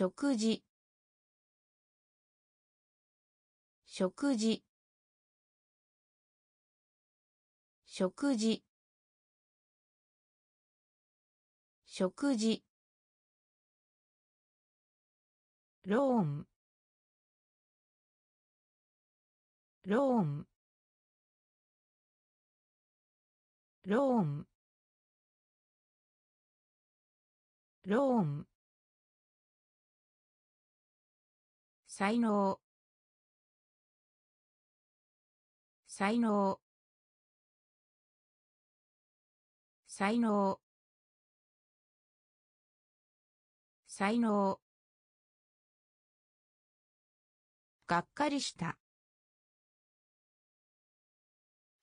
食事。食事。食事。食事。ローン。ローン。ローン。ローン。才能。才能。才能。才能。がっかりした。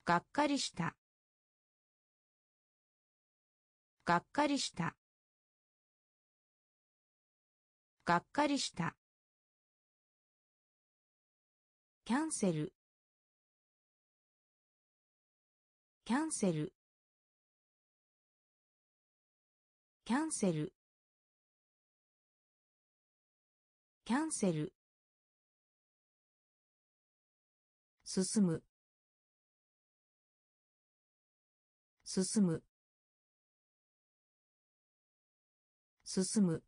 がっかりした。がっかりした。がっかりした。キャンセル。キャンセル。キャンセル。キャンセル。進む。進む。進む。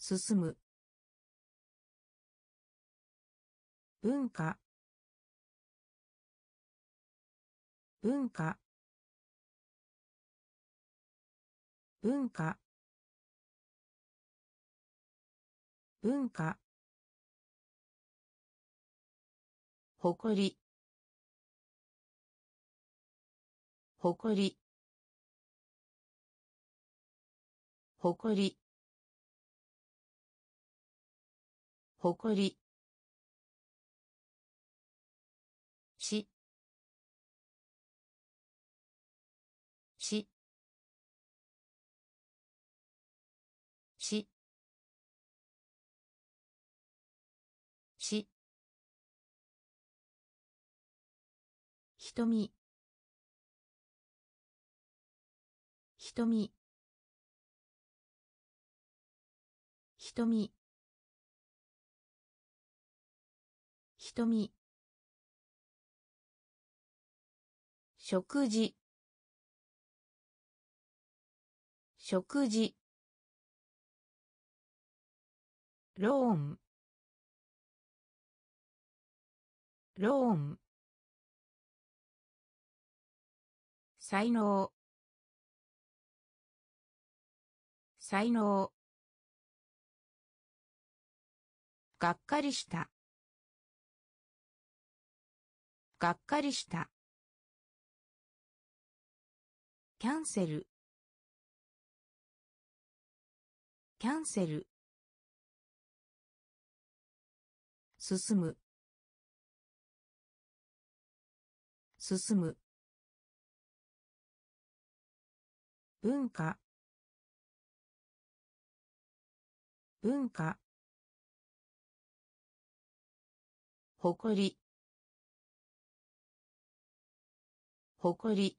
進む。文化。文化。文化。文化。誇り。誇り。誇り。誇り。瞳。瞳。瞳。瞳。食事。食事。ローン。ローン。才能。才能。がっかりした。がっかりした。キャンセル。キャンセル。進む。進む。文化。文化。誇り。誇り。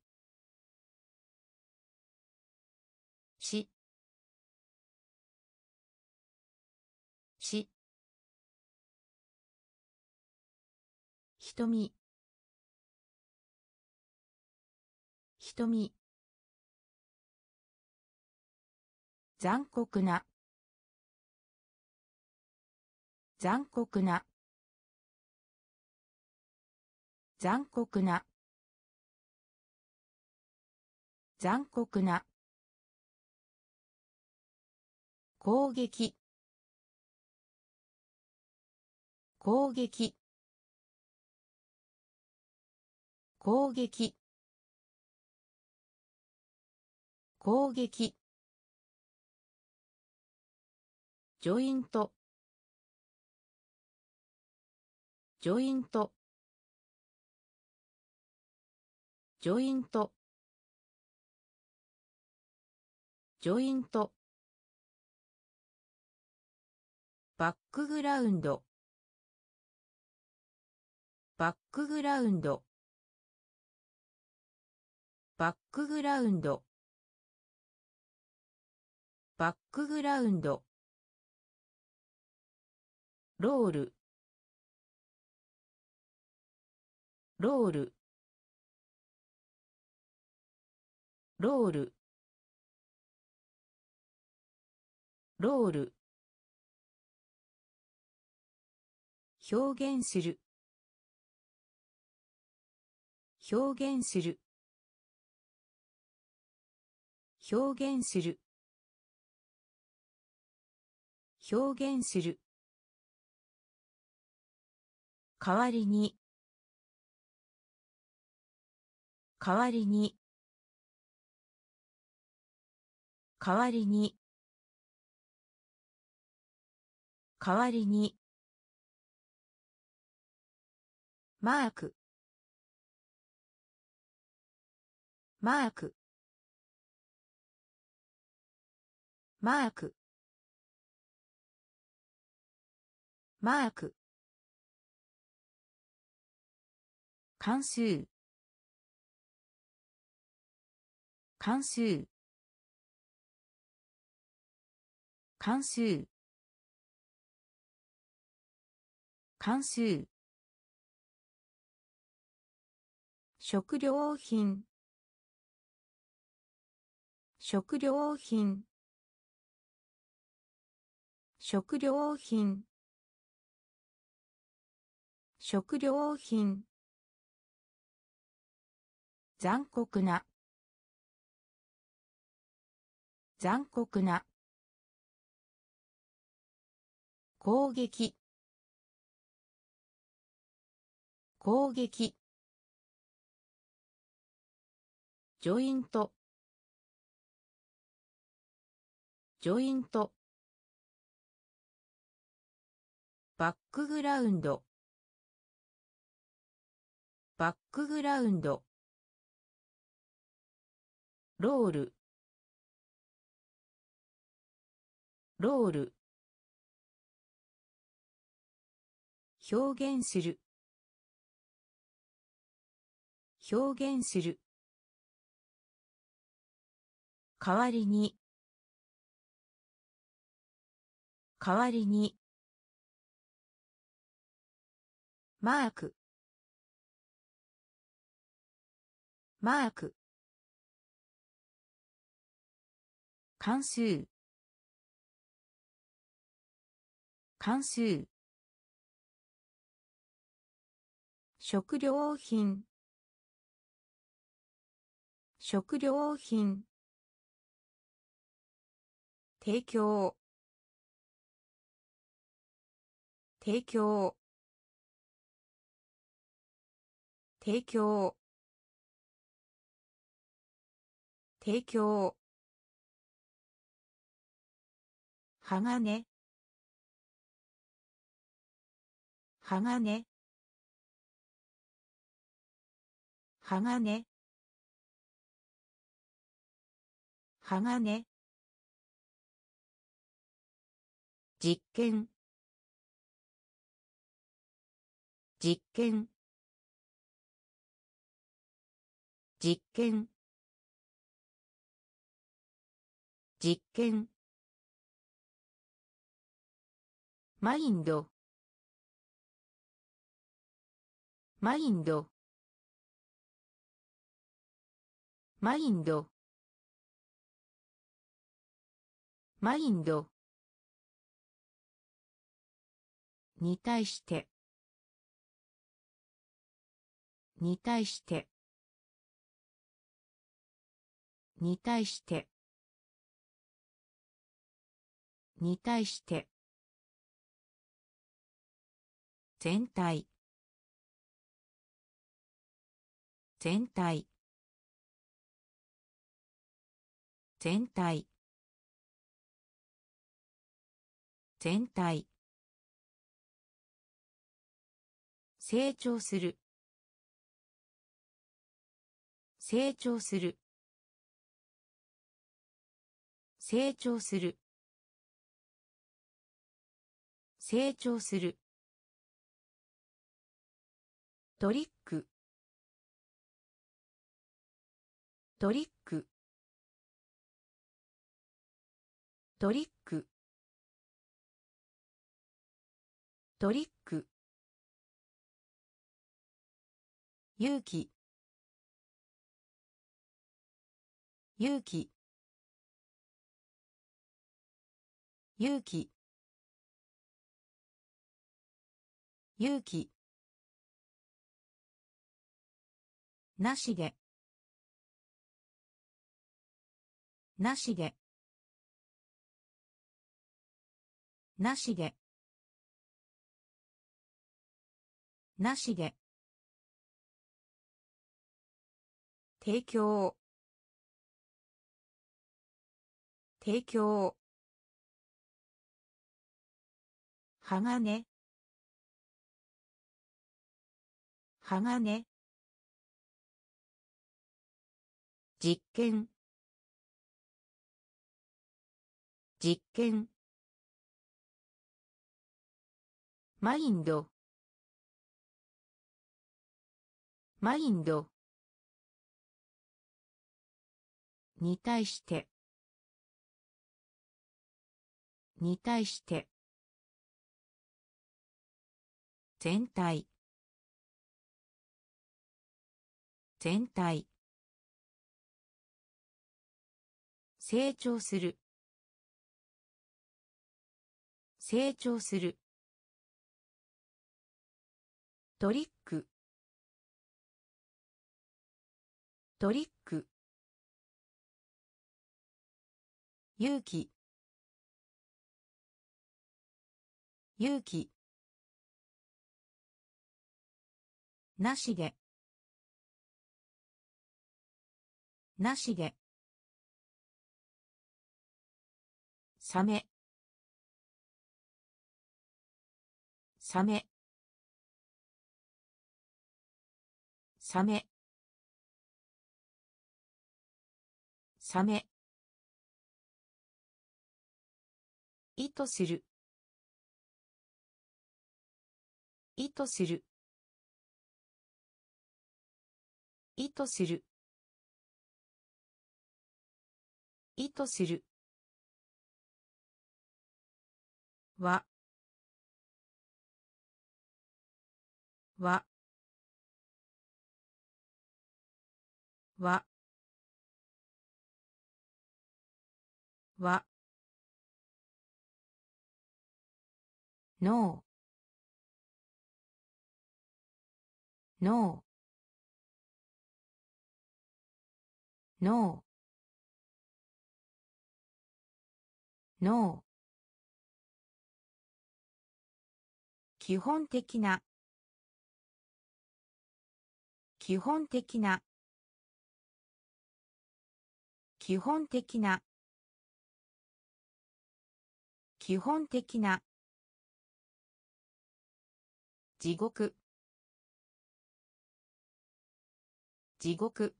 しし瞳。瞳。残酷な。残酷な。残酷な。残酷な。攻撃。攻撃。攻撃。攻撃。ジョイント。ジョイント。ジョイント。ジョイント。バックグラウンド。バックグラウンド。バックグラウンド。バックグラウンド。ロール。ロール。ロール。ロール。表現する。表現する。表現する。表現する。代わりに。代わりに。代わりに。代わりに。マーク。マーク。マーク。マーク。関数。関数。関数。関数。食料品。食料品。食料品。食料品。残酷な。残酷な。攻撃。攻撃。ジョイントジョイントバックグラウンド。バックグラウンド。ロール。ロール。表現する。表現する。代わりに。代わりに。マーク。マーク。関数。関数。食料品。食料品。提供。提供。提供。提供。鋼。鋼。鋼。鋼。鋼実験。実験。実験。実験。マインド。マインド。マインド。マインド。に対して。に対して。に対して。に対して。全体。全体。全体。全体。成長する。成長する。成長する。成長する。トリック。トリック。トリック。トリック。勇気。勇気。勇気。勇気。なしで。なしで。なしで。なしで。提供。提供。鋼。鋼。実験。実験。マインド。マインド。に対して。に対して。全体。全体。成長する。成長する。トリック。トリック。勇気。勇気。なしで。なしで。サメ。サメ。サメ。サメ。意図する。意図する。意図する。意図する。わ。わ。わ。わ。ノーノーノー基本的な。基本的な。基本的な。基本的な。地獄。地獄。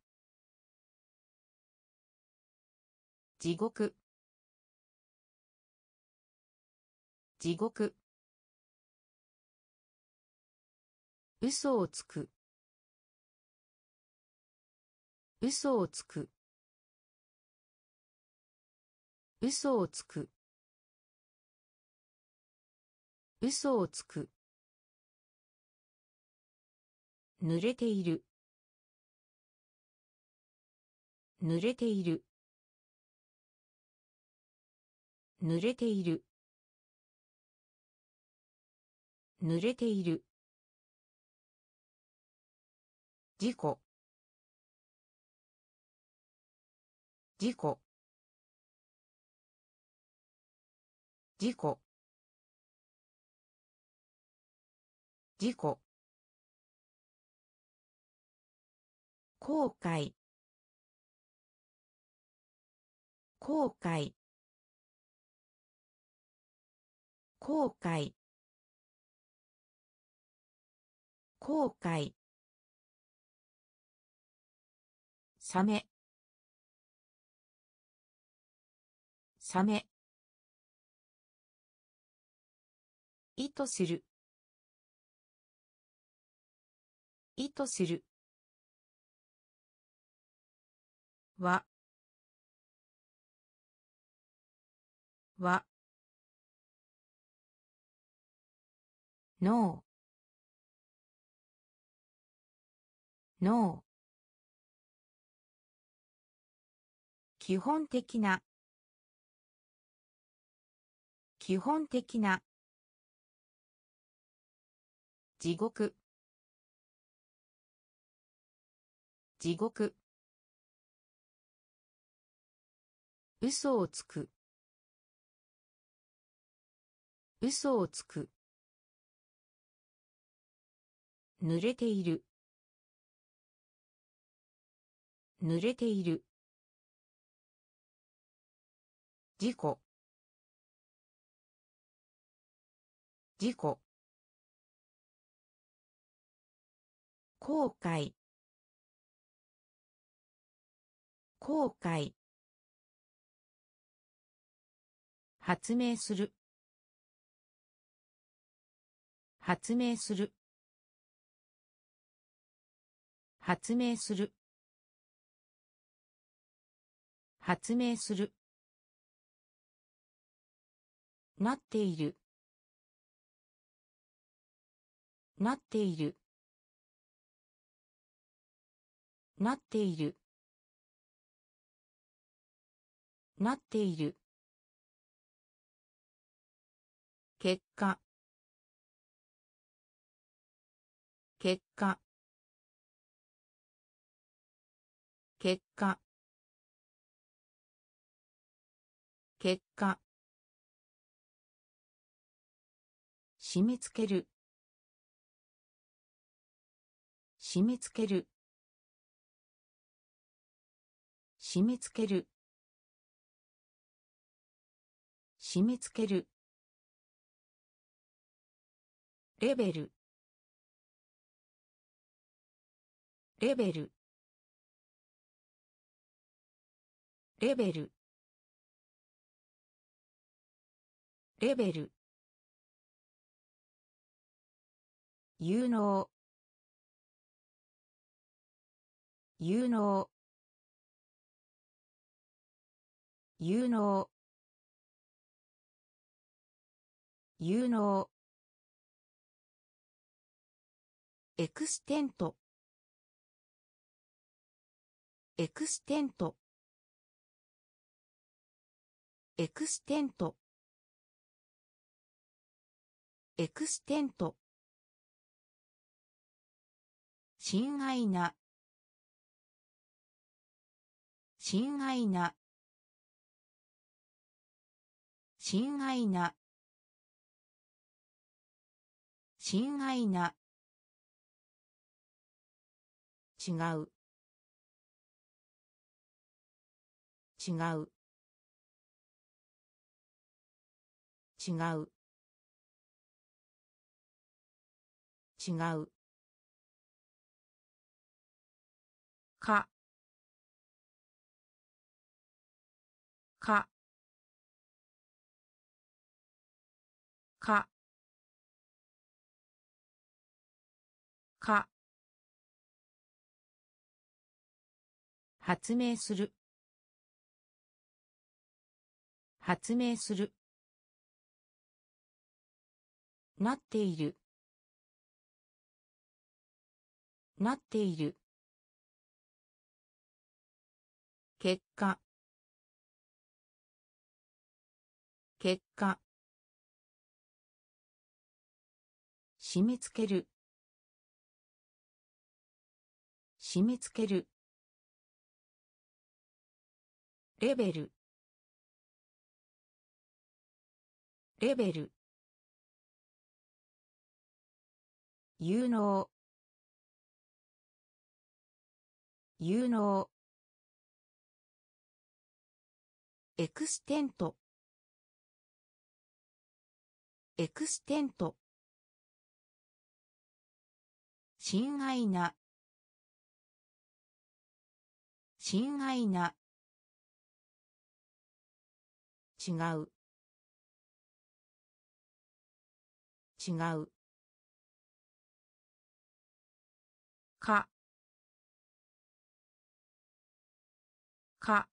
地獄。地獄。嘘をつく。嘘をつく。嘘をつく。嘘をつく。濡れている。濡れている。濡れている。濡れている。事故。事故。事故。事故。後悔。後悔。後悔。後悔。サメ。サメ。意図する。意図する。わ。はノーノ基本的な。基本的な。地獄。地獄。嘘をつく。嘘をつく。濡れている。濡れている。事故。事故。後悔。後悔。発明する。発明する。発明する。発明する。なっている。なっている。なっている。なっている。結果。結果。結果。結果。締め付ける。締め付ける。締め付ける。締め付ける。レベル。レベル。レベル。レベル。有能。有能。有能。有能。エクステント。エクステント。エクステント。エクステント。親愛な。親愛な。親愛な。親愛な。違う。違う。違う。違う。か。か。か。か。発明する。発明する。なっている。なっている。結果。結果。締め付ける。締め付ける。レベル。レベル。有能。有能。エクステント。エクステント。親愛な。親愛な。違う。違う。か。か。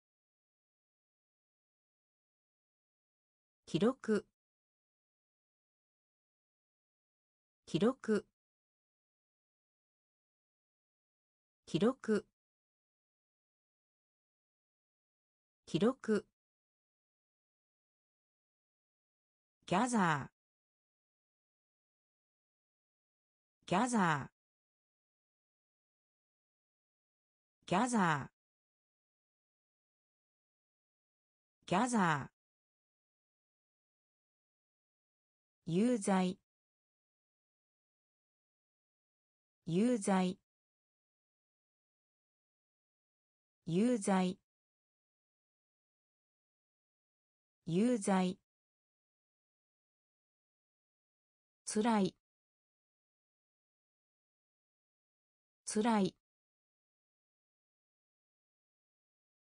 記録。記録。記録。記録。ギャザーギャザーギャザーギャザー有罪。有罪。有罪。有罪。つらい。つらい。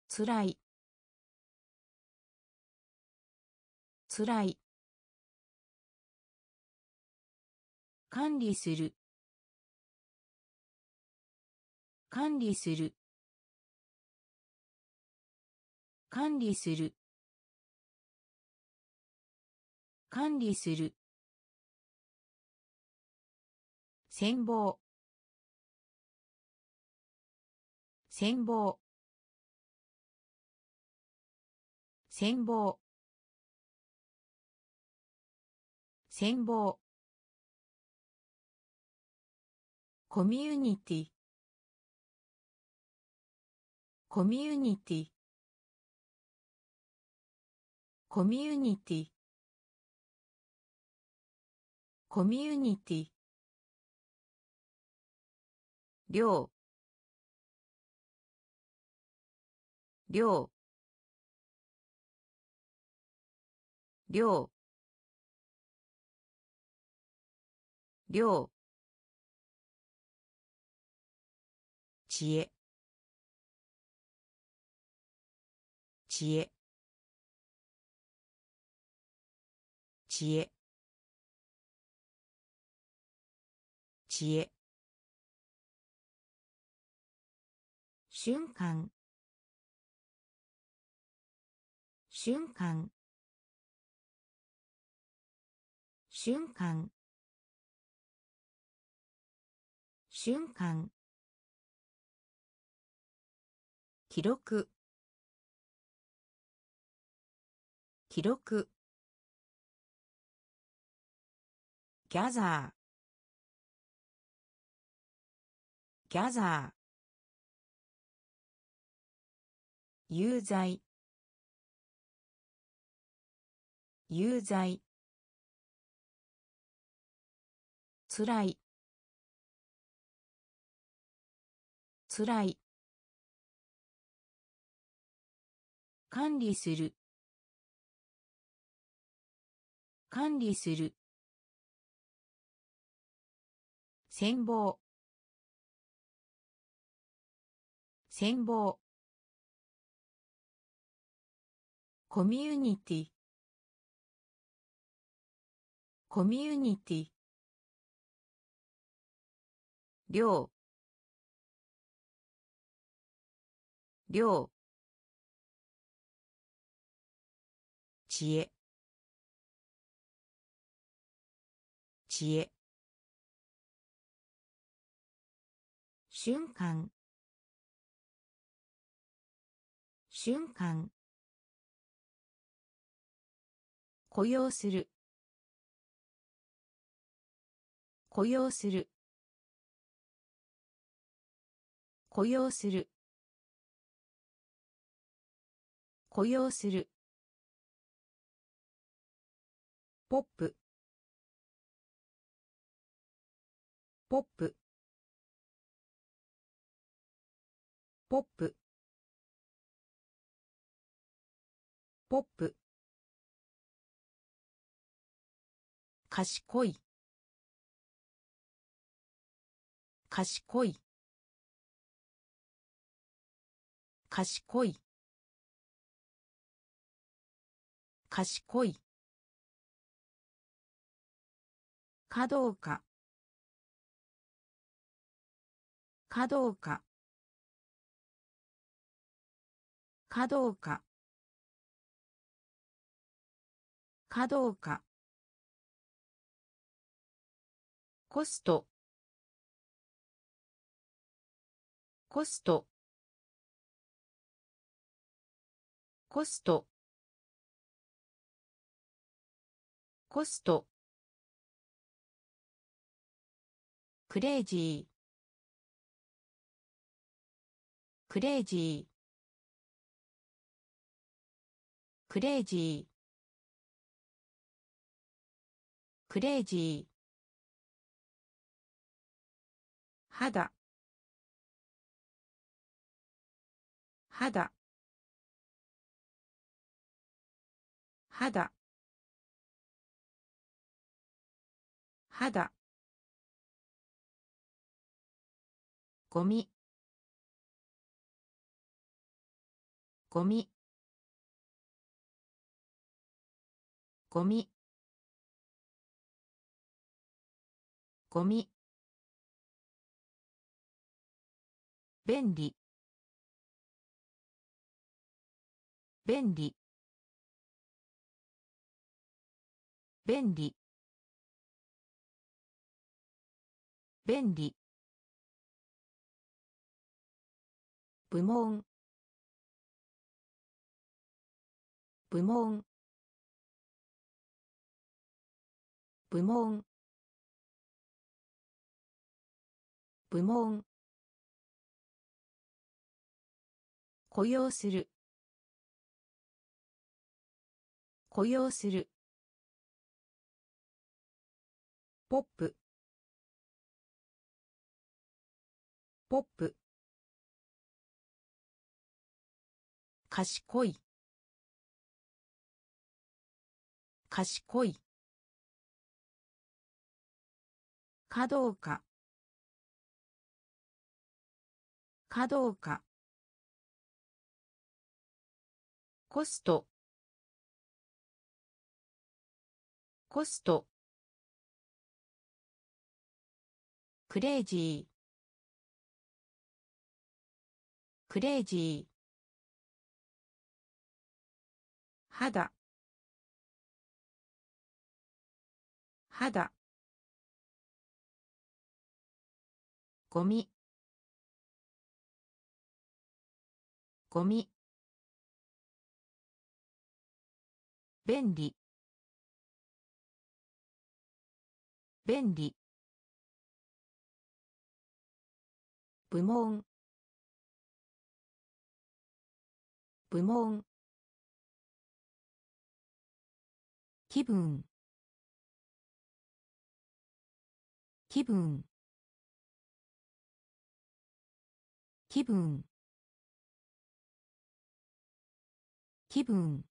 つらい。つらい。管理する。管理する。管理する。管理する。戦望戦望戦望戦望コミュニティ。コミュニティ。コミュニティ。コミュニティ。量量量量知恵。知恵。知恵。知恵。瞬間。瞬間。瞬間。瞬間。記録。記録。ギャザーギャザー有罪。有罪。つらい。つらい。管理する。管理する。戦望戦望コミュニティ。コミュニティ。量。量。知恵。知恵。瞬間。瞬間。雇用する。雇用する。雇用する。雇用する。ポップ。ポップ。ポップ。ポップ。賢い。賢い。賢い。賢い。かどうか。かどうか。かどうか。稼働家コスト。コスト。コスト。コスト。クレイジー。クレイジー。クレイジー。クレイジー。肌。肌。肌。肌。ゴミ。ゴミ。ゴミ。ゴミ。便利。便利。便利。便利。部門部門部門部門雇用する雇用するポップポップ賢い。賢い。かどうかかどうかコスト。コスト。クレイジー。クレイジー。肌。肌。ゴミ。ゴミ。便利。便利。部門。部門。気分。気分。気分。気分。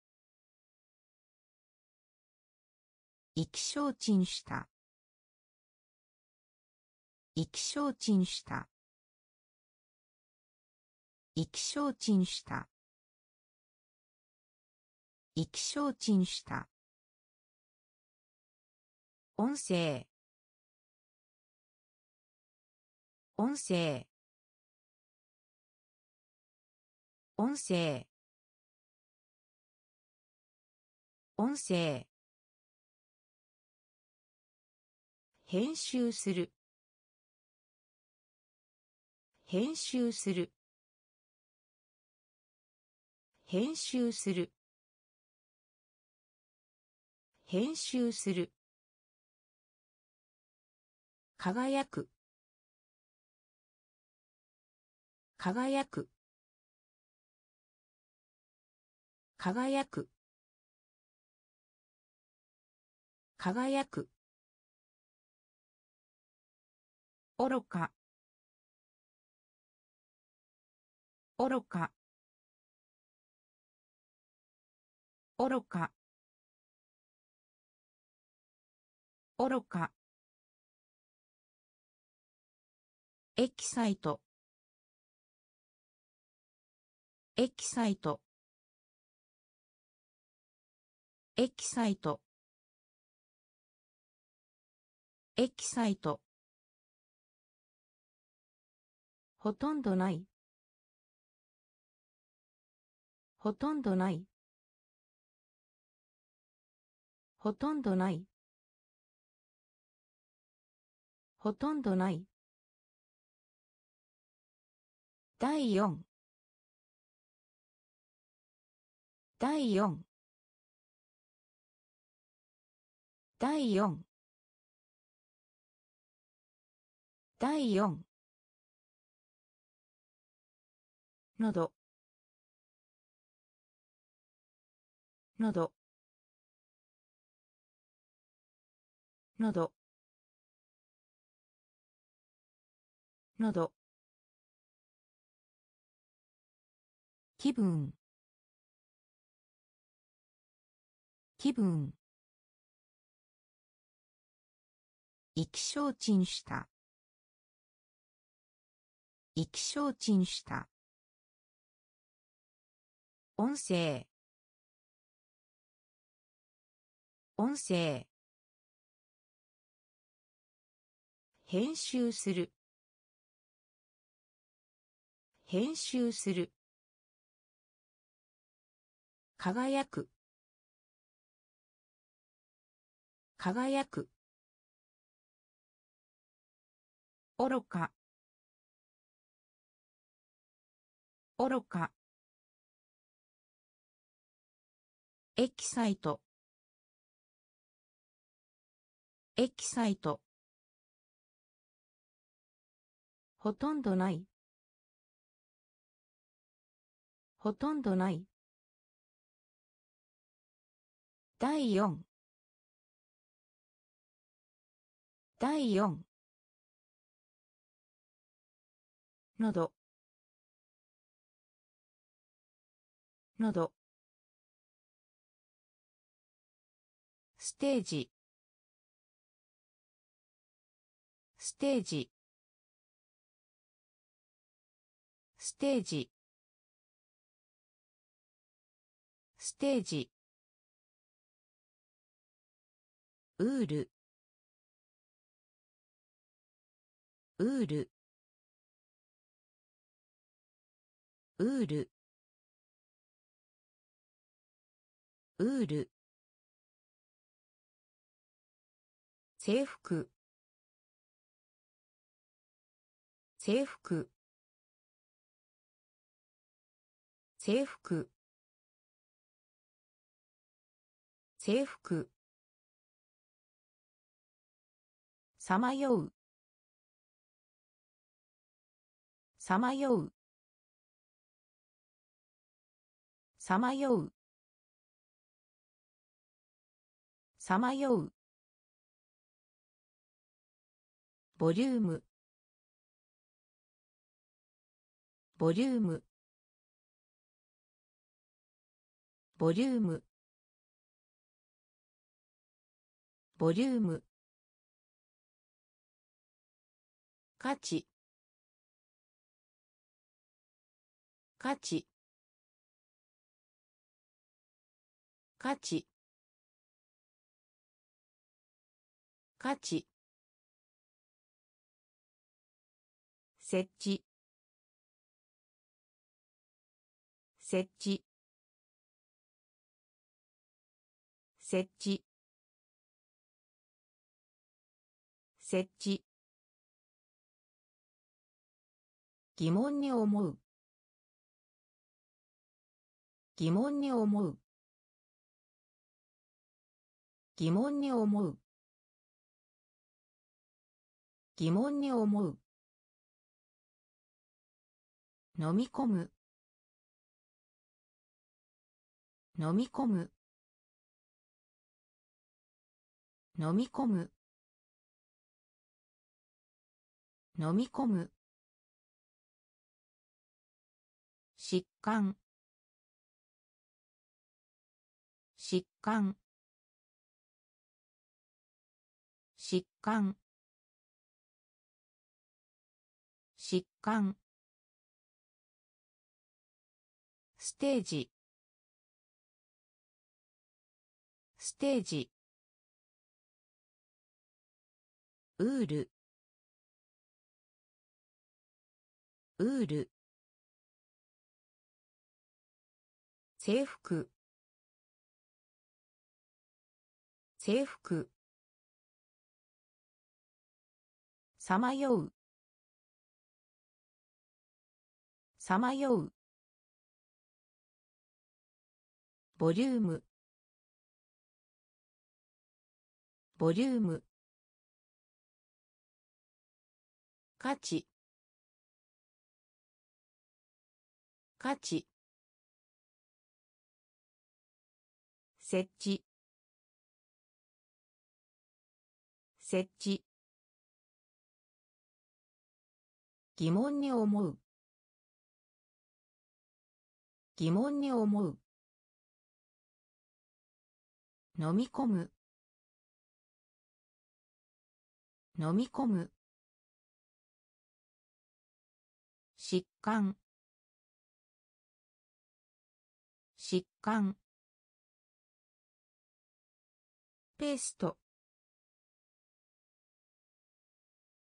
意気消沈した意気消沈した意気消沈した意気消沈した音声。音声。音声。音声。編集する。編集する。編集する。編集する。輝く。輝く。輝く。輝く。愚か。愚か。愚か。愚か。エキサイト。エキサイト。エキサイト。エキサイト。ほとんどない。ほとんどない。ほとんどない。ほとんどない。第四。第四。第四。第四。のどのどのどのど気分。気分。意気消沈した意気消沈した音声。音声。編集する。編集する。輝く。輝く。愚か。愚か。エキサイト。エキサイト。ほとんどない。ほとんどない。第四。第四。のどのどステージ。ステージ。ステージ。ステージ。ウール。ウール。ウール。ウール。制服。制服。制服。制服。さまよう。さまよう。さまよう。さまよう。ボリューム。ボリューム。ボリューム。ボリューム。価値。価値。価値。価値。設置。設置。設置。設置。疑問に思う。疑問に思う。疑問に思う。疑問に思う。飲み込む。飲み込む。飲み込む。飲み込む。疾患。疾患。疾患。疾患。ステージ。ステージ。ウール。ウール。制服。制服。さまよう。さまよう。ボリューム。ボリューム。価値。価値。設置。設置。疑問に思う。疑問に思う。飲み込む。飲み込む。疾患。疾患。ペースト。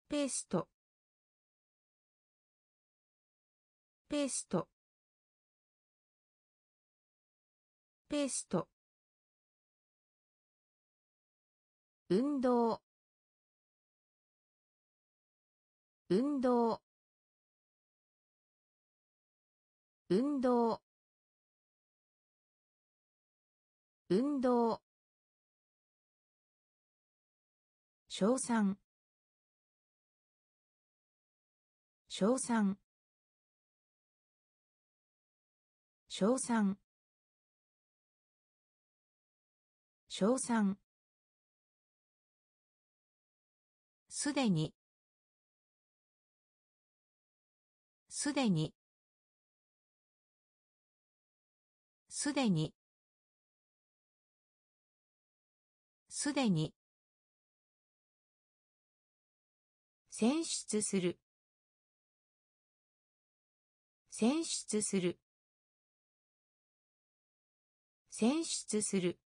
ペースト。ペースト。ペースト。運動。運動。運動。運動。称賛。称賛。称賛。称賛。すでに。すでに。すでに。すでに。選出する。選出する。選出する。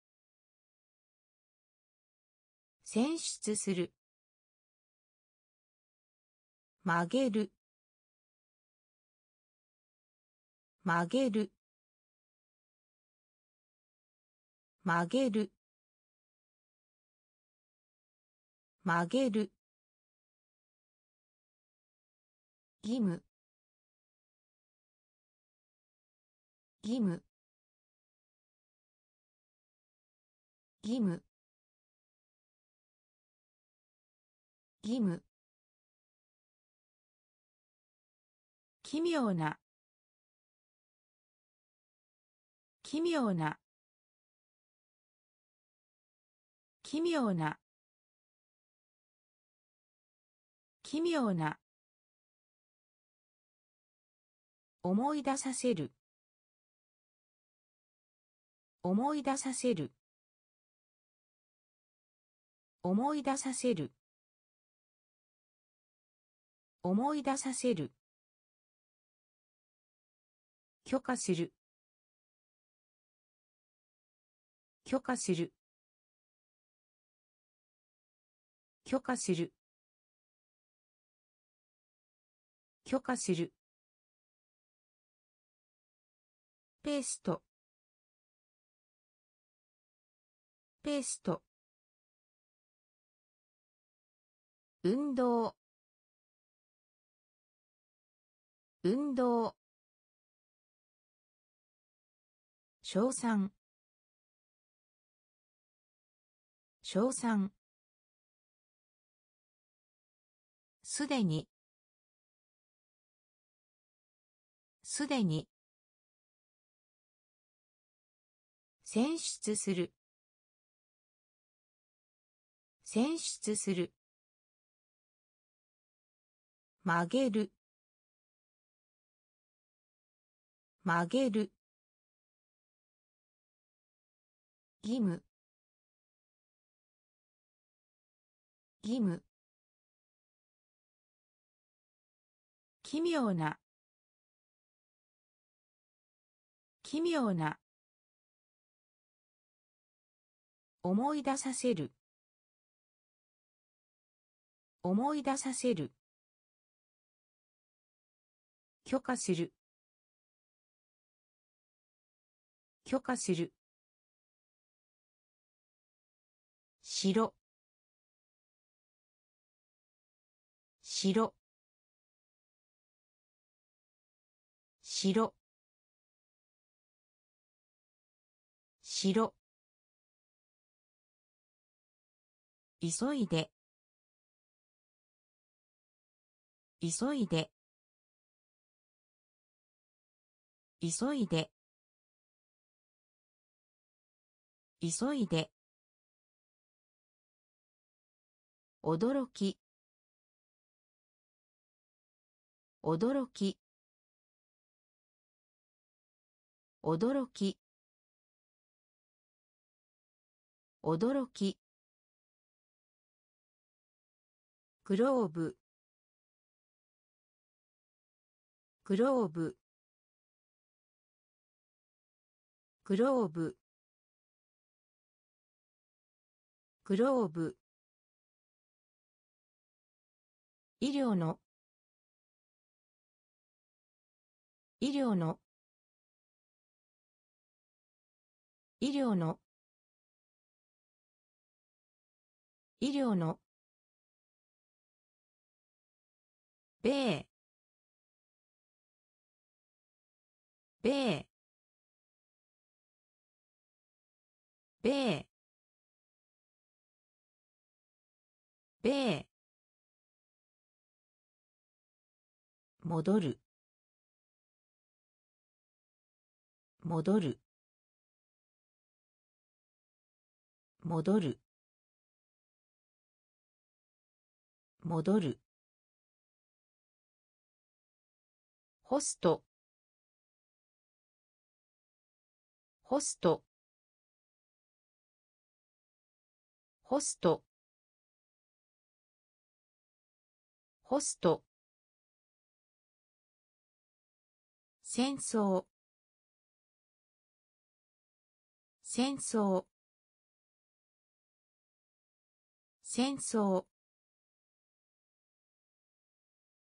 選出する。曲げる。曲げる。曲げる。曲げる。義務。義務。義務。義務。奇妙な。奇妙な。奇妙な。奇妙な。思い出させる。思い出させる。思い出させる。思い出させる。許可する。許可する。許可する。許可する。ペースト。ペースト。運動。運動。称賛。称賛。すでに。すでに。選出する。選出する。曲げる。曲げる。義務。義務。奇妙な。奇妙な。思い出させる。思い出させる。許可する。許可する。白白白白急いで。急いで。急いで。急いで。驚き。驚き。驚き。驚き。グローブ。グローブ。グローブ。グローブ。医療の。医療の。医療の。医療の。米。米。米。米。戻る。戻る。戻る。戻る。ホスト。ホスト。ホスト。ホスト。戦争。戦争。戦争。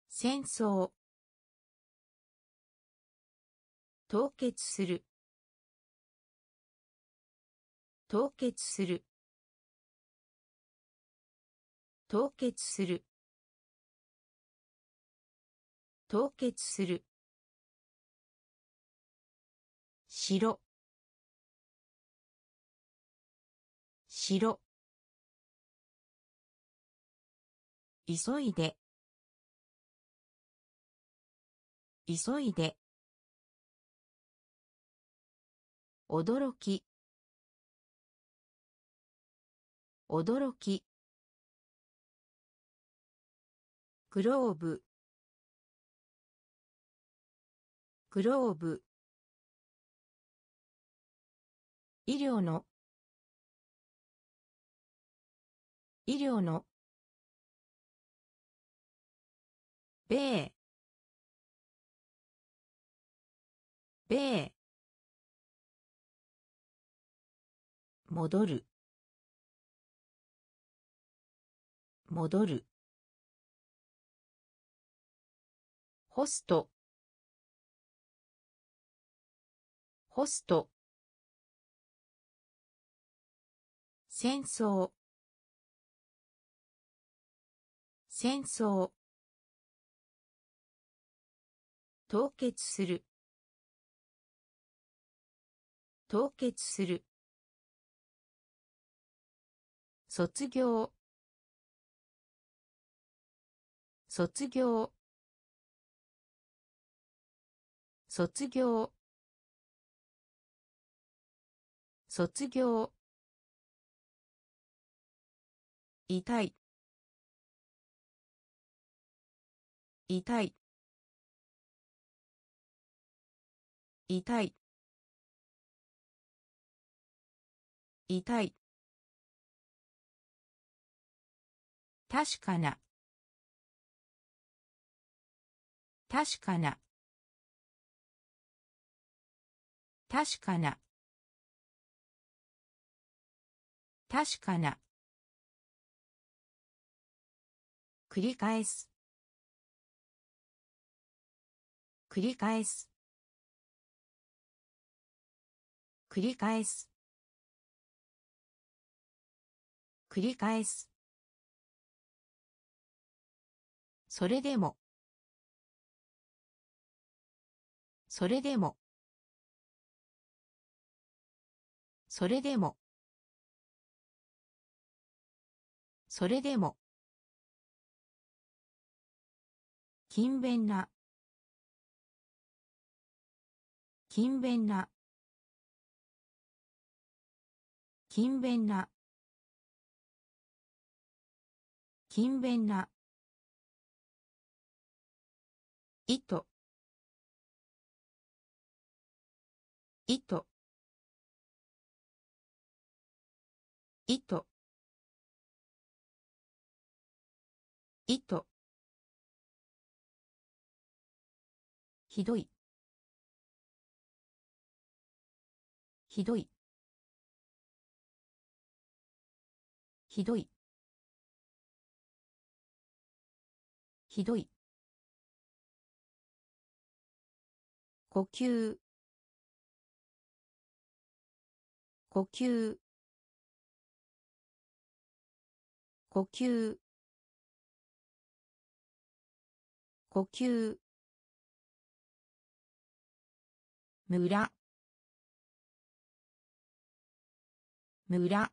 戦争。凍結する。凍結する。凍結する。凍結する。白。白。急いで。急いで。驚き。驚き。グローブ。グローブ。医療の。医療の。米。米。戻る。戻る。ホスト。ホスト。戦争。戦争。凍結する。凍結する。卒業。卒業。卒業。卒業。痛い。痛い。痛い。痛い。確かな。確かな。確かな。確かな。繰り返す。繰り返す。繰り返す。繰り返す。それでも。それでも。それでも。それでも。勤勉な。勤勉な。勤勉な。勤勉な。糸。糸。糸。糸。ひどい。ひどい。ひどい。ひどい。呼吸。呼吸。呼吸。呼吸。村。村。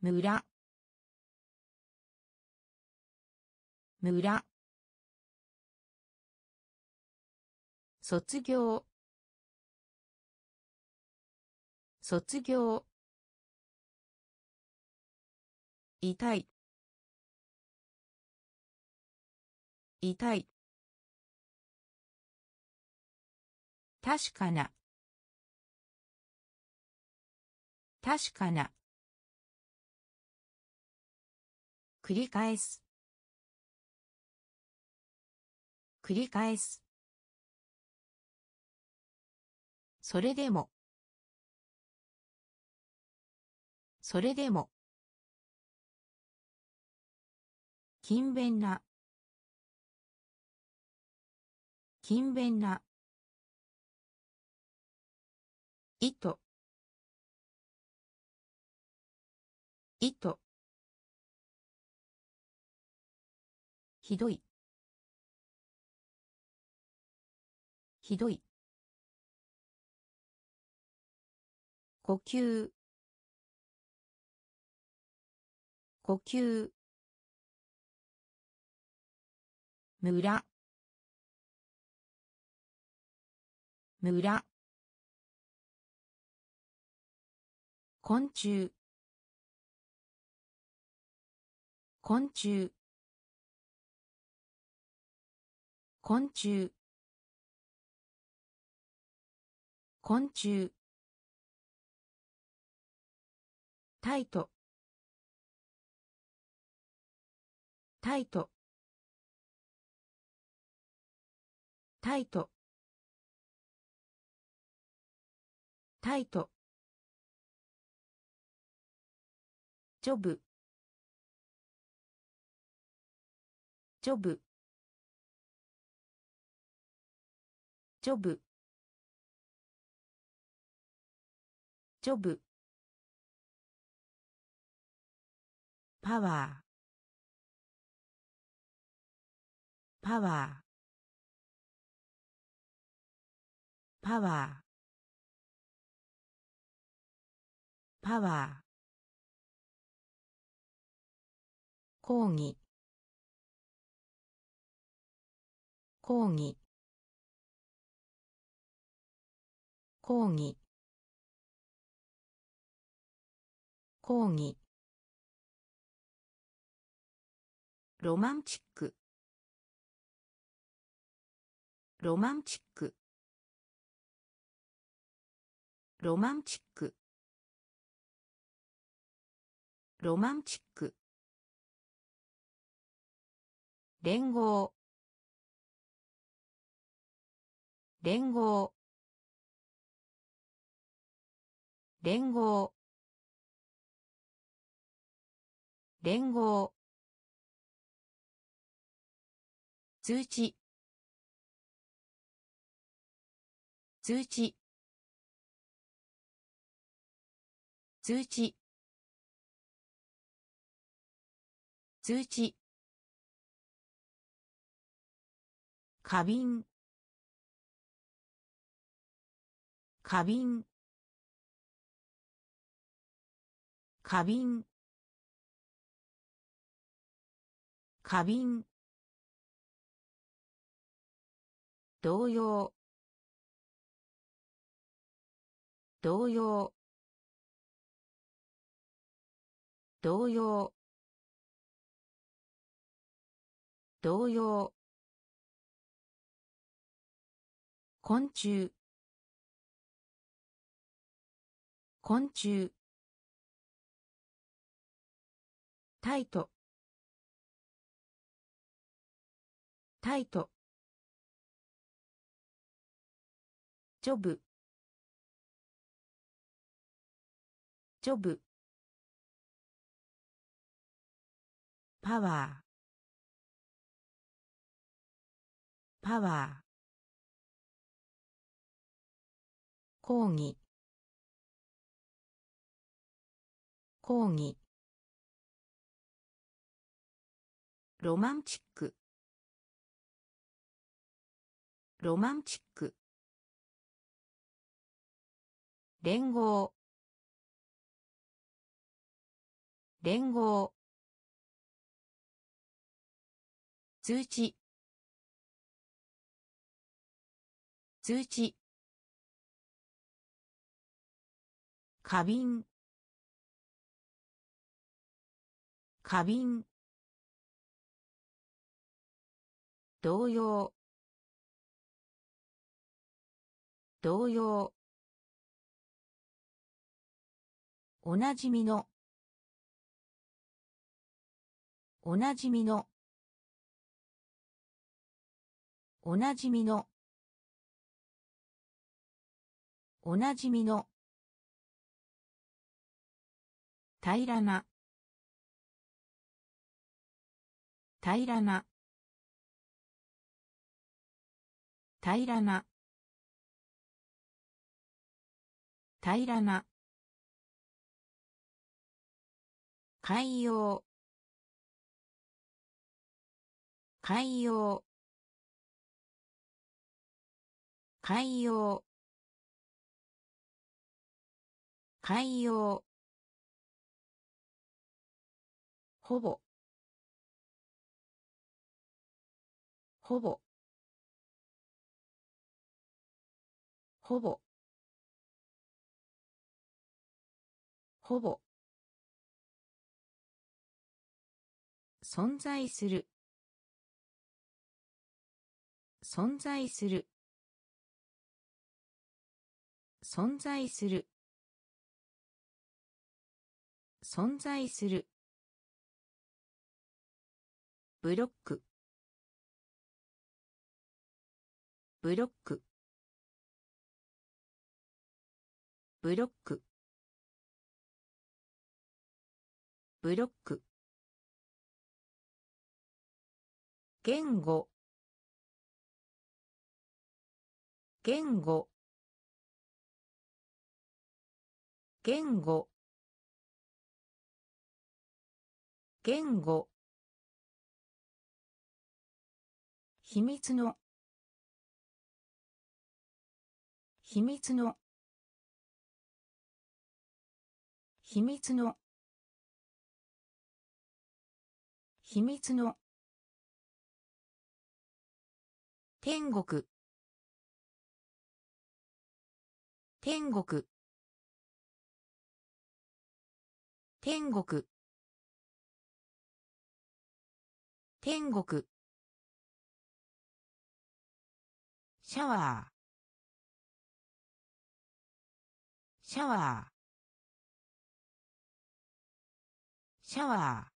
村。村。卒業。卒業。痛い。痛い。確かな。確かな。繰り返す。繰り返す。それでも。それでも。勤勉な。勤勉な。糸糸ひどい。ひどい。呼吸。呼吸。村。村。昆虫。昆虫。昆虫。昆虫。タイトタイトタイトタイトジョブ。ジョブ。ジョブ。ジョブ。パワー。パワー。パワー。パワー。講義講義講義講義ロマンチック。ロマンチック。ロマンチック。ロマンチック。連合。連合。連合。連合。通知。通知。通知。通知。花瓶花瓶花瓶花瓶同様。同様。同様。同様。昆虫。昆虫。タイト。タイト。ジョブ。ジョブ。パワー。パワー。講義講義ロマンチック。ロマンチック。連合。連合。通知。通知。花瓶花瓶同様。同様。おなじみの。おなじみの。おなじみの。おなじみの。平らな。平らな。平らな。平らな海洋。海洋。海洋。海洋。ほぼ。ほぼ。ほぼ。ほぼ。存在する。存在する。存在する。存在する。ブロック。ブロック。ブロック。ブロック。言語。言語。言語。言語。秘密の。秘密の。秘密の。秘密の。天国。天国。天国。天国。シャワー。シャワー。シャワー。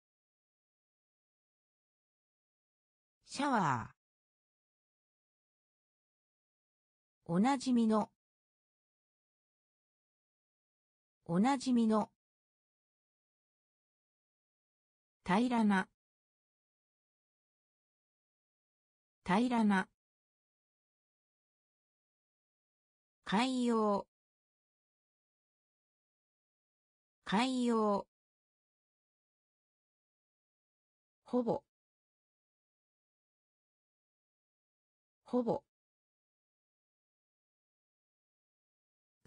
シャワー。おなじみの。おなじみの。平らな。平らな。海洋。海洋。ほぼ。ほぼ。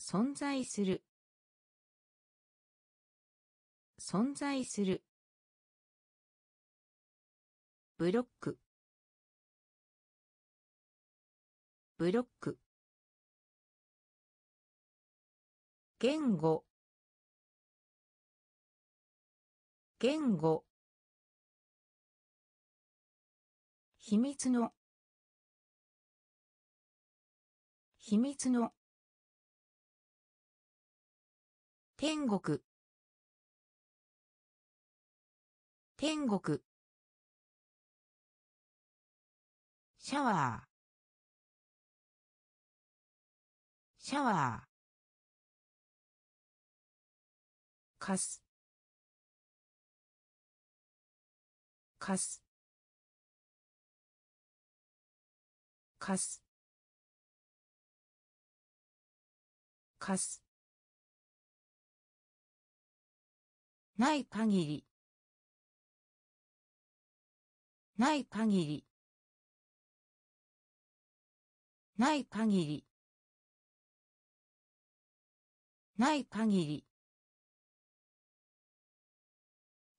存在する。存在する。ブロック。ブロック。言語。言語。秘密の。秘密の。天国。天国。シャワー。シャワー。かす。かす。かす。かす。ない限り。ない限り。ない限り。ない限り。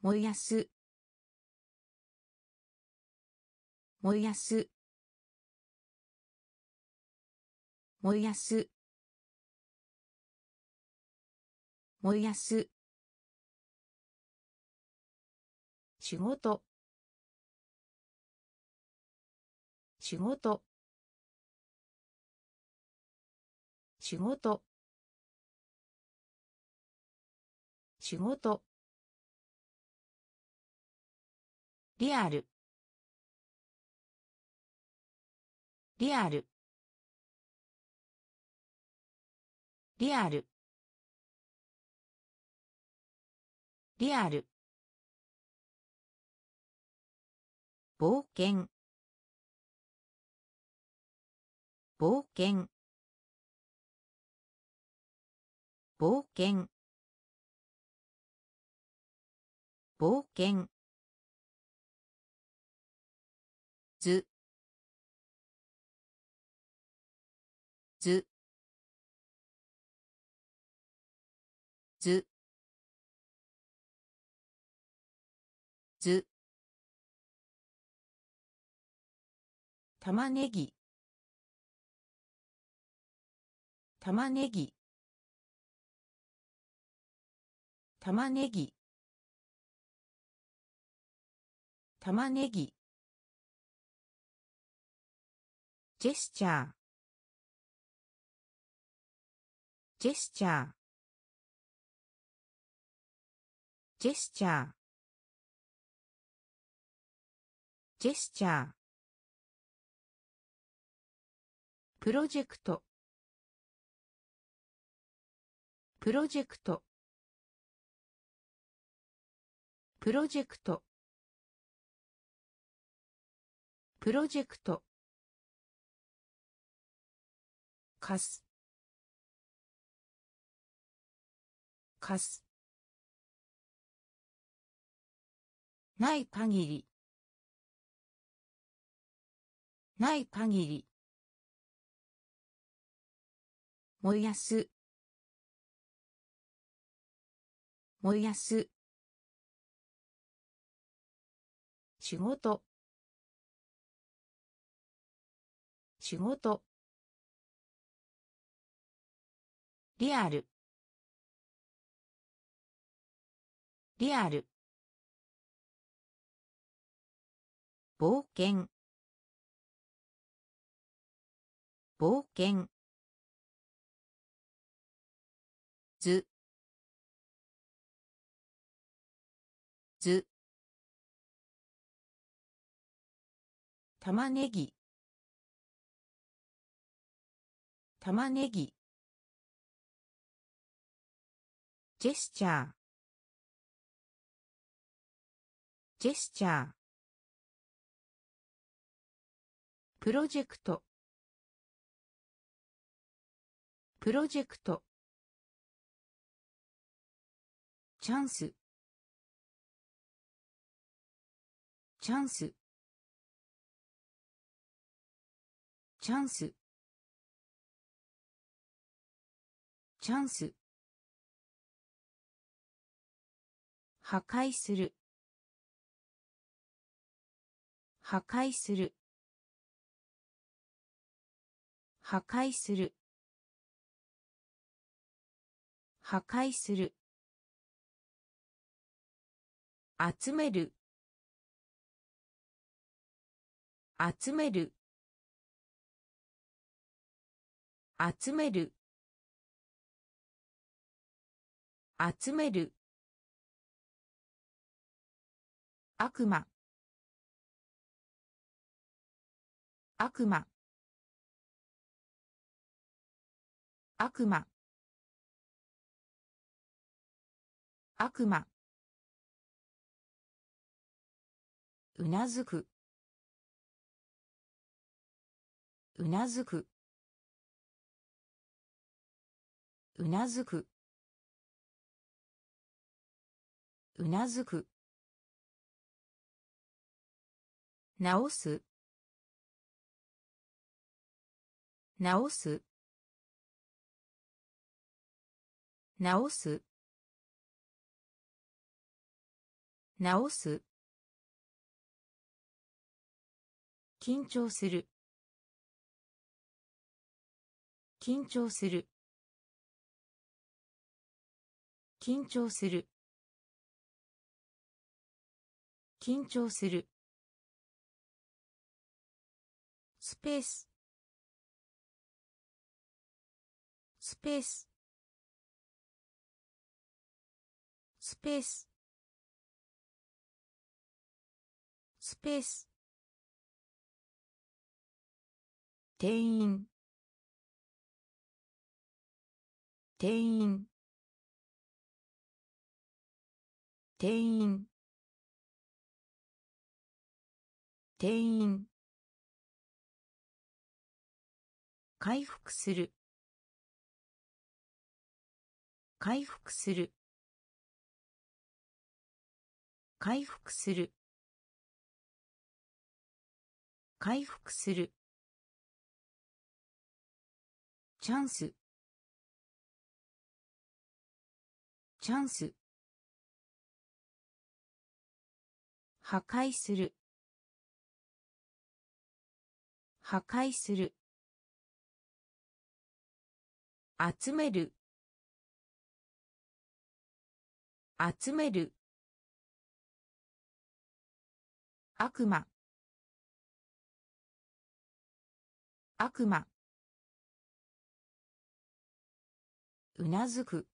燃やす。燃やす。燃やす。燃やす。仕事。仕事。仕事。仕事。リアル。リアル。リアル。リアル。冒険。冒険。冒険。冒険。ずずずず玉ねぎ。玉ねぎ。玉ねぎ。玉ねぎ。ジェスチャー。ジェスチャー。ジェスチャー。ジェスチャー。プロジェクト。プロジェクト。プロジェクト。プロジェクト。かす。かす。ない限り。ない限り。燃やす。燃やす。仕事。仕事。リアル。リアル。冒険。冒険。ずず玉ねぎ。玉ねぎ。ジェスチャー。ジェスチャー。プロジェクト。プロジェクト。チャンス。チャンス。チャンス。チャンス。破壊する。破壊する。破壊する。破壊する。集める。集める。集める。集める。悪魔。悪魔。悪魔。悪魔。うなずく。うなずく。うなずく。うなずく。直す。直す。直す。直す。緊張する。緊張する。緊張する。緊張する。スペース。スペース。スペース。スペース。店員。店員。店員。店員。回復する。回復する。回復する。回復する。チャンス。チャンス。破壊する。破壊する。集める。集める。悪魔。悪魔。うなずく。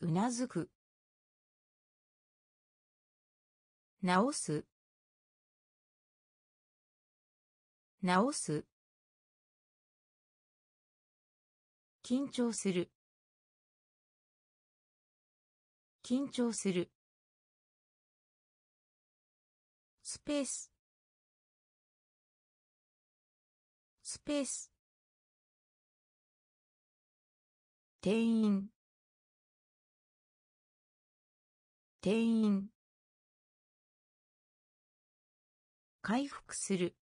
うなずく。直す。直す。緊張する。緊張する。スペース。スペース。店員。店員。回復する。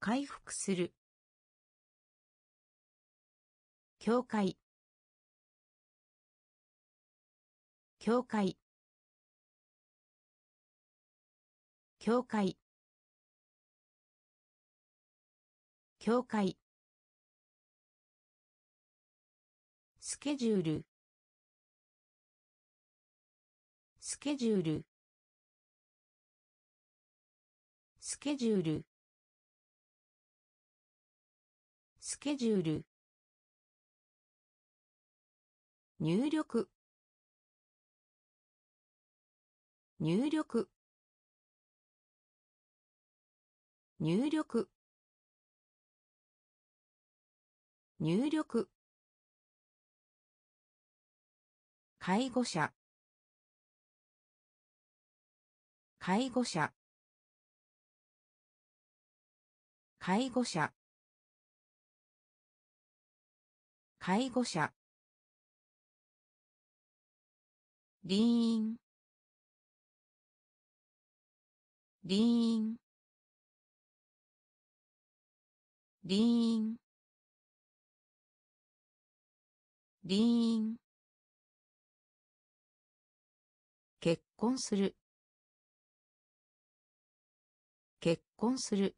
回復する。教会。教会。教会。教会。スケジュール。スケジュール。スケジュール。スケジュール。入力。入力。入力。入力。介護者。介護者。介護者。介護者。リーンリーンリー婚する。結婚する。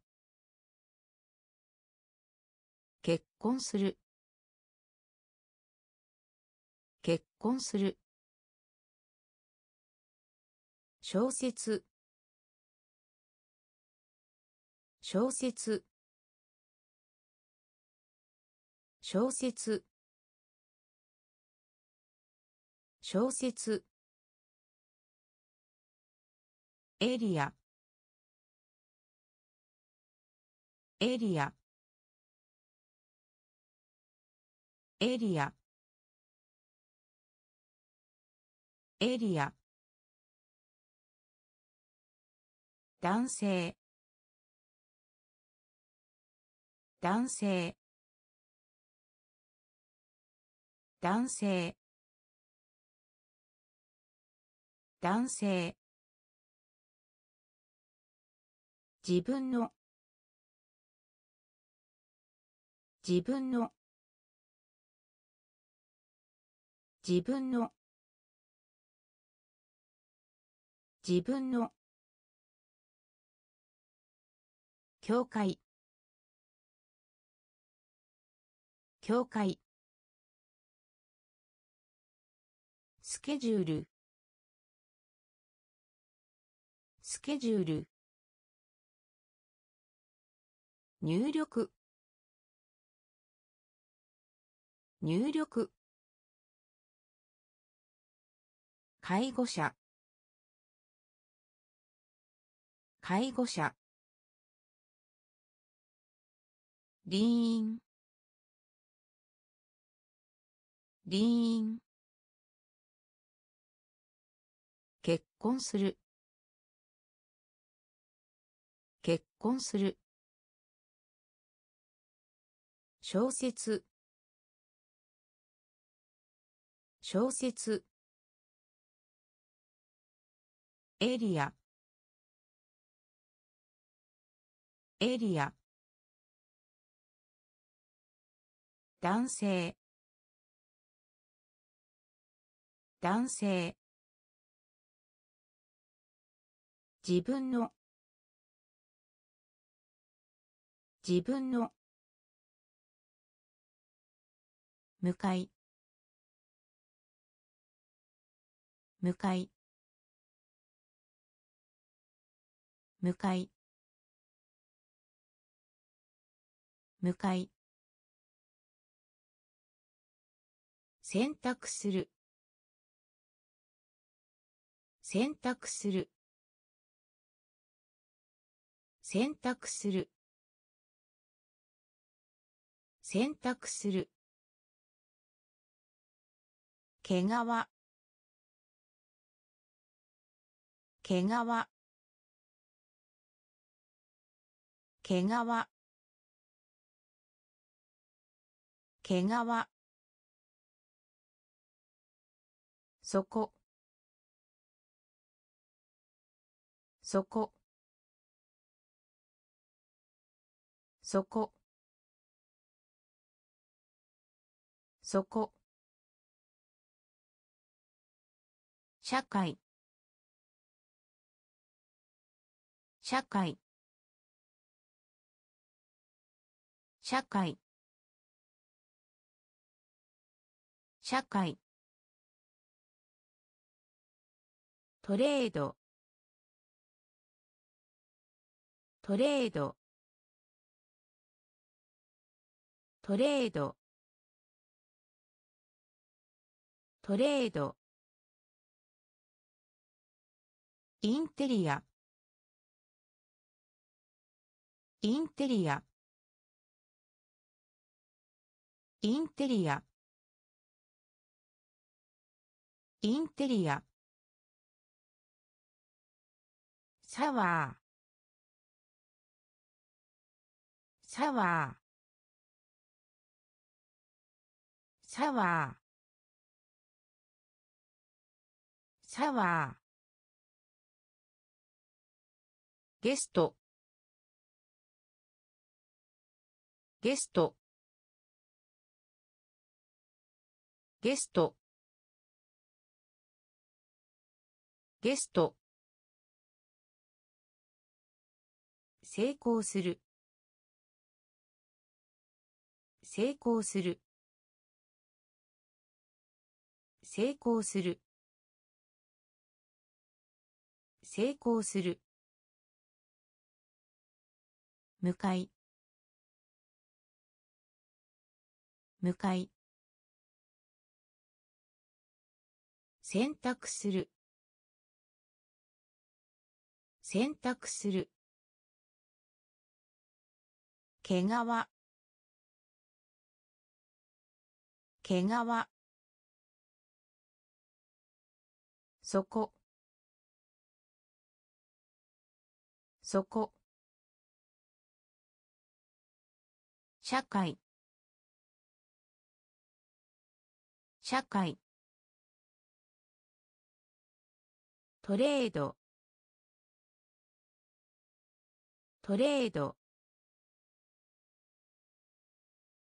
結婚する。結婚する。小説。小説。小説。小説。エリア。エリア。エリア。エリア。男性。男性。男性。男性。自分の。自分の。自分の。自分の。教会。教会。スケジュール。スケジュール。入力。入力。介護者。介護者。リーンリーン結婚する。結婚する。小説。小説。エリア。エリア。男性。男性。自分の。自分の。向かい。向かい。向かい。向かい。選択する。選択する。選択する。選択する。毛皮。毛皮。毛皮。毛皮。そこそこそこそこ社会。社会。社会。社会。トレード。トレード。トレード。トレード。インテリア。インテリア。インテリア。インテリア。シャワー。シャワー。シャワー。シャワー。ゲスト。ゲスト。ゲスト。ゲスト。成功する。成功する。成功する。成功する。向かい。向かい。選択する。選択する。毛皮。毛皮。そこそこ社会。社会。トレード。トレード。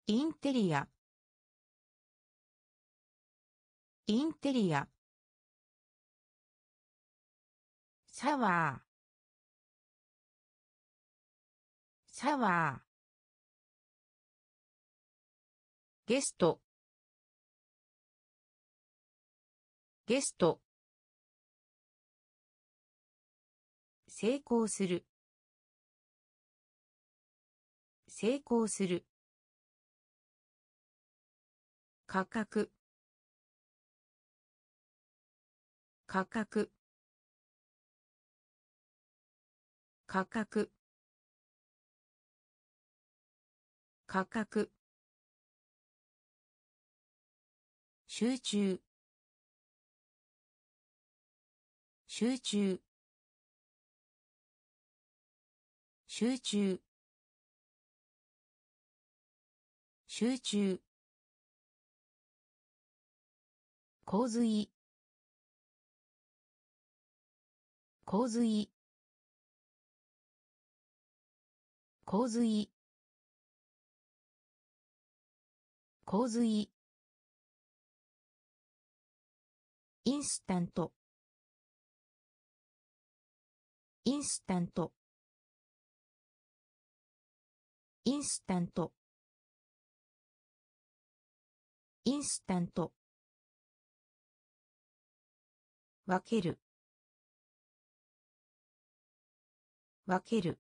インテリア。インテリア。シャワー。シャワー。ゲスト。ゲスト。成功する。成功する。価格。価格。価格。価格。集中。集中。集中。集中。洪水。洪水。洪水。洪水インスタント。インスタント。インスタント。インスタント。分ける。分ける。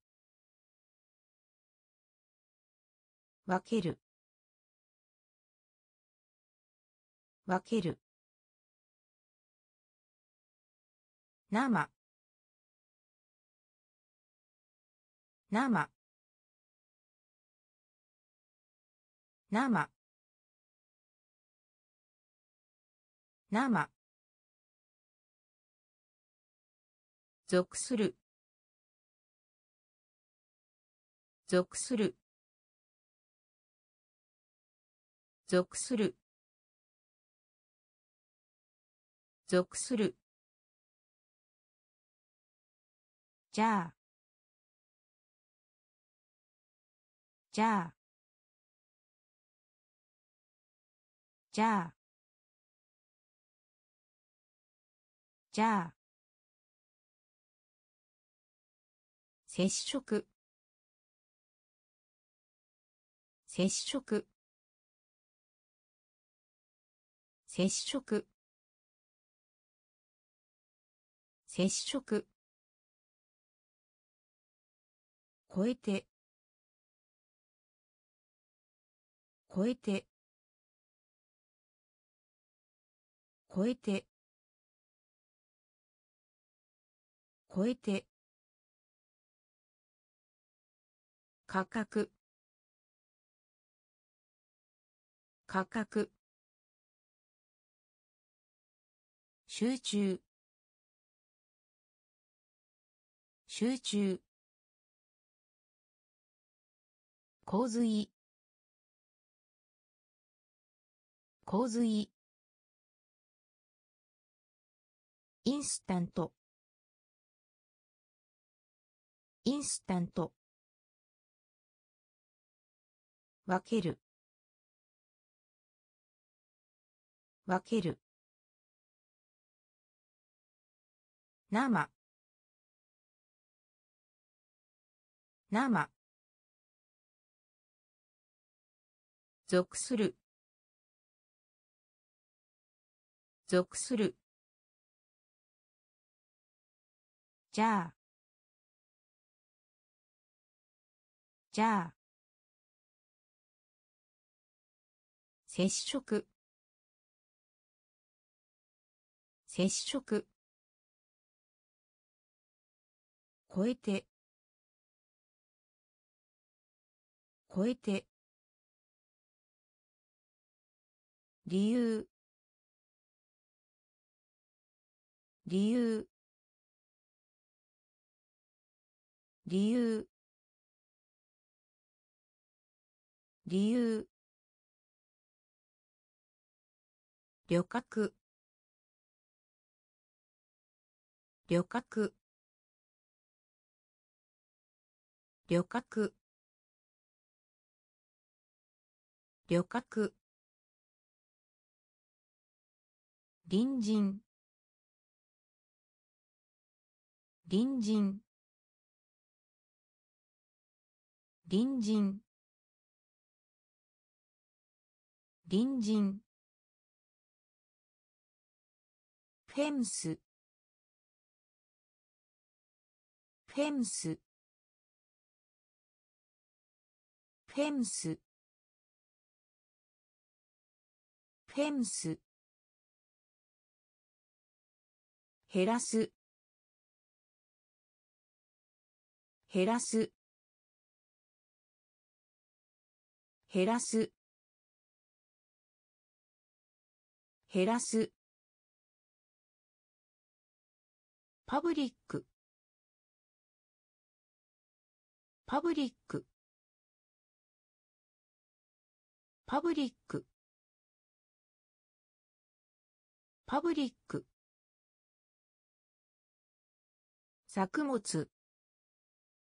分ける。分ける。生。生。生。生。属する。属する。属する。属する。じゃあ。じゃあ。じゃあ。じゃあ。接触。接触。接触。接触。超えて。超えて。超えて。超えて。価格。価格。集中。集中。洪水。洪水。インスタント。インスタント。分ける。分ける。生。生。属する。属する。じゃあ。じゃあ。接触。接触。超えて。超えて。理由。理由。理由。理由。旅客。旅客。旅客。旅客。隣人。隣人。隣人。隣人。フェンス。フェンス。フェンス。フェンス。減らす。減らす。減らす。減らす。パブリック。パブリック。パブリック。パブリック。作物。作物。作物。作物。活動的。活動的。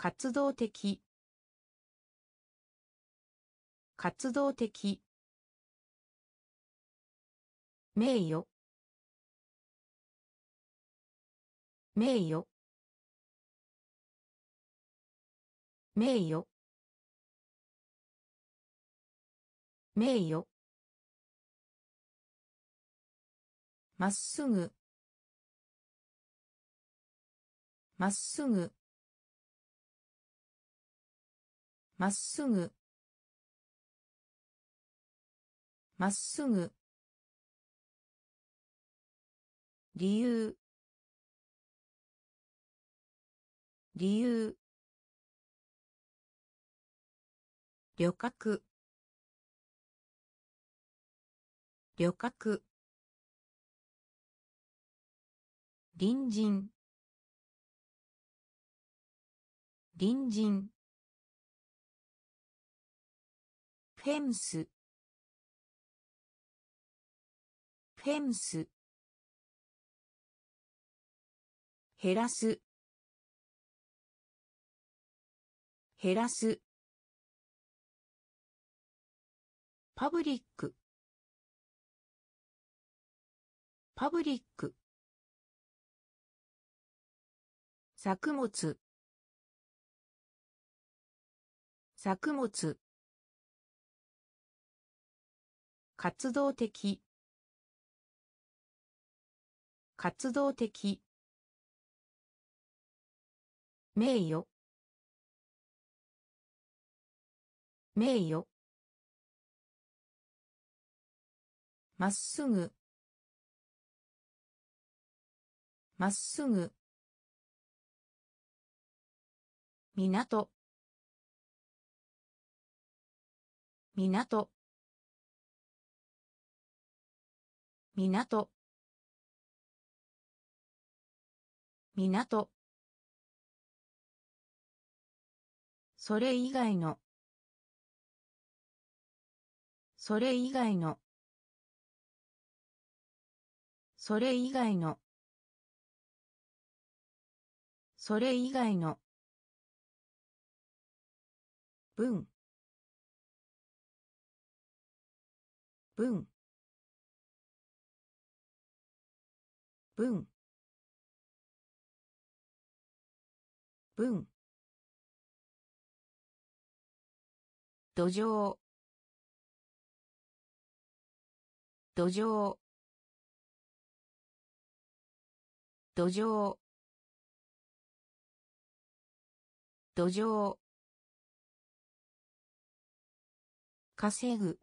活動的。活動的。名誉。名誉。名誉。名誉。まっすぐ。まっすぐ。まっすぐ。まっすぐ。理由。理由。旅客。旅客。隣人。隣人。フェンス。フェンス。減らす。減らす。パブリック。パブリック。作物。作物。活動的。活動的。名誉。名誉。まっすぐ。まっすぐ。港。港。港。港。それ以外の。それ以外の。それ以外の。それ以外の。文。文。文。文。土壌。土壌。土壌。土壌。稼ぐ。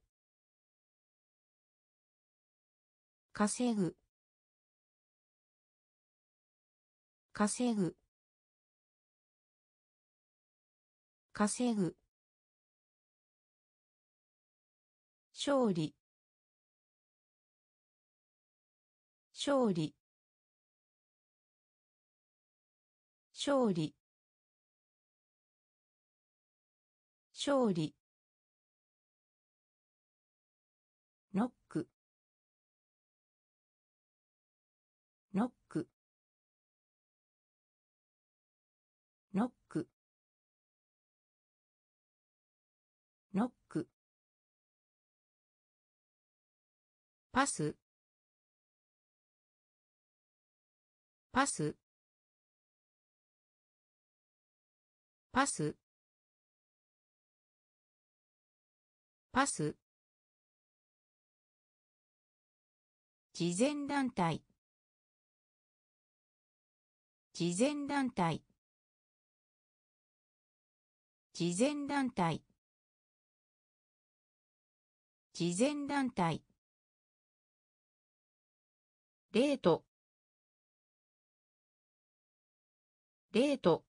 稼ぐ。稼ぐ。稼ぐ。勝利。勝利。勝利。勝利。パス。パス。パス。パス。慈善団体。慈善団体。慈善団体。慈善団体。レート。レート。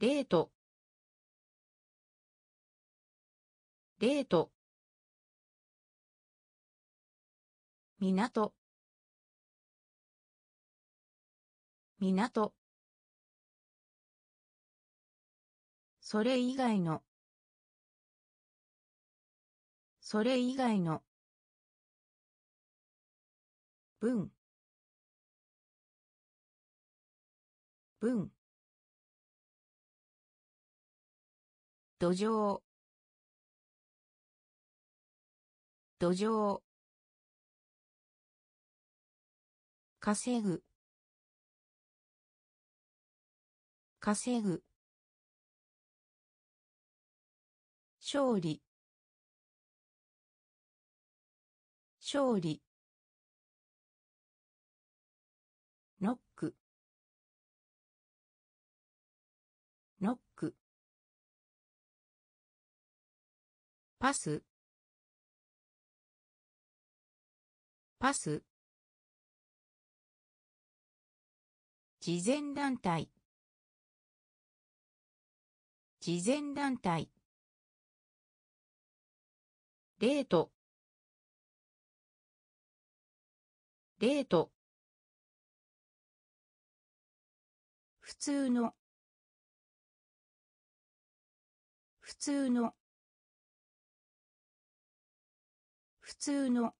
レート。レート。港。港。それ以外の。それ以外の。文。文。土壌。土壌。稼ぐ。稼ぐ。勝利。勝利。パス。パス。慈善団体。慈善団体。レートレート普通の。普通の。通の。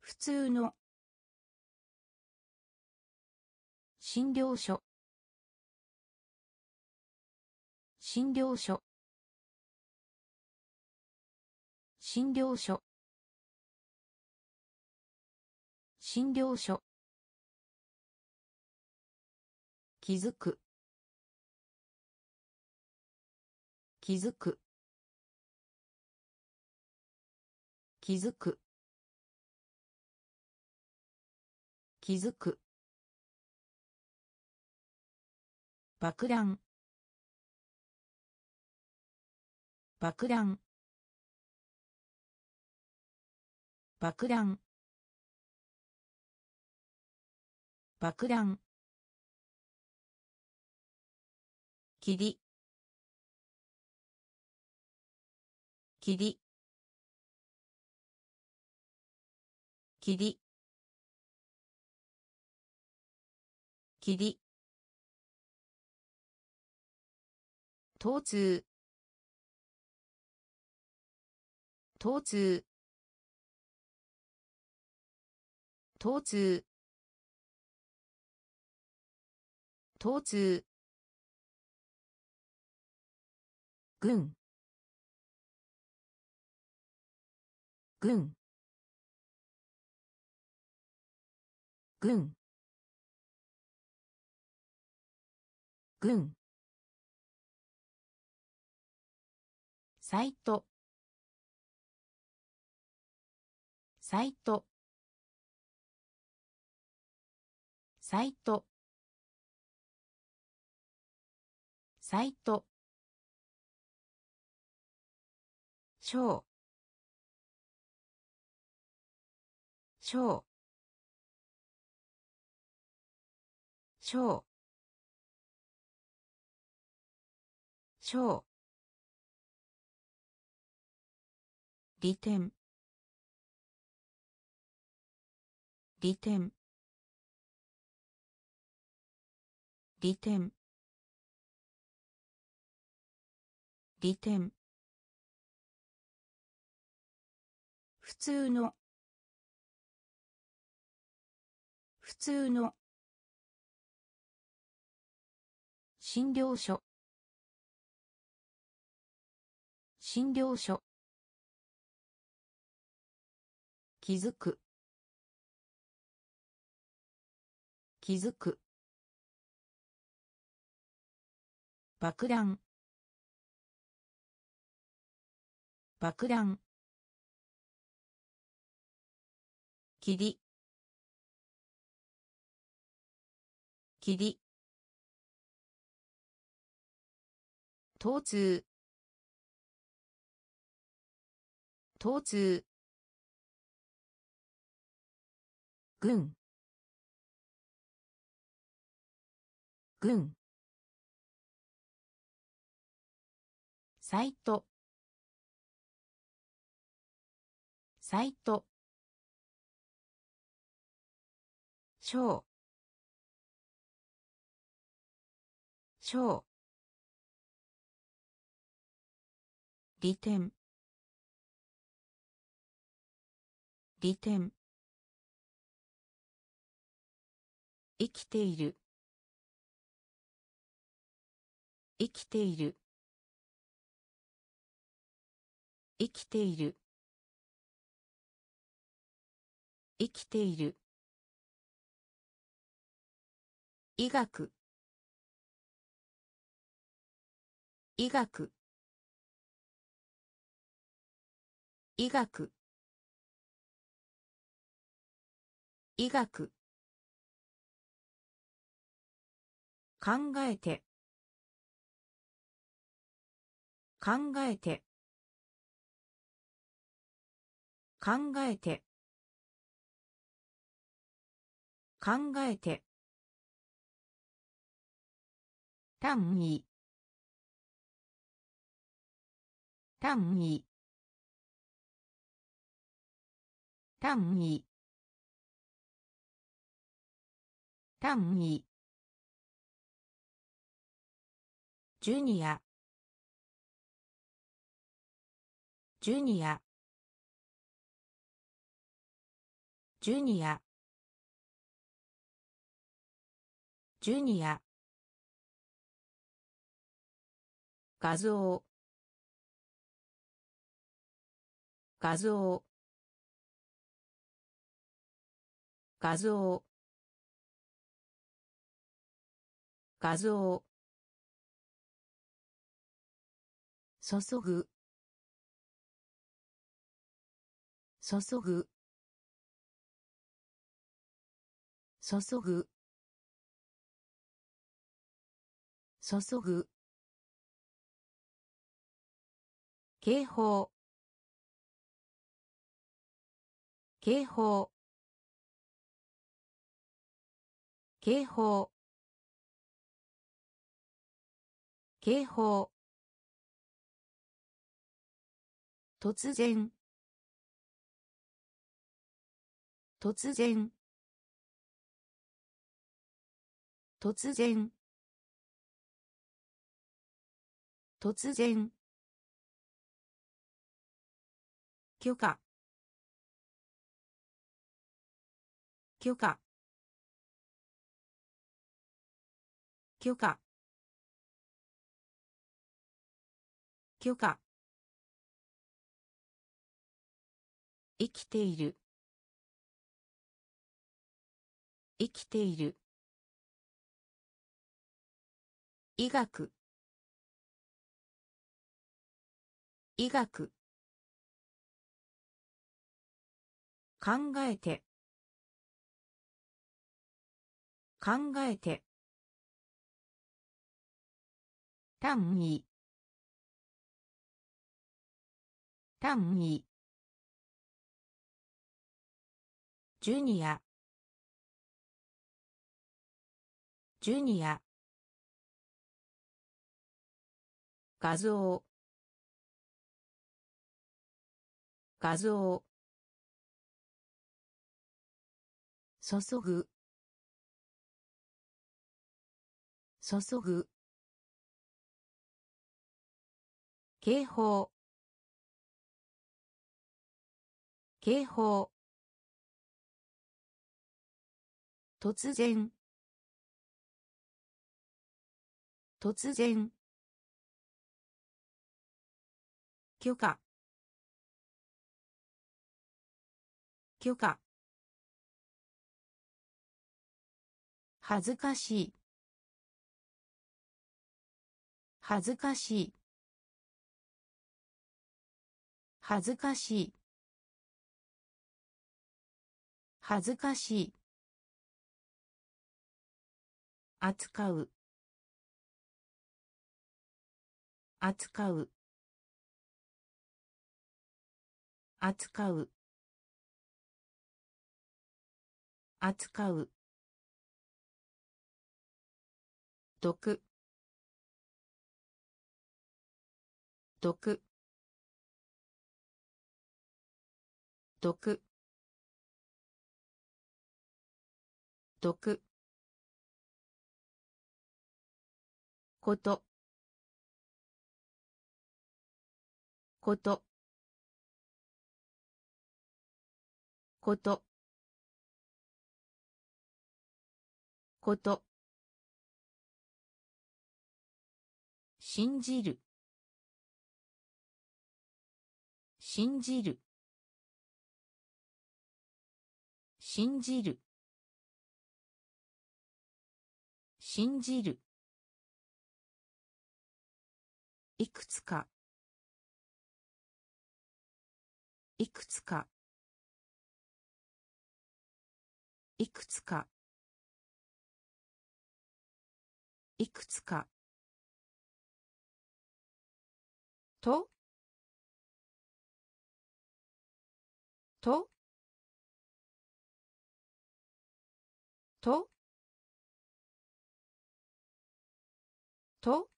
普通の。診療所。診療所。診療所。診療所。気づく。気づく。気づく。気づく。爆弾。爆弾。爆弾。爆弾。霧。霧。霧霧疼痛疼痛疼痛疼痛軍。軍。軍。軍。サイト。サイト。サイト。サイト。ショーショーショーショー利点。利点。利点。利点。普通の。普通の。診療所。診療所。気づく。気づく。爆弾。爆弾。霧。霧。疼痛疼痛軍軍サイトサイトショーショー利点。利点。生きている。生きている。生きている。生きている。医学。医学。医学。医学。考えて。考えて。考えて。考えて。単位。単位。単位。単位。ジュニア。ジュニア。ジュニア。ジュニア。画像。画像。画像。画像。注ぐ。注ぐ。注ぐ。注ぐ。警報。警報。警報。警報。突然。突然。突然。突然。許可。許可。許可。許可。生きている。生きている。医学。医学。考えて。考えて。単位。単位。ジュニア。ジュニア。画像。画像。注ぐ。注ぐ。警報。警報。突然。突然。許可。許可。恥ずかしい。恥ずかしい。恥ずかしい。恥ずかしい。扱う。扱う。扱う。扱う。毒。毒。毒。毒。こと。こと。こと。こと。信じる。信じる。信じる。信じる。いくつか。いくつか。いくつか。いくつか。と？と？とと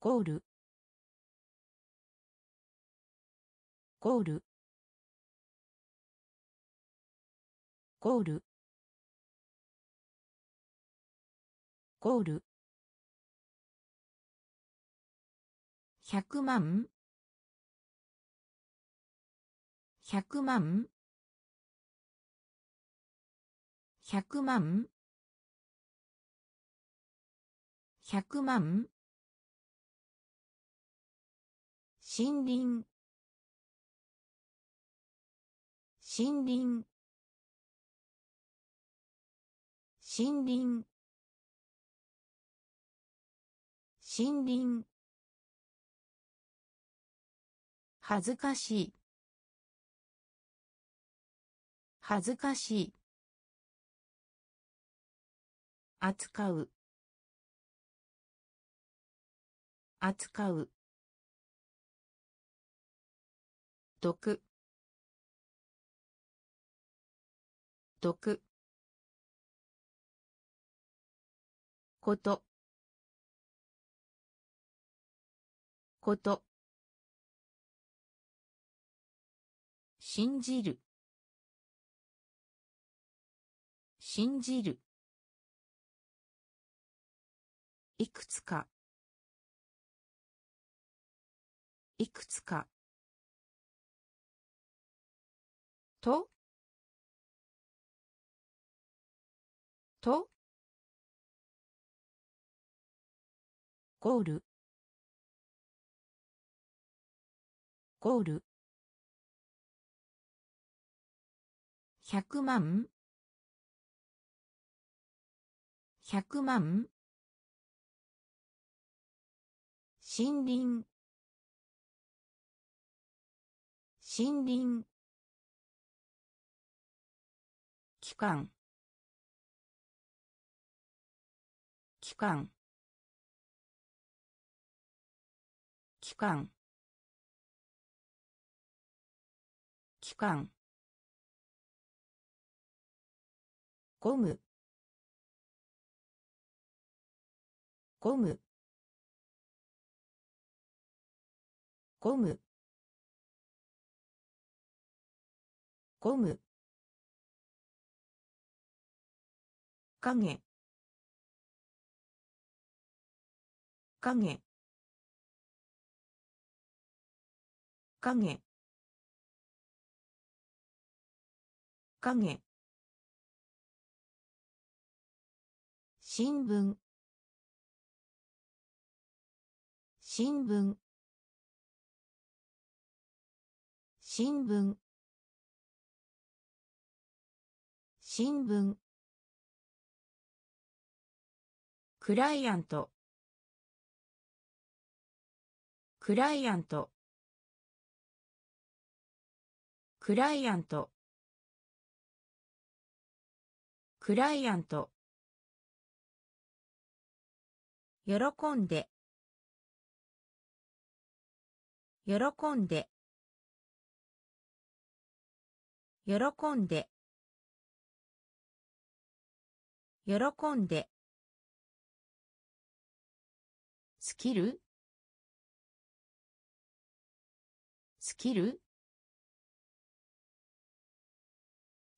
ゴールゴールゴールゴール。百万百万。百万。百万。森林。森林。森林。森林。恥ずかしい。恥ずかしい。扱う。扱う。毒。毒。こと。こと。信じる。信じる。いくつか。いくつか。と。と。ゴール。ゴール。百万。百万。森林。森林。期間期間期間期間ゴム。ゴム。ゴム。ゴム。影。影。影。影。新聞。新聞。新聞。新聞。クライアント。クライアント。クライアント。クライアント。喜んで。喜んで。喜んで。喜んで。スキル？スキル？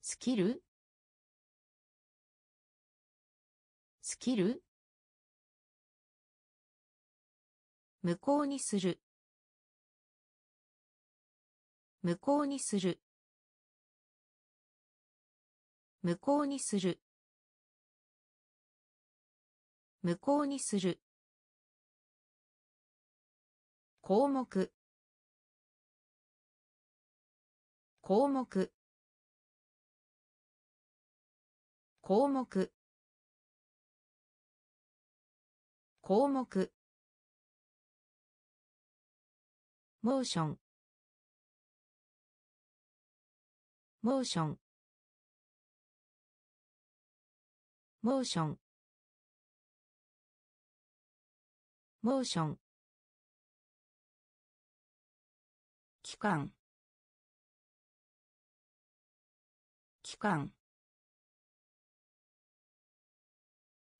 スキル？スキル？無効にする。無効にする。無効にする。無効にする。項目。項目。項目。項目。モーション。モーション。モーション。モーション。期間期間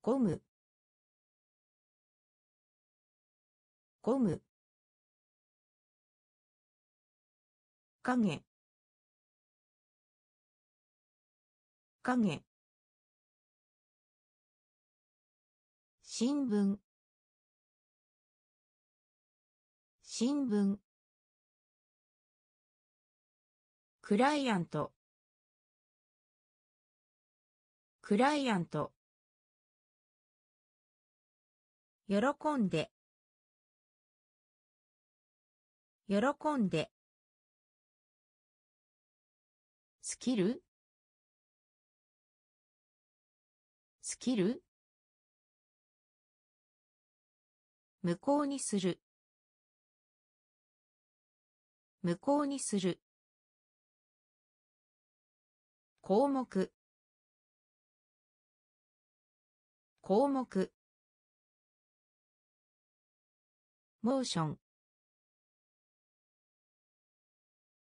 ゴム。ゴム。影。影。新聞。新聞。クライアント。クライアント。喜んで。喜んで。スキルスキル無効にする。無効にする。項目。項目。モーション。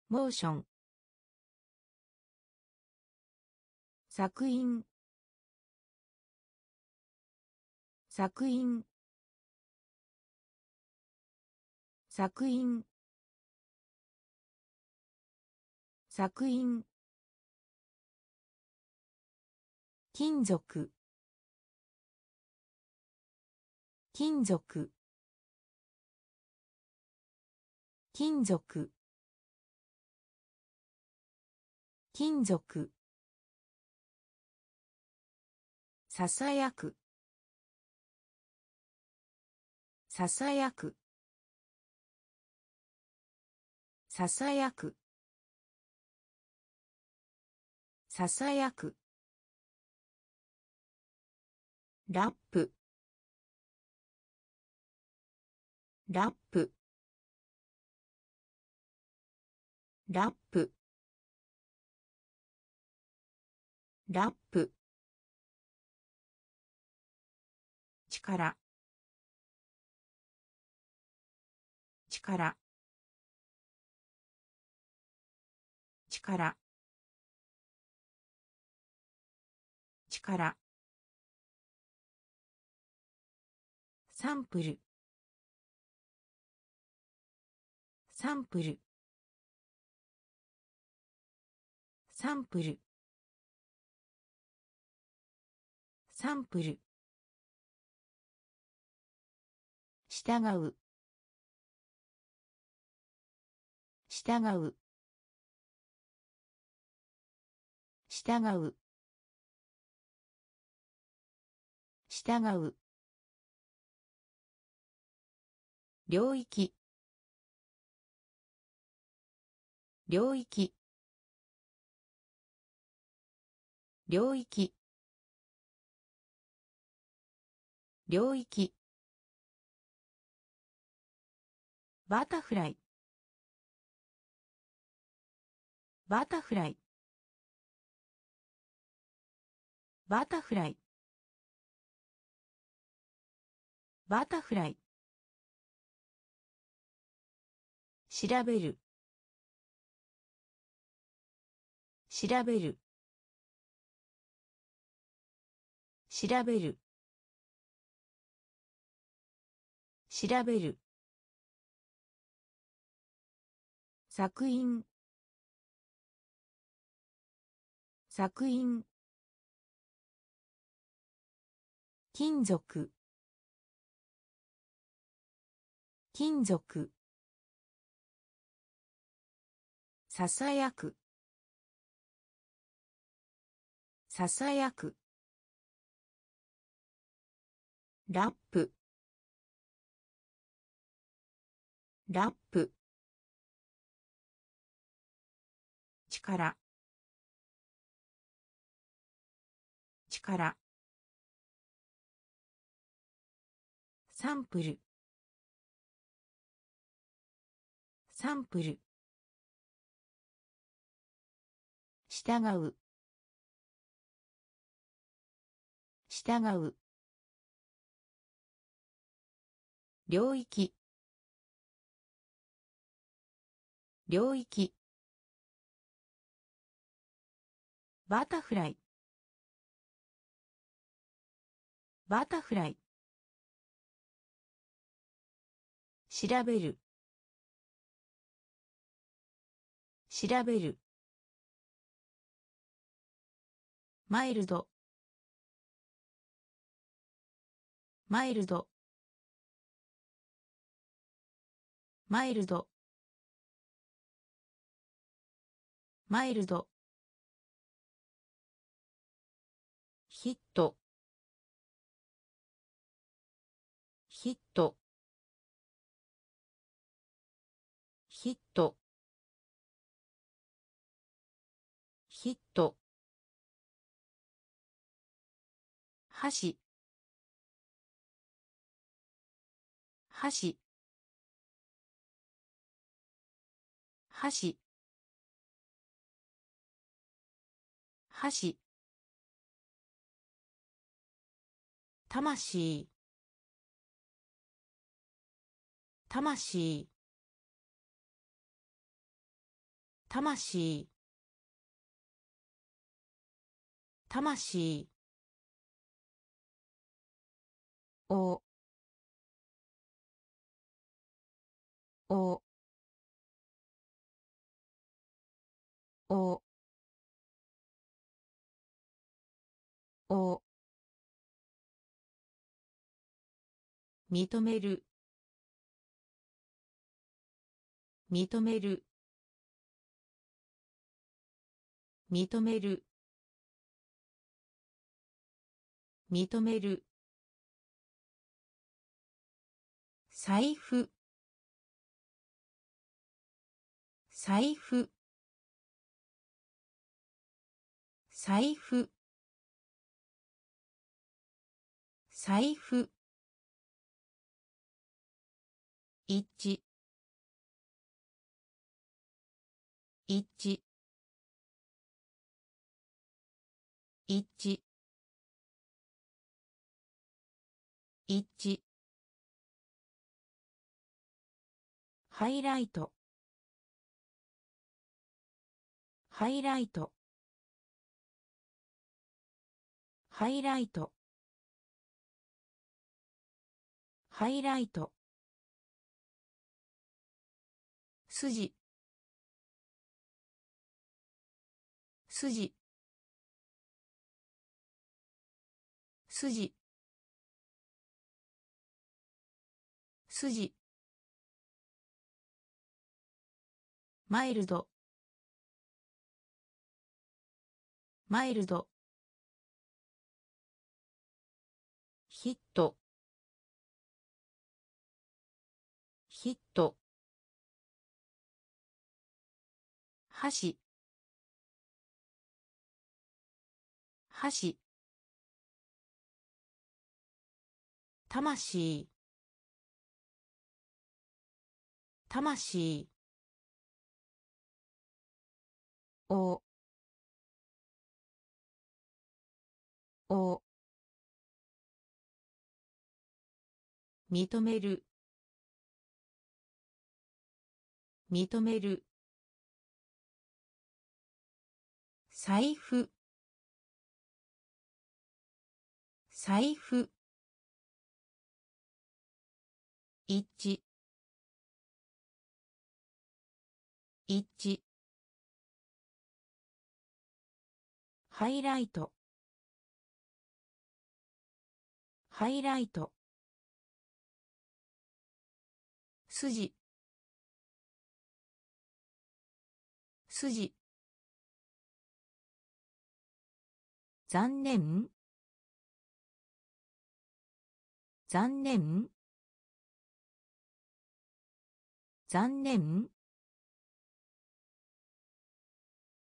モーション。作品。作品。作品。作品。金属。金属。金属。金属。ささやく。ささやく。ささやく。ささやく。ラップ。ラップ。ラップ。ラップ。力。力。力。力。サンプル。サンプル。サンプル。サンプル。従う。従う。従う。従う。領域。領域。領域。領域。バタフライ。バタフライ。バタフライ。バタフライ。調べる。調べる。調べる。調べる。作品。作品。金属。金属。ささやく。ささやく。ラップ。ラップ。力。力。サンプル。サンプル。従う。従う。領域。領域。バタフライ。バタフライ。調べる。調べる。マイルド。マイルド。マイルド。マイルド。ヒット。ヒット。ヒット。ヒット。箸。箸。箸。箸。魂。魂。魂。魂。おおおお認める。認める。認める。認める。財布。財布。財布。財布。一致。一致。一。致一。致ハイライト。ハイライト。ハイライト。ハイライト。筋。筋。筋。筋。マイルド。マイルド。ヒット。ヒット。箸。箸。魂。魂。おお認める。認める。財布。財布。一。致一。致ハイライト。ハイライト。筋。筋。残念。残念。残念。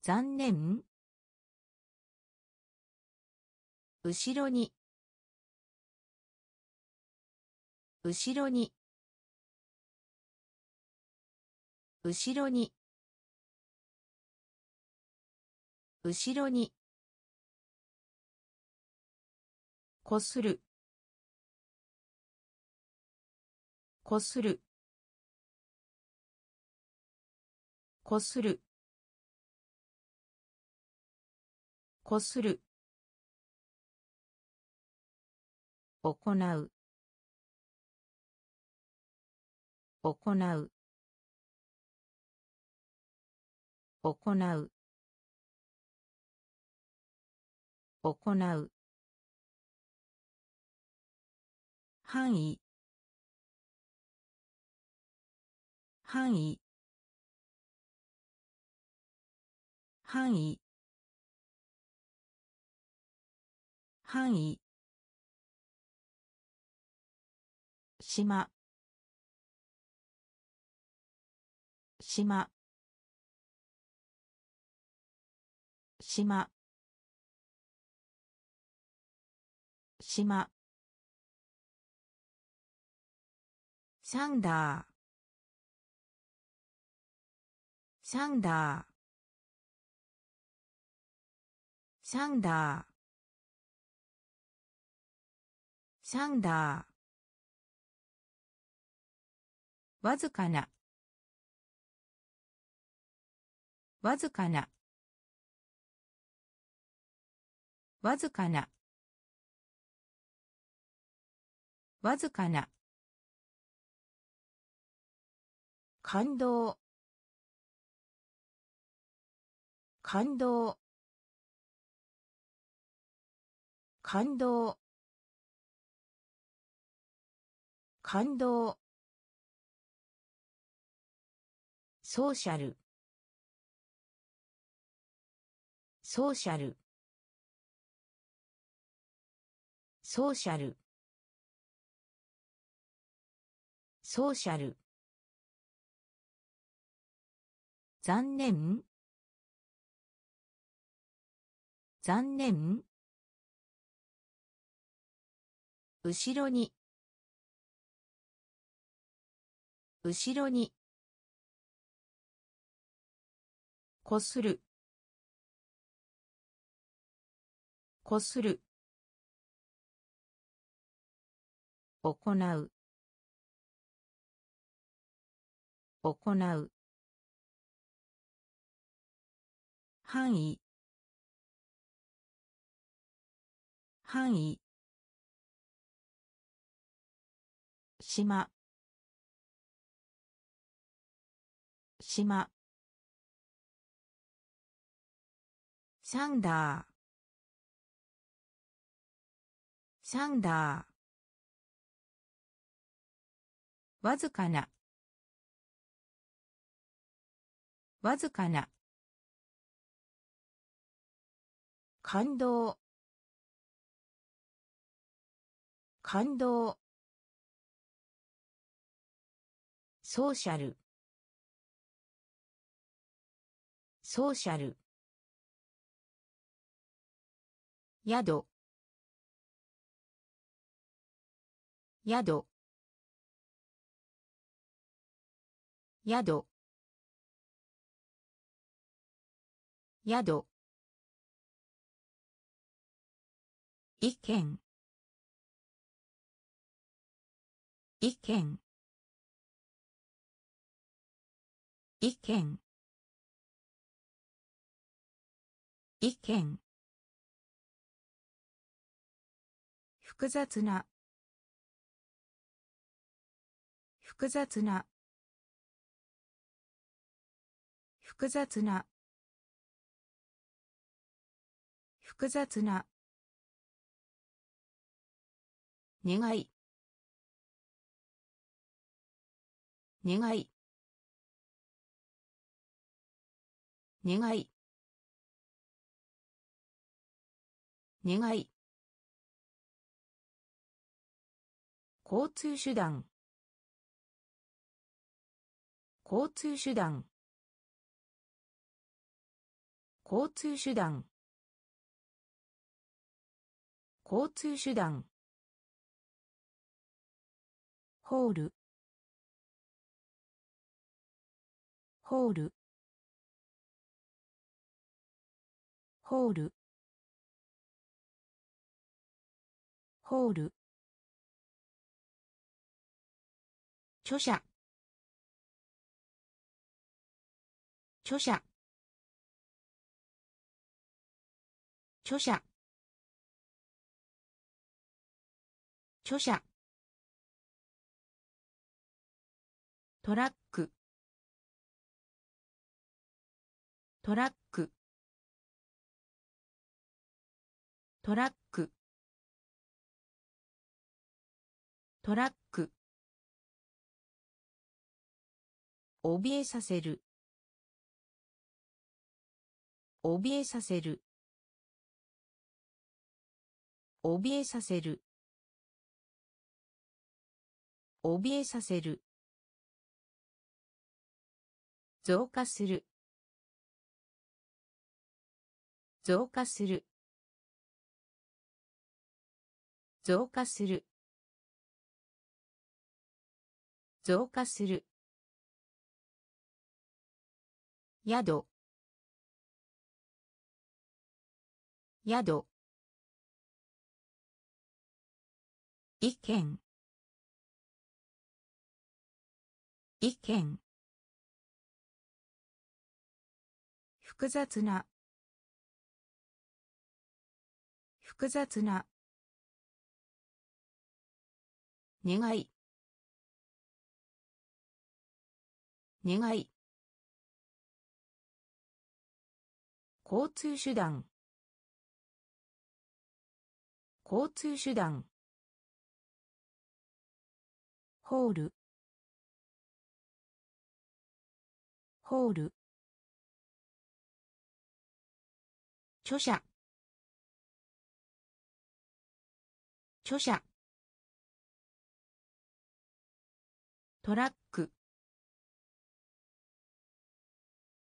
残念。後ろに。後ろに。後ろに。後ろに。こする。こする。こする。こする。行う。行う。行う。行う。範囲。範囲。範囲。範囲。島。島。島。島。サンダー。サンダー。サンダー。サンダー。わずかな。わずかな。わずかな。わずかな。感動。感動。感動。感動。ソーシャル。ソーシャル。ソーシャル。ソーシャル。残念。残念。後ろに。後ろに。こする。こする。行う。行う。範囲。範囲。島。島。サンダーサンダーわずかな。わずかな。感動。感動。ソーシャル。ソーシャル。宿。宿。宿。宿。意見意見意見。意見。複雑な。複雑な。複雑な。複雑な。願い。願い。願い。願い。交通手段。交通手段。交通手段。交通手段。ホール。ホール。ホール。ホール。著者。著者。著者。著者。トラック。トラック。トラック。トラック。怯えさせる。怯えさせる。怯えさせる。怯えさせる。増加する。増加する。増加する。増加する。宿。宿。意見。意見。複雑な。複雑な。願い。願い。交通手段。交通手段。ホール。ホール。著者。著者。トラック。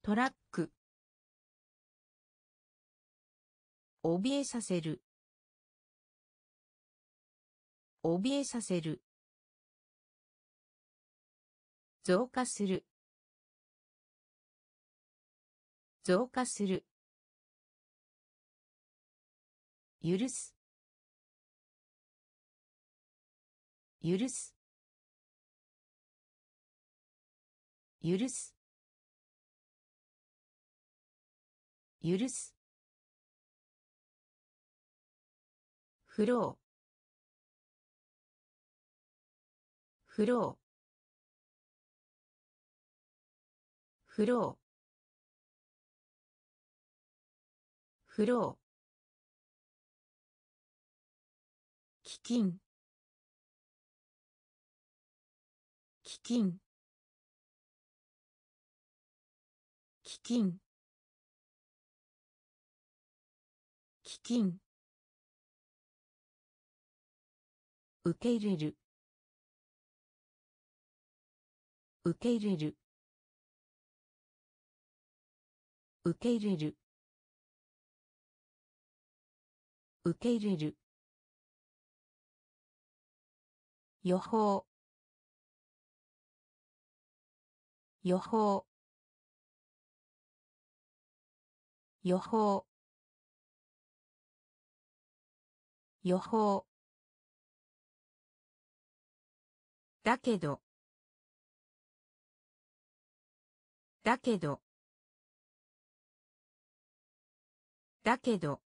トラック。怯えさせる。怯えさせる。増加する。増加する。許す。許す。許す。許す。フローフローフローフロー基金基金金基金受け入れる。受け入れる。受け入れる。受け入れる。予報。予報。予報。予報。だけど。だけど。だけど。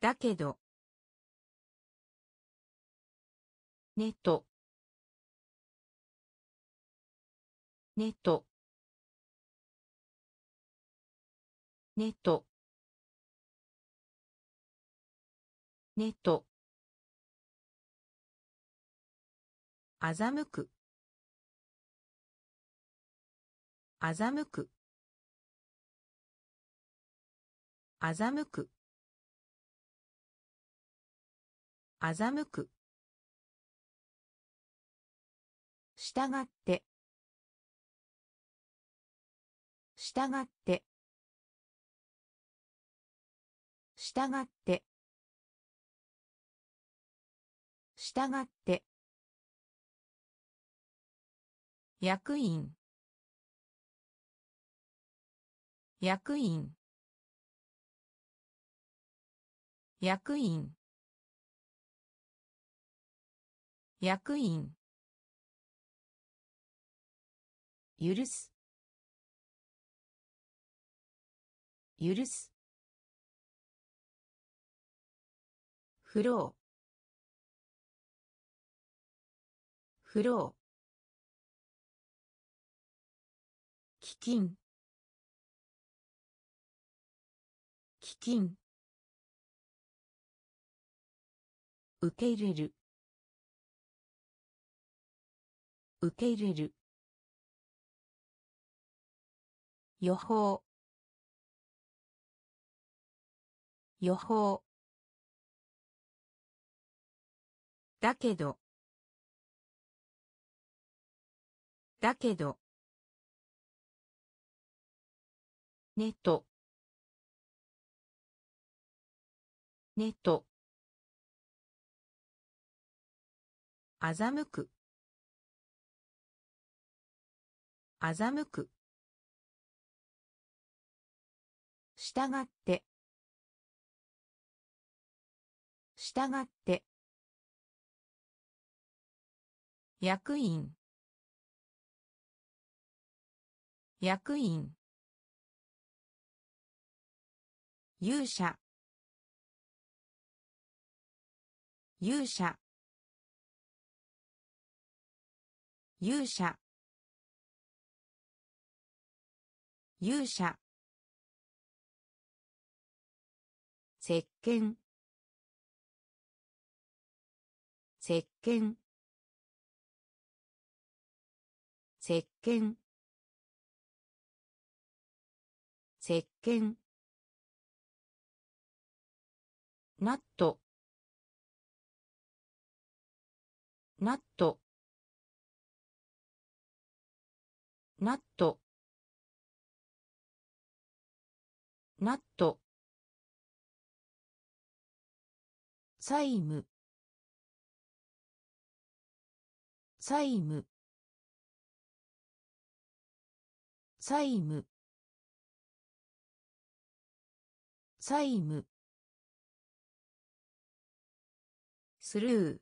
だけど。ネットネットネット。ネット。欺く。欺く。欺く。欺く。したがって。したがって。したがって。したがって。役員。役員。役員。役員。許す。許す。フロー。フロー。基金。基金。受け入れる。受け入れる。予報。予報。だけど。だけど。ネットネット欺く。欺く。したがって。したがって役員。役員。勇者。勇者。勇者。勇者。石鹸石鹸石鹸。石鹸。ナット。ナット。ナット。ナット。債務。債務。債務。債務。スルー。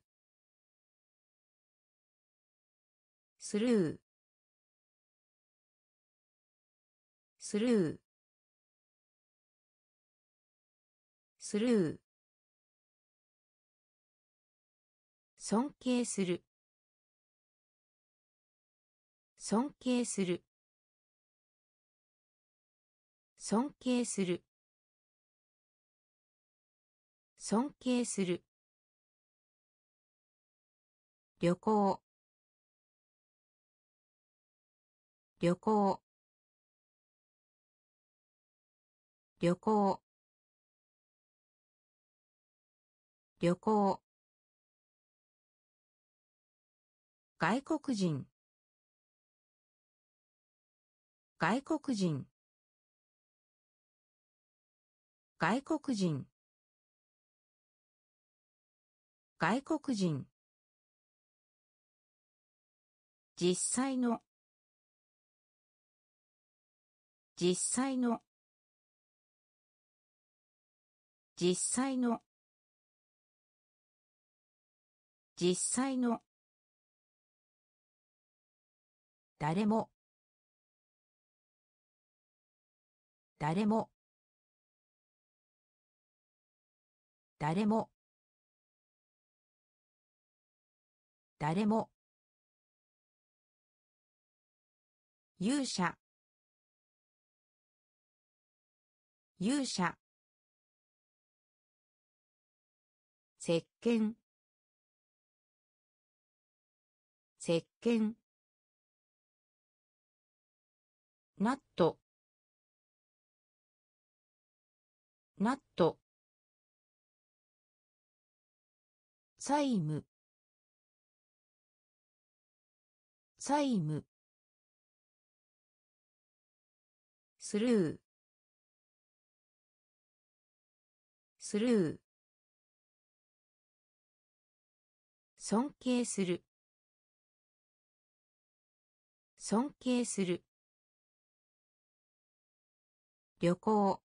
スルー。スルー。スルー。尊敬する。尊敬する。尊敬する。尊敬する。旅行。旅行。旅行。旅行。外国人。外国人。外国人。外国人。実際の。実際の。実際の。実際の。誰も。誰も。誰も。誰も。勇者。勇者。石鹸。石鹸。ナット。ナット。債務。債務。スルー。スルー。尊敬する。尊敬する。旅行。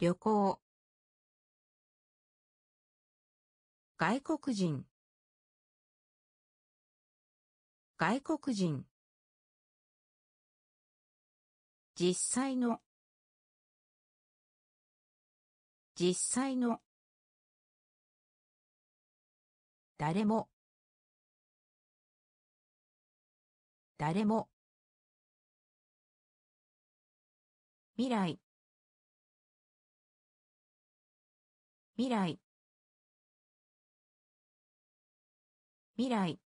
旅行。外国人。外国人。実際の。実際の。誰も。誰も。未来。未来。未来。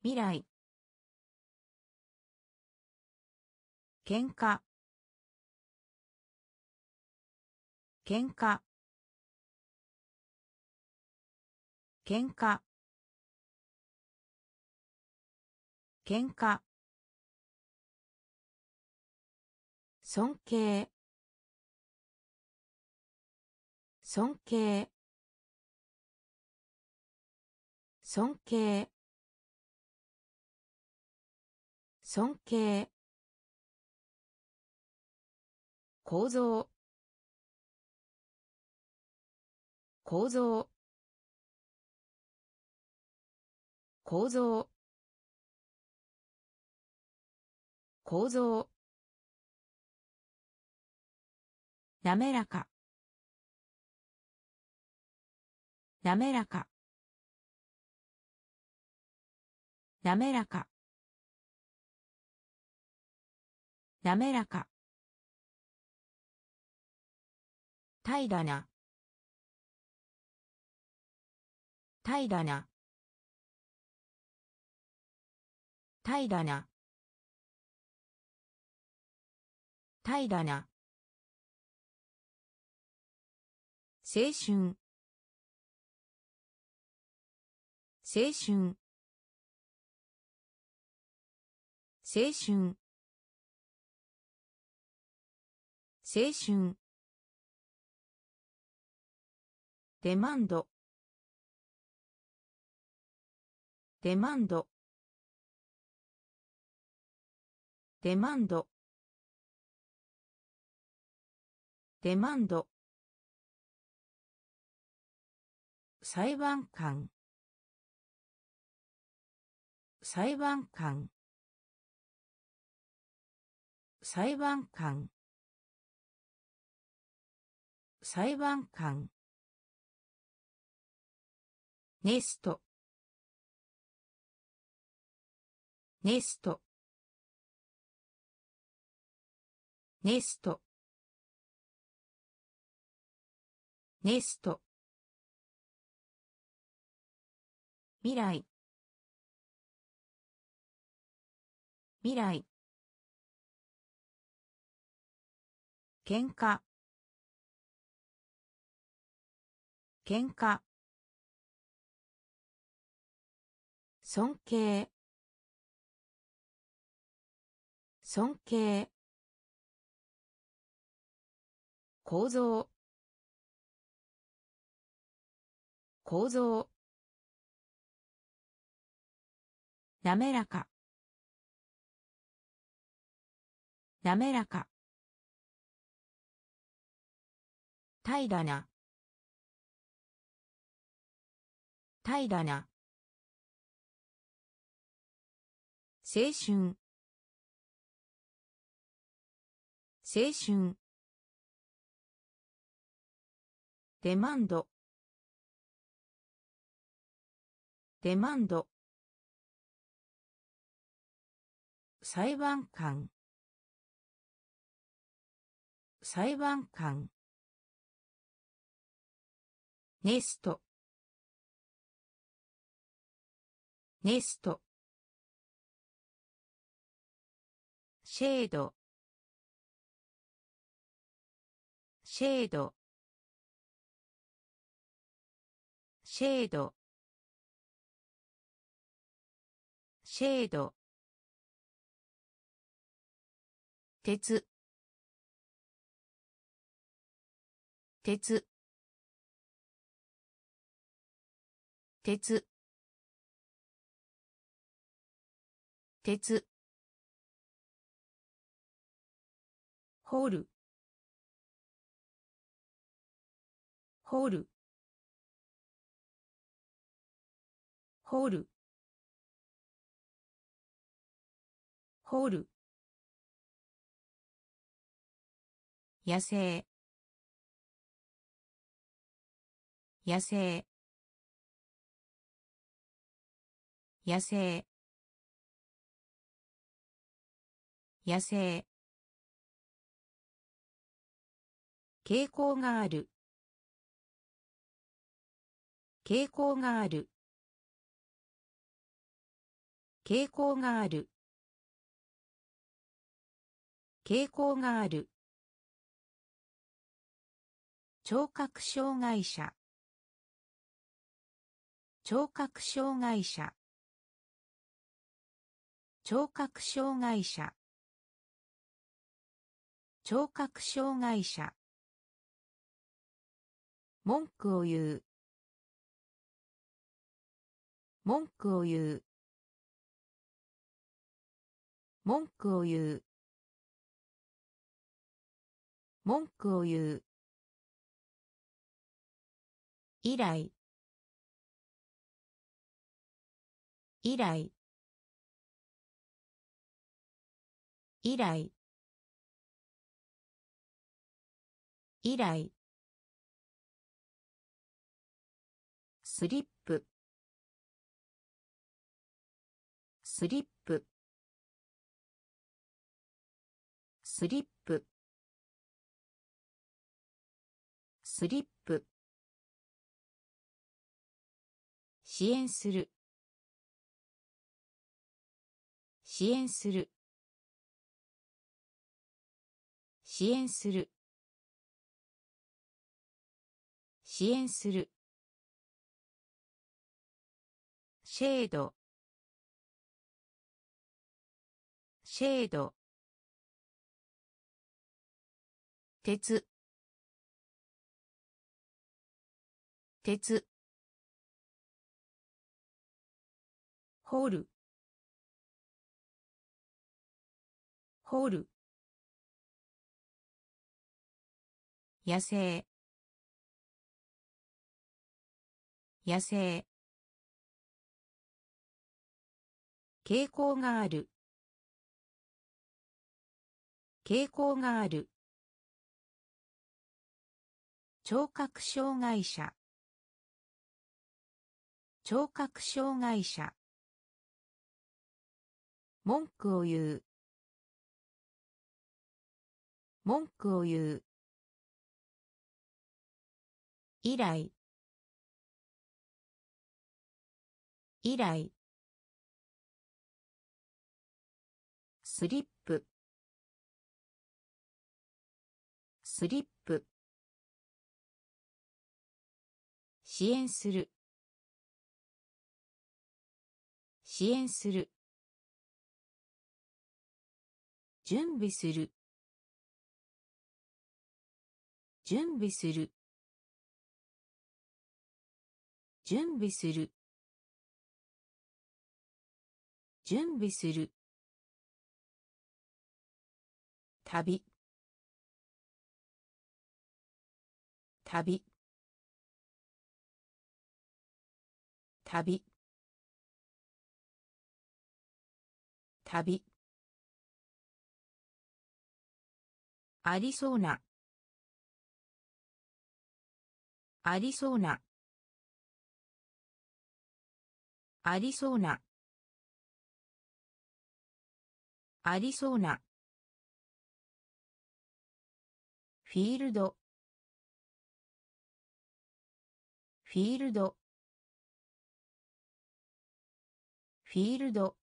未来。喧嘩。喧嘩。喧嘩。喧嘩。尊敬。尊敬。尊敬。尊敬。構造。構造。構造。構造。滑らか。滑らか。滑らか。滑らか。平らな。平らな。平らな。平らな。青春。青春。青春。青春。デマンド。デマンド。デマンド。デマンド。裁判官。裁判官。裁判官。裁判官。ネスト。ネスト。ネスト。ネスト。未来。未来。喧嘩。喧嘩。尊敬。尊敬。構造。構造。滑らか。滑らか。平らな。平らな。青春。青春。デマンド。デマンド。裁判官。裁判官。ネスト。ネスト。シェード。シェード。シェード。シェード。鉄。鉄。鉄。鉄。ホール。ホール。ホール。ホール。野生。野生野生。野生。傾向がある。傾向がある。傾向がある。傾向がある。聴覚障害者。聴覚障害者。聴覚障害者。聴覚障害者。文句を言う。文句を言う。文句を言う。文句を言う。以来。以来。以来。以来。スリップ。スリップ。スリップ。スリップ。支援する。支援する。支援する。支援する。シェードシェード鉄。鉄。ホールホール野生。野生。傾向がある。傾向がある。聴覚障害者。聴覚障害者。文句を言う。文句を言う。以来。以来。スリップ。スリップ。支援する。支援する。準備する。準備する。準備する。準備する。旅。旅。旅。旅。ありそうな。ありそうな。ありそうな。ありそうな。フィールド。フィールド。フィールド。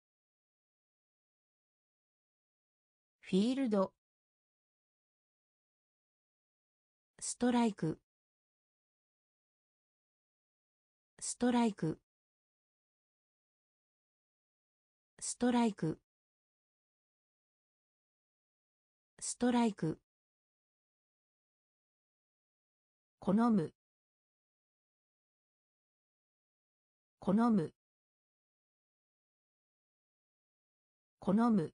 フィールド。ストライク。ストライク。ストライク。ストライク。好む。好む。好む。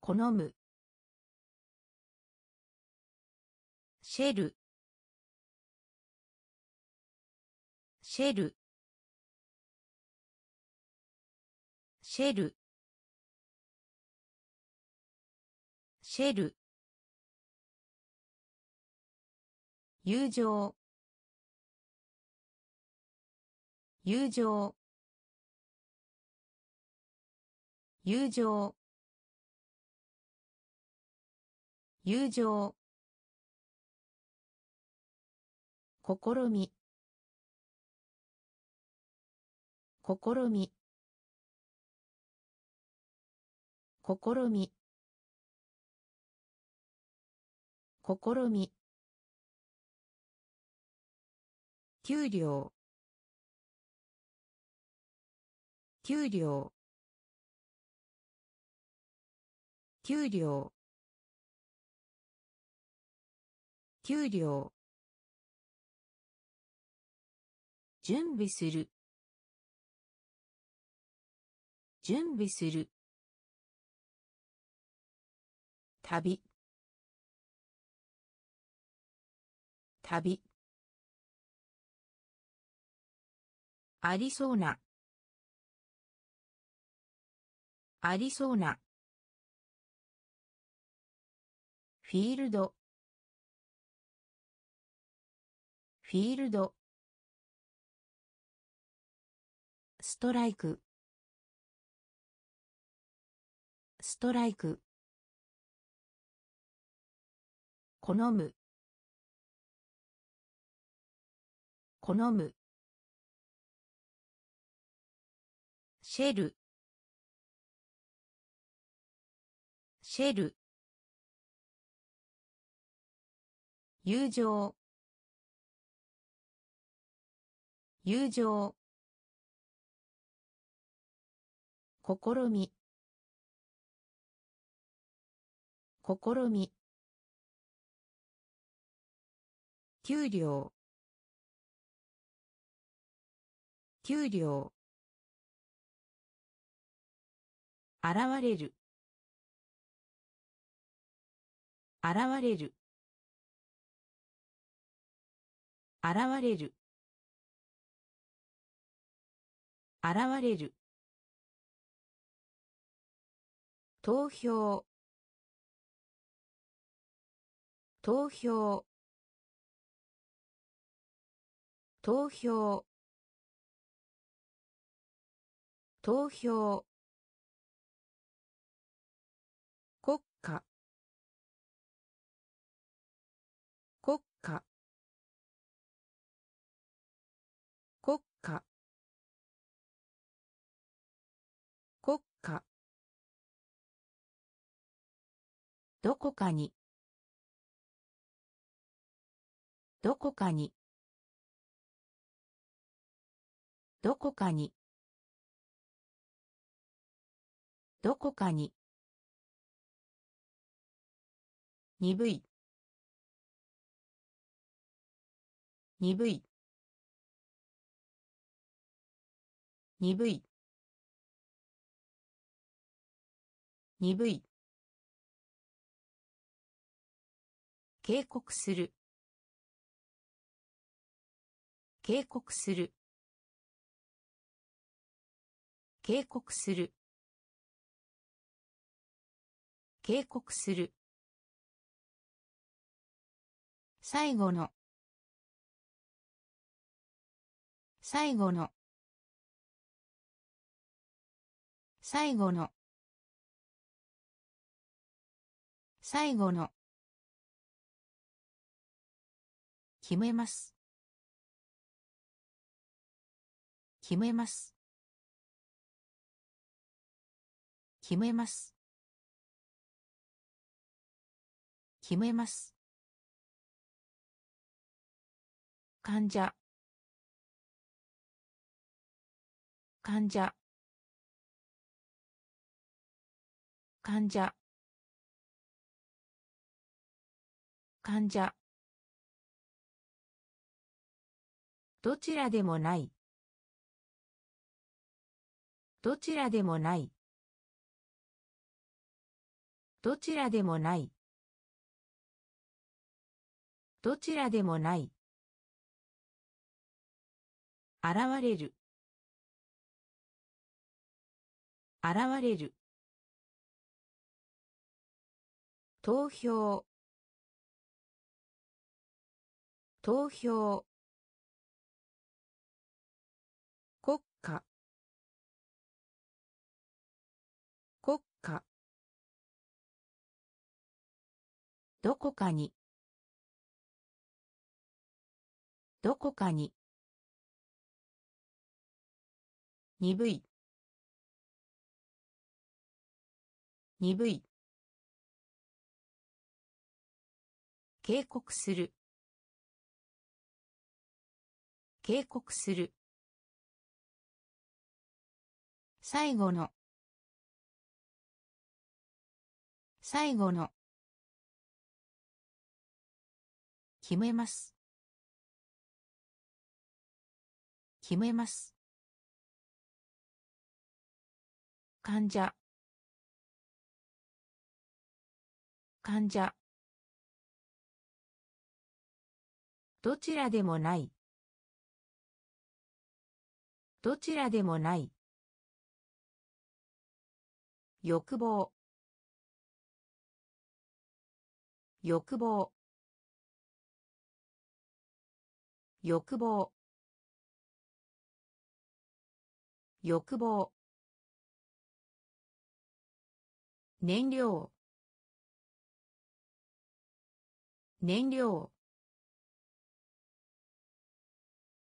好む。シェル。シェル。シェル。シェル。友情。友情。友情。友情。試み。試み。試み。試み。給料。給料。給料。給料。準備する。準備する。旅。旅。ありそうな。ありそうな。フィールド。フィールド。ストライク。ストライク。好む。好む。シェル。シェル。友情。友情。試み。試み。給料。給料。現れる。現れる。現れる。現れる。投票。投票。投票。投票。国家。国家。国家。国家。どこかに。どこかに。どこかに。どこかに。鈍い。鈍い。鈍い。鈍い。警告する。警告する。警告する。警告する。最後の。最後の。最後の。最後の。決めます。決めます。決めます。決めます。患者。患者。患者。患者。どちらでもない。どちらでもない。どちらでもない。どちらでもない。現れる。現れる。投票。投票。どこかに。どこかに。鈍い。鈍い。警告する。警告する。最後の。最後の。決めます。決めます。患者。患者。どちらでもない。どちらでもない。欲望。欲望。欲望。欲望。燃料。燃料。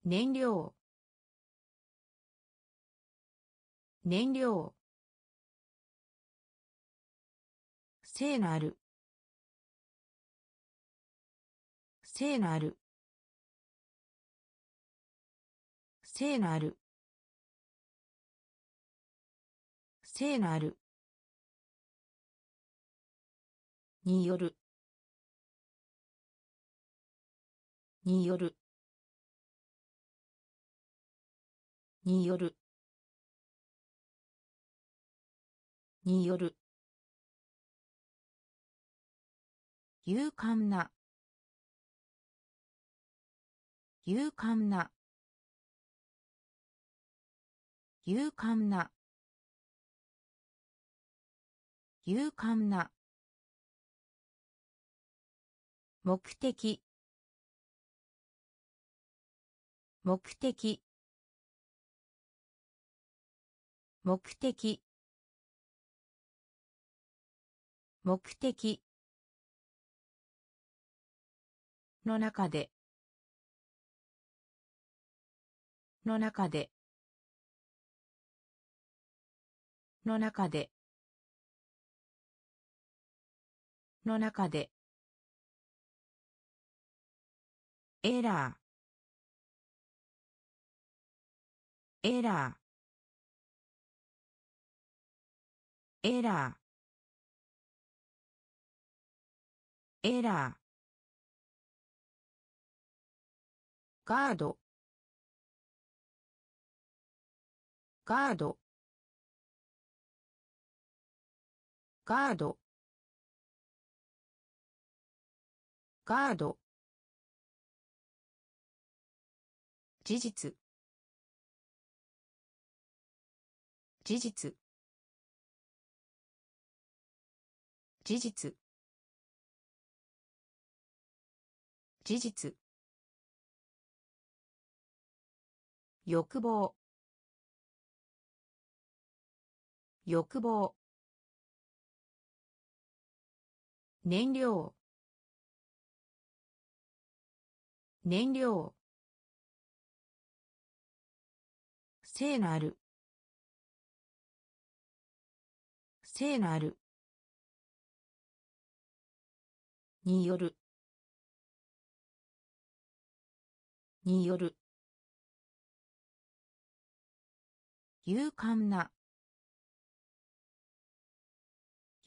燃料。燃料。聖なる。聖なる。聖なる。聖なる。による。による。による。による。勇敢な。勇敢な。勇敢な。勇敢な。目的。目的。目的。目的。の中で。の中で。の中で。の中で。エラー。エラー。エラー。エラー。ガード。ガード。ガード。ガード。事実。事実。事実。事実。欲望。欲望。燃料。燃料。聖なる。聖なる。による。による。勇敢な。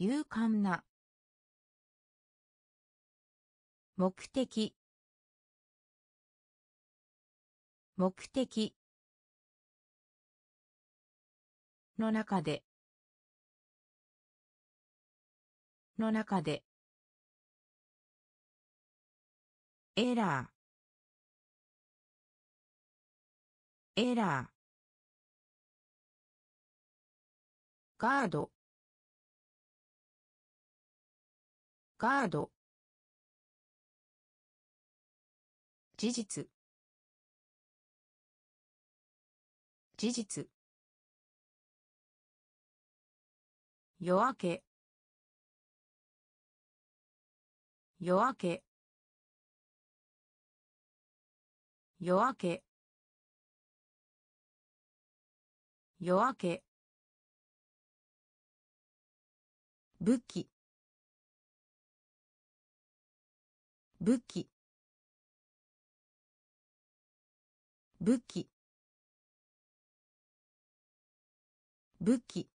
勇敢な。目的。目的。の中で。の中で。エラー。エラー。ガード。ガード。事実。事実。夜明け。夜明け。夜明け。夜明け。武器。武器。武器。武器。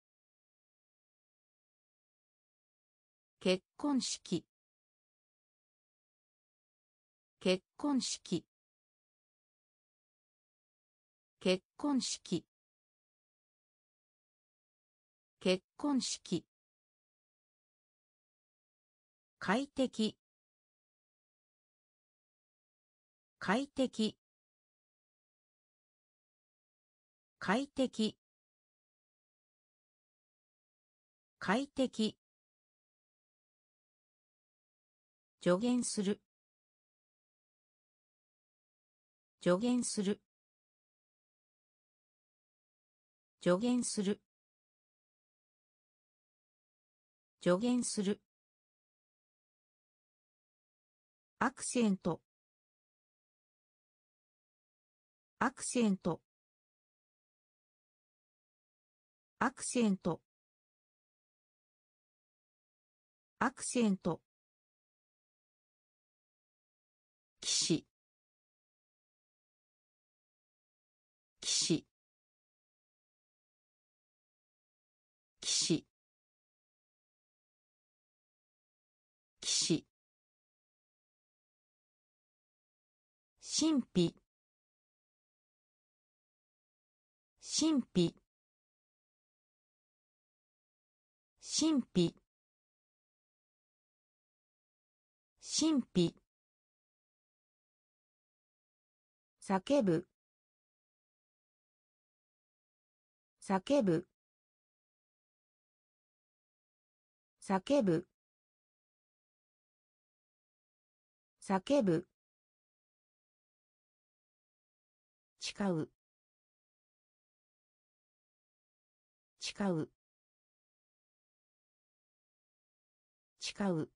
結婚式。結婚式。結婚式。結婚式。快適。快適。快適。快適。助言する。助言する。助言する。助言する。アクセント。アクセント。アクセント。アクセント。騎士。騎士。騎士。騎士。神秘。神秘。神秘。神秘。叫ぶ。叫ぶ。叫ぶ。叫ぶ。誓う。誓う。誓う。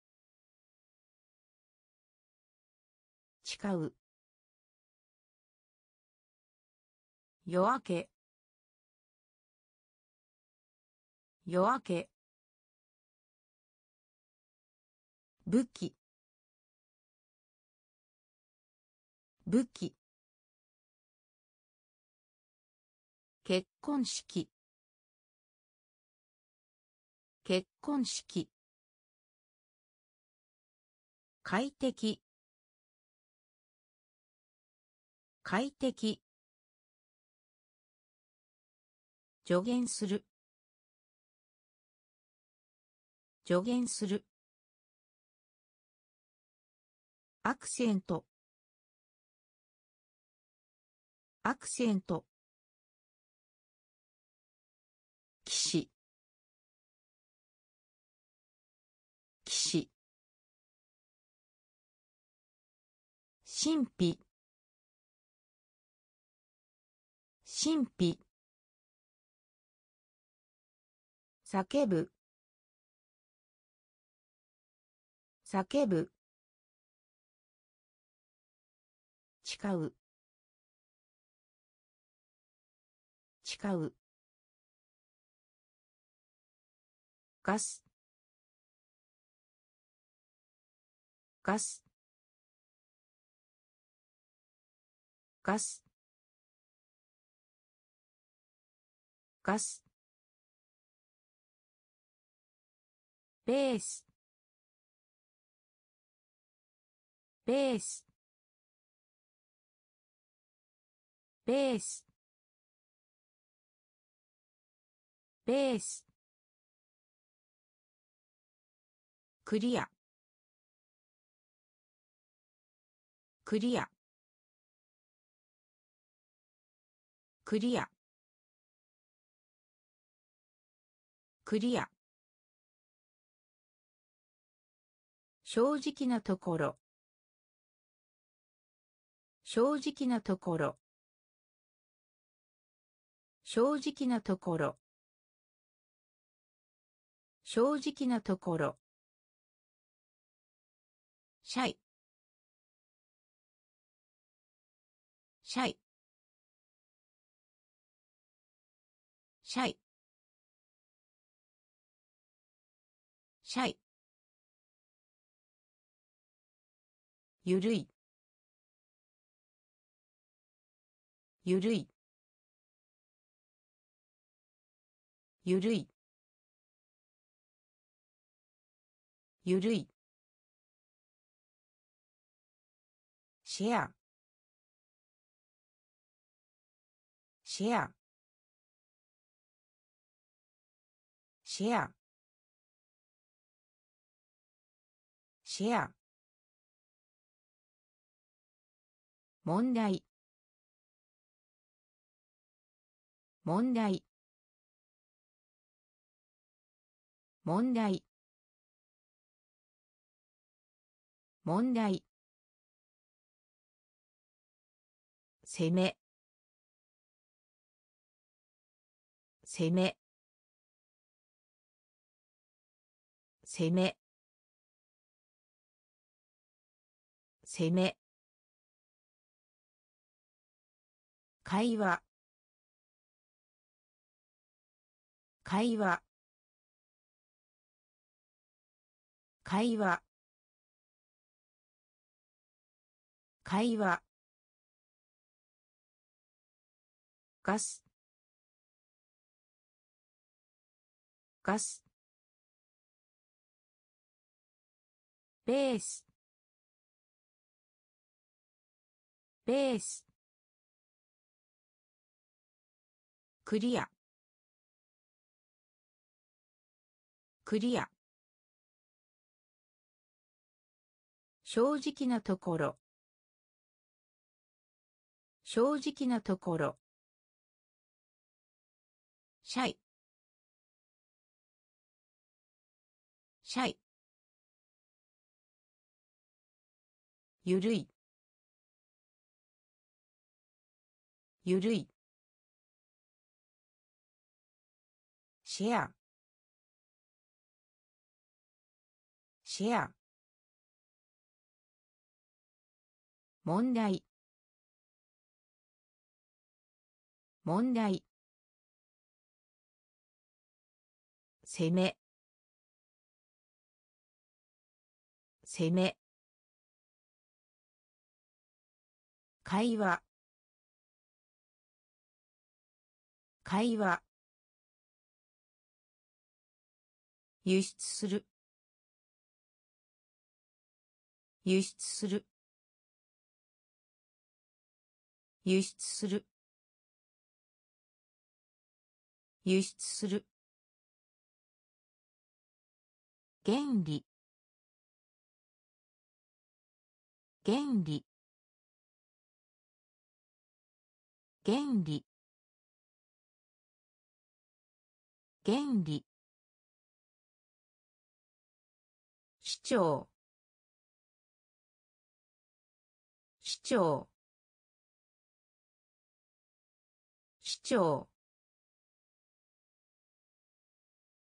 誓う。夜明け。夜明け。武器。武器。結婚式。結婚式。快適。快適。助言する。助言する。アクセント。アクセント。神秘。神秘。叫ぶ。叫ぶ。誓う。誓う。ガスガスガス。ガス。ベース。ベース。ベース。ベース。クリア。クリア。クリア。クリア。正直なところ。正直なところ。正直なところ。正直なところ。シャイ。シャイ。シャイ。シャイ。ゆるい。ゆるい。ゆるい。ゆるい。シェア。シェア。シェアシェア問題問題問題問題攻め攻め攻め。攻め。会話。会話。会話。会話。ガス。ガス。ベース。ベース。クリア。クリア。正直なところ。正直なところ。シャイ。シャイ。ゆるい。ゆるい。シェア。シェア。問題。問題。攻め。攻め。会話。会話。輸出する。輸出する。輸出する。輸出する。原理。原理。原理。原理。市長市長市長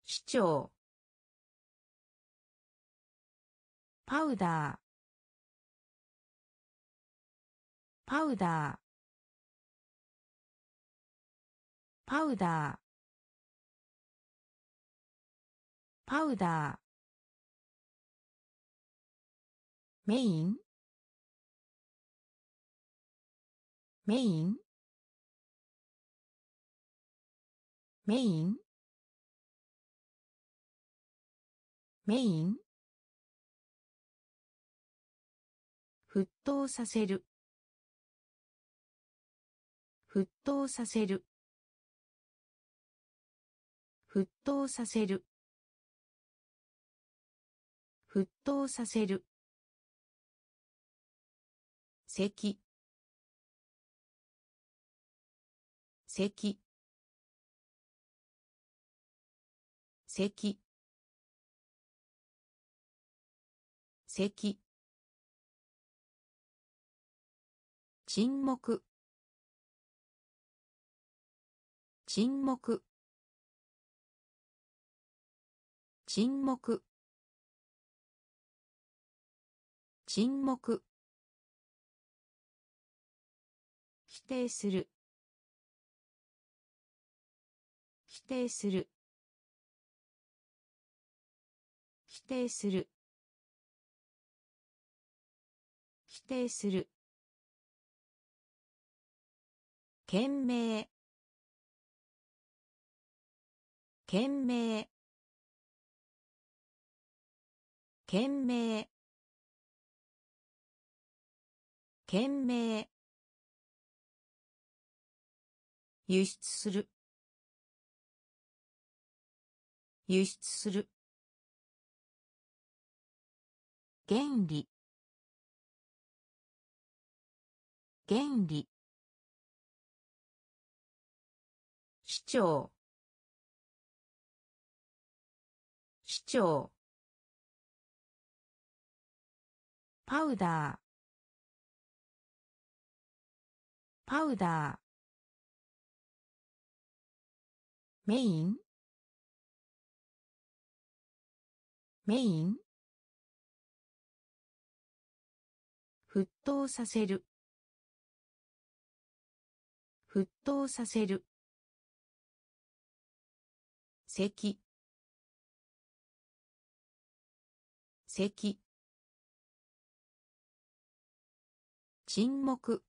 市長パウダー。パウダーパウダー。パウダー。メイン？メイン？メイン？メイン？沸騰させる。沸騰させる。沸騰させる。沸騰させる。咳。咳。咳。咳。沈黙。沈黙。沈黙。沈黙。否定する。否定する。否定する。否定する。懸命。懸命。懸命懸命輸出する。輸出する。原理。原理。市長市長パウダー。パウダー。メイン？メイン？沸騰させる。沸騰させる。咳。咳。沈黙。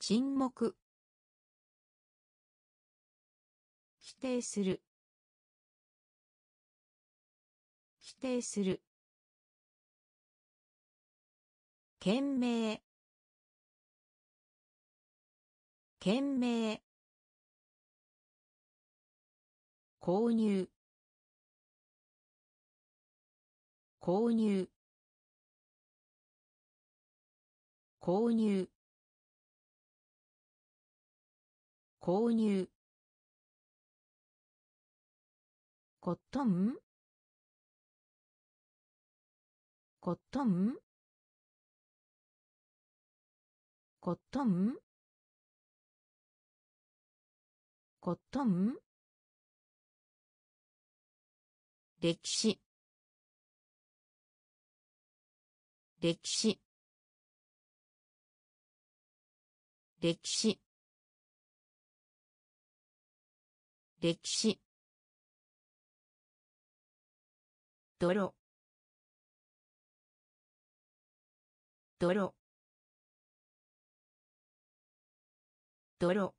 沈黙。否定する。否定する。懸命。懸命。購入。購入。購入。購入。コットン？コットン？コットン？コットン？歴史。歴史。歴史。歴史。泥。泥。泥。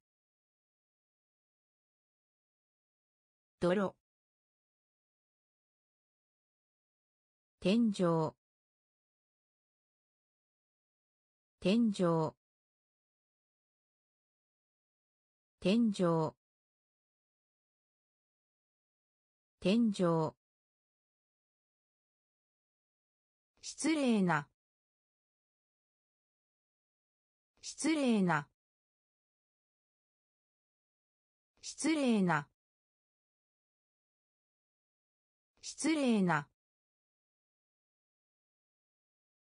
泥。天井。天井。天井。天井。失礼な。失礼な。失礼な。失礼な。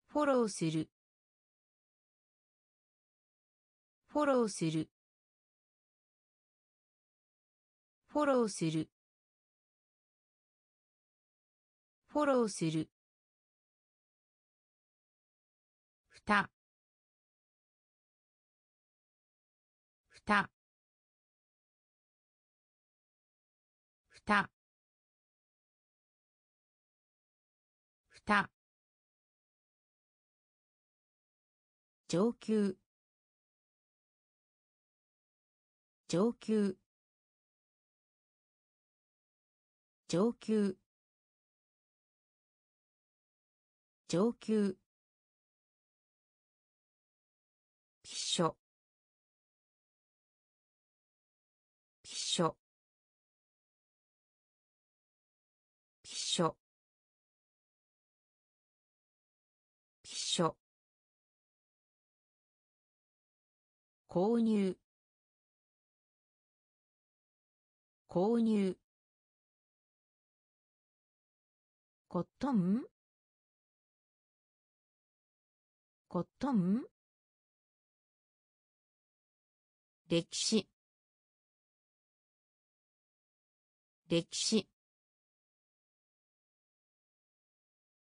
フォローする。フォローする。フォローする。フォローする。ふた。ふた。ふた。ふた。上級上級上級。上級。ピッショピッショピッショピッショ購入。購入。コットンコットン歴史。歴史。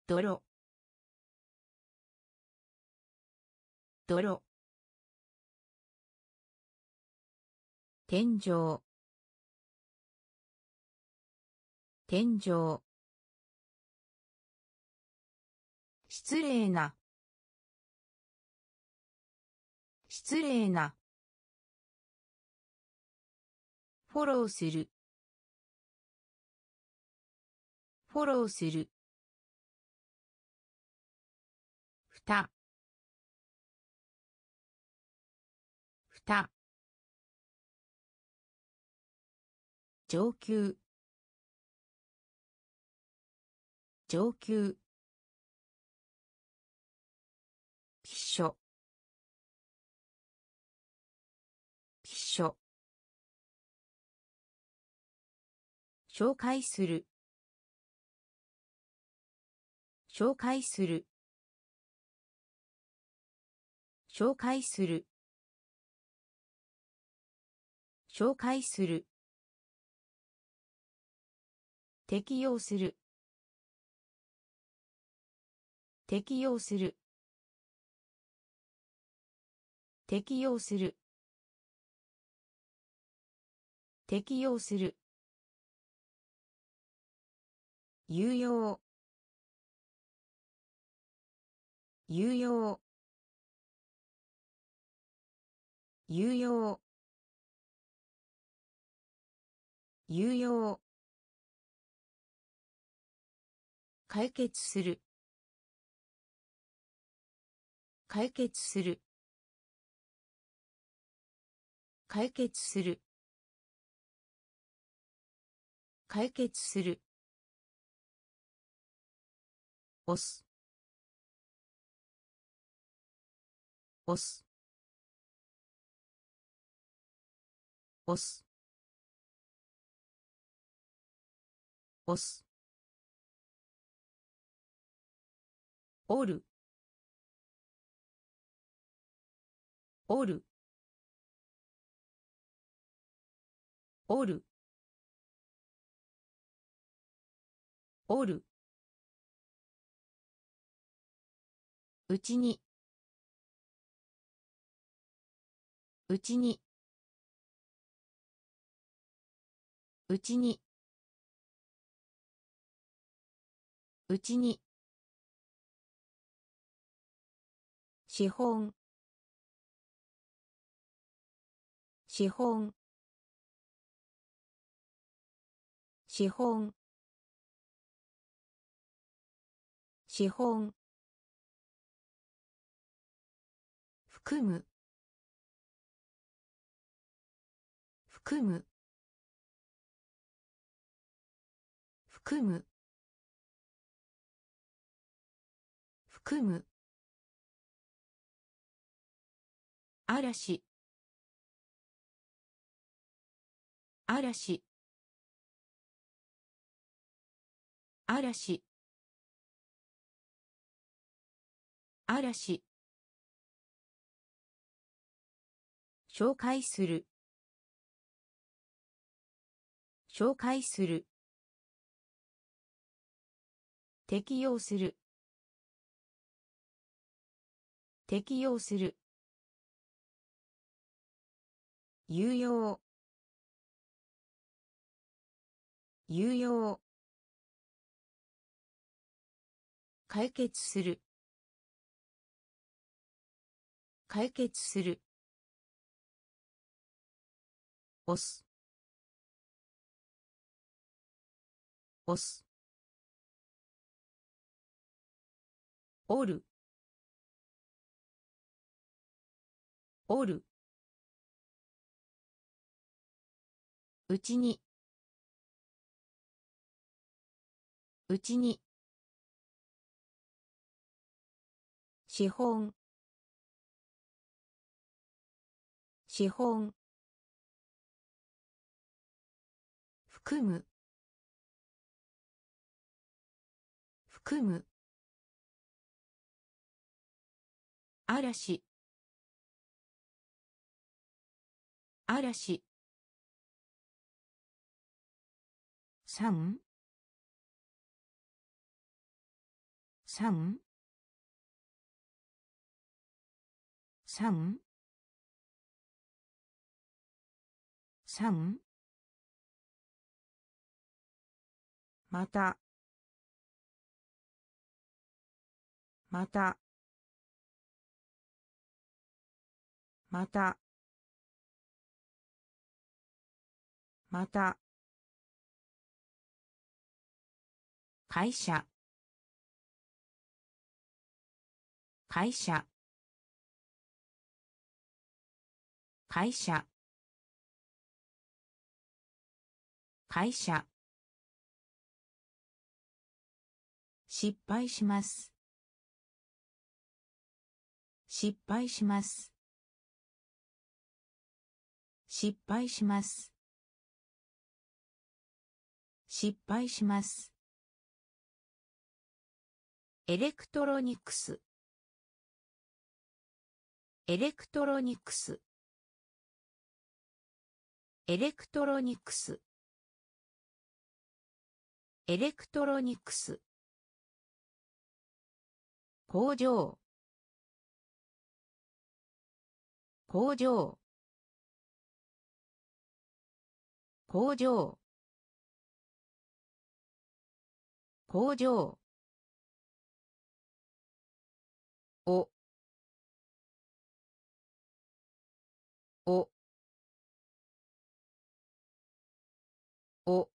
泥。泥。天井。天井。失礼な。失礼な。フォローする。フォローする。ふた。ふた。上級。上級。ピッショピショ紹介する。紹介する。紹介する。紹介する。適用する。適用する。適用する。適用する。有用。有用。有用。有用。解決する。解決する。解決する。解決する。押す。押す。押す。押す。おる。おる。おる。おる。うちに。うちに。うちに。うちに。資本。資本。資本資本含む含む含む含む嵐嵐嵐。嵐。紹介する。紹介する。適用する。適用する。有用。有用。解決する。解決する。押す。押す。おる。おる。うちに。うちに。資本資本含む含む嵐嵐三三三三また。また。また。また。会社。会社。会社。会社。失敗します。失敗します。失敗します。失敗します。エレクトロニクス。エレクトロニクス。エレクトロニクス。エレクトロニクス。工場。工場。工場。工場。お。お。お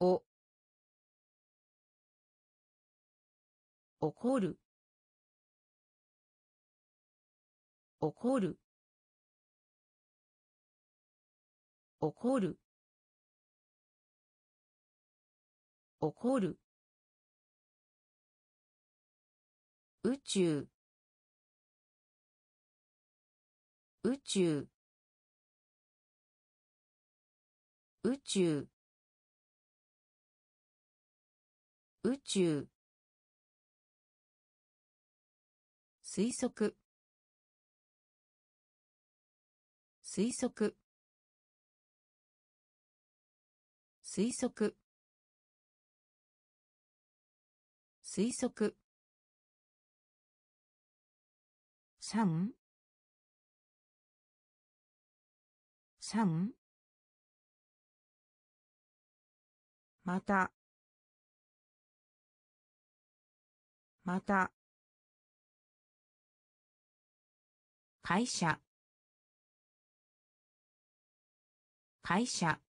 お怒る。怒る。怒る。怒る。宇宙。宇宙。宇宙。宇宙。推測。推測。推測。推測。三三また。また。会社。会社。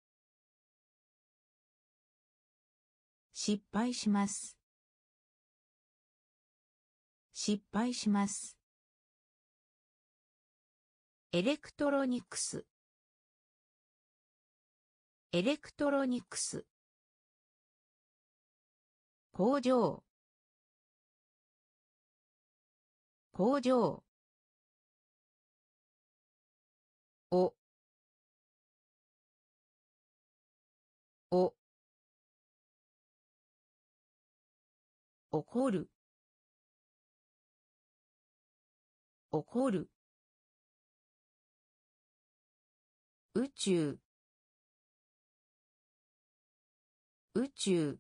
失敗します。失敗します。エレクトロニクス。エレクトロニクス。工場。工場。お。お。怒る。怒る。宇宙。宇宙。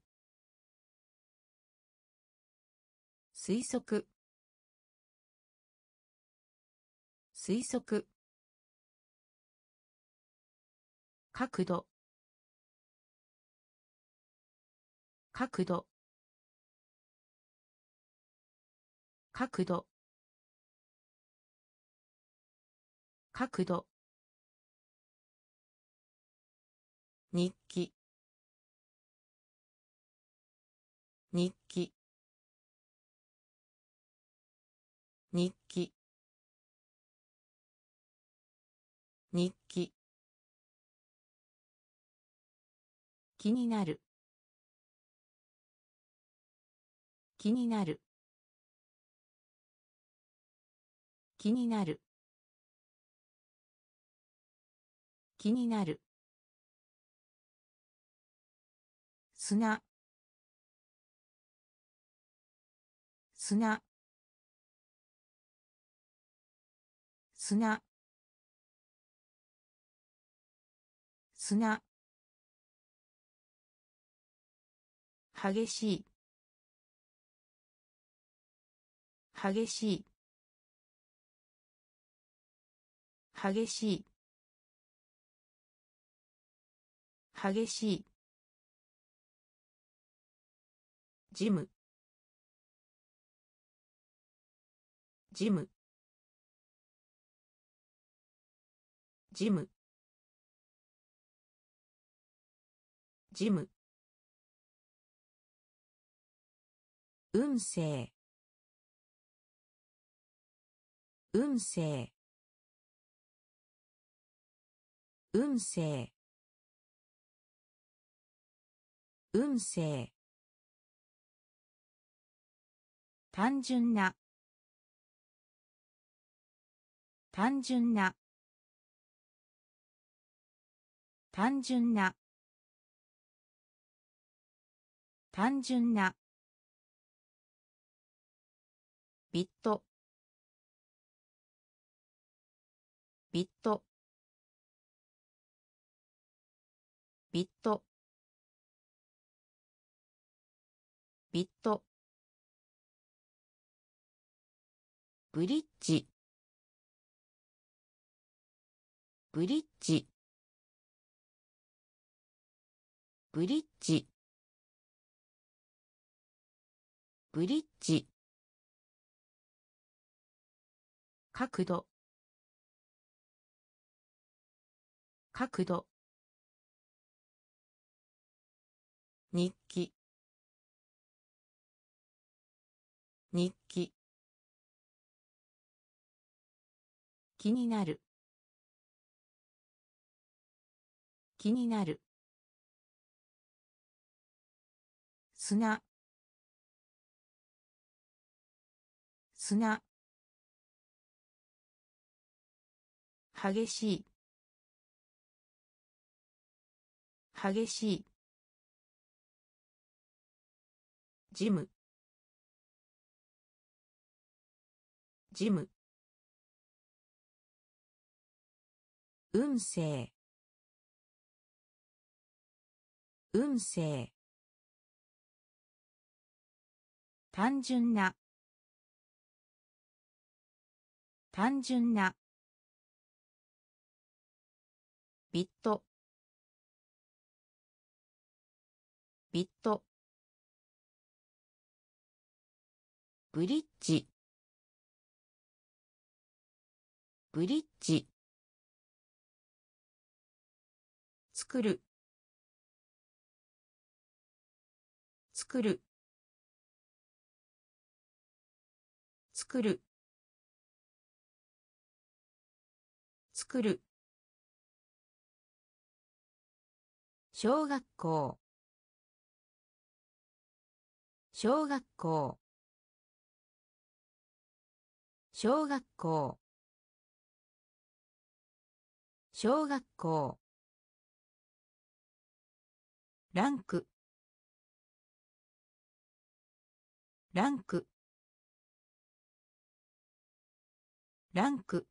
推測。推測。角度。角度。角度。角度。日記。気になる。気になる。気になる。気になる。砂。砂。砂。砂。激しい。激しい。激しい。激しい。ジム。ジム。ジム。ジム。運勢。運勢。運勢。運勢。単純な。単純な。単純な。単純な。ビット。ビット。ビット。ビット。ブリッジ。ブリッジ。ブリッジ。ブリッジ。角度。角度。日記。日記。気になる。気になる。砂。砂。激しい。激しい。ジム。ジム。運勢。運勢。単純な。単純な。ビット。ビット。ブリッジ。ブリッジ。作る。作る。作る。作る。小学校。小学校。小学校。小学校。ランク。ランク。ランク。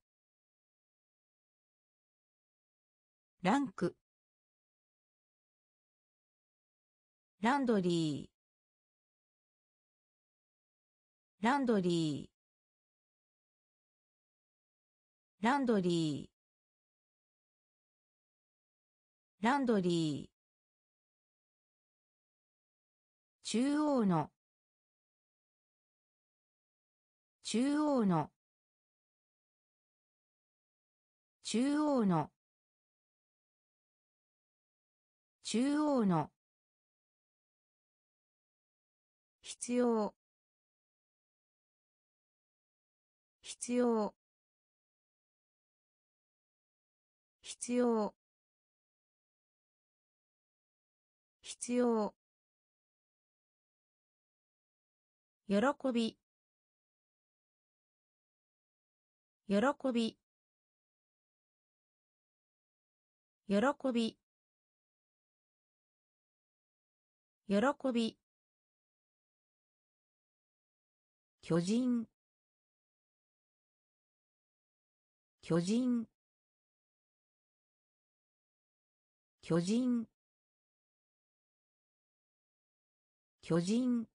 ランク。ランドリー。ランドリー。ランドリー。ランドリー。中央の。中央の。中央の。中央の。必要。必要。必要。必要。喜び。喜び。喜び。喜び。巨人。巨人。巨人。巨人。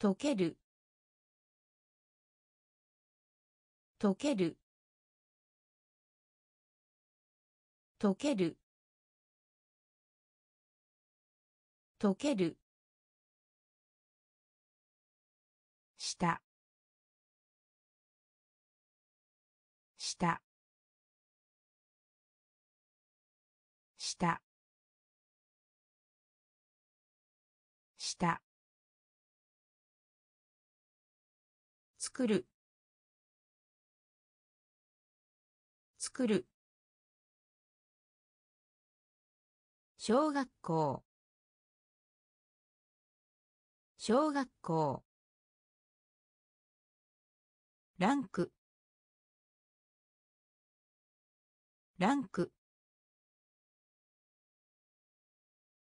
溶ける。溶ける。溶ける。溶ける。した。した。した。した。作る。くる。小学校。小学校。ランク。ランク。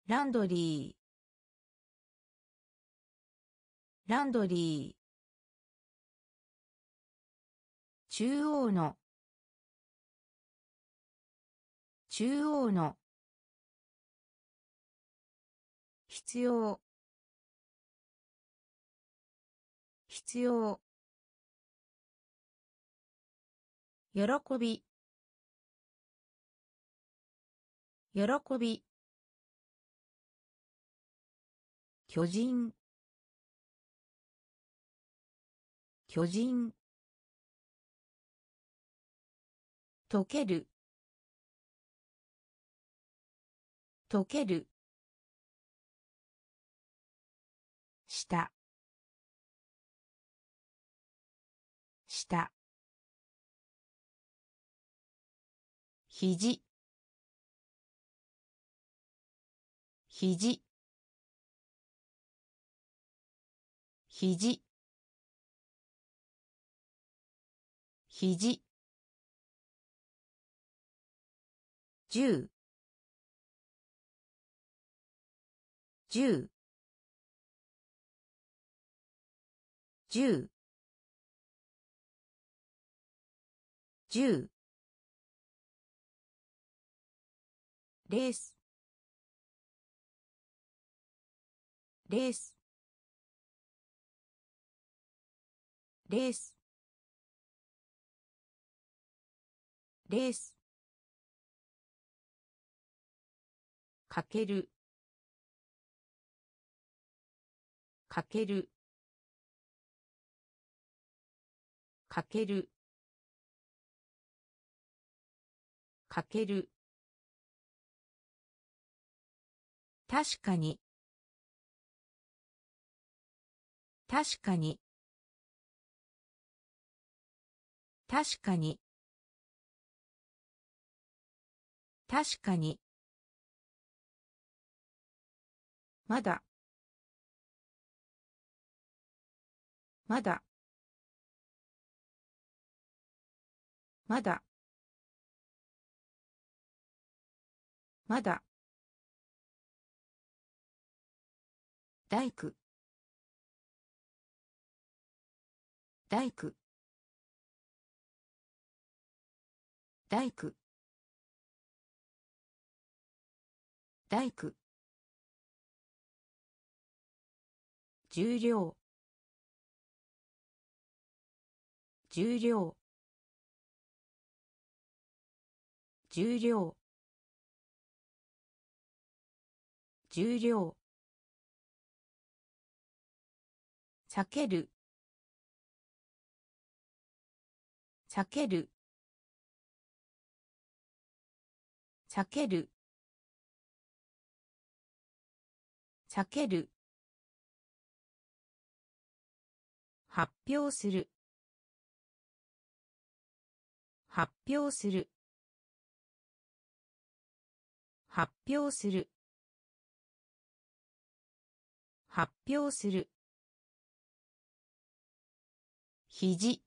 ランドリー。ランドリー。中央の。中央の。必要。必要。喜び。喜び。巨人。巨人。溶ける。溶ける。下下肘。肘。肘。肘。十十十十レースレースレースレースかける。かける。かける。かける。確かに。確かに。確かに。確かに。まだ。まだ。まだ。まだ。大工。大工。大工。大工。重量。重量。重量。重量。避ける。避ける。避ける。避ける。発表する。発表する。発表する。発表する。肘。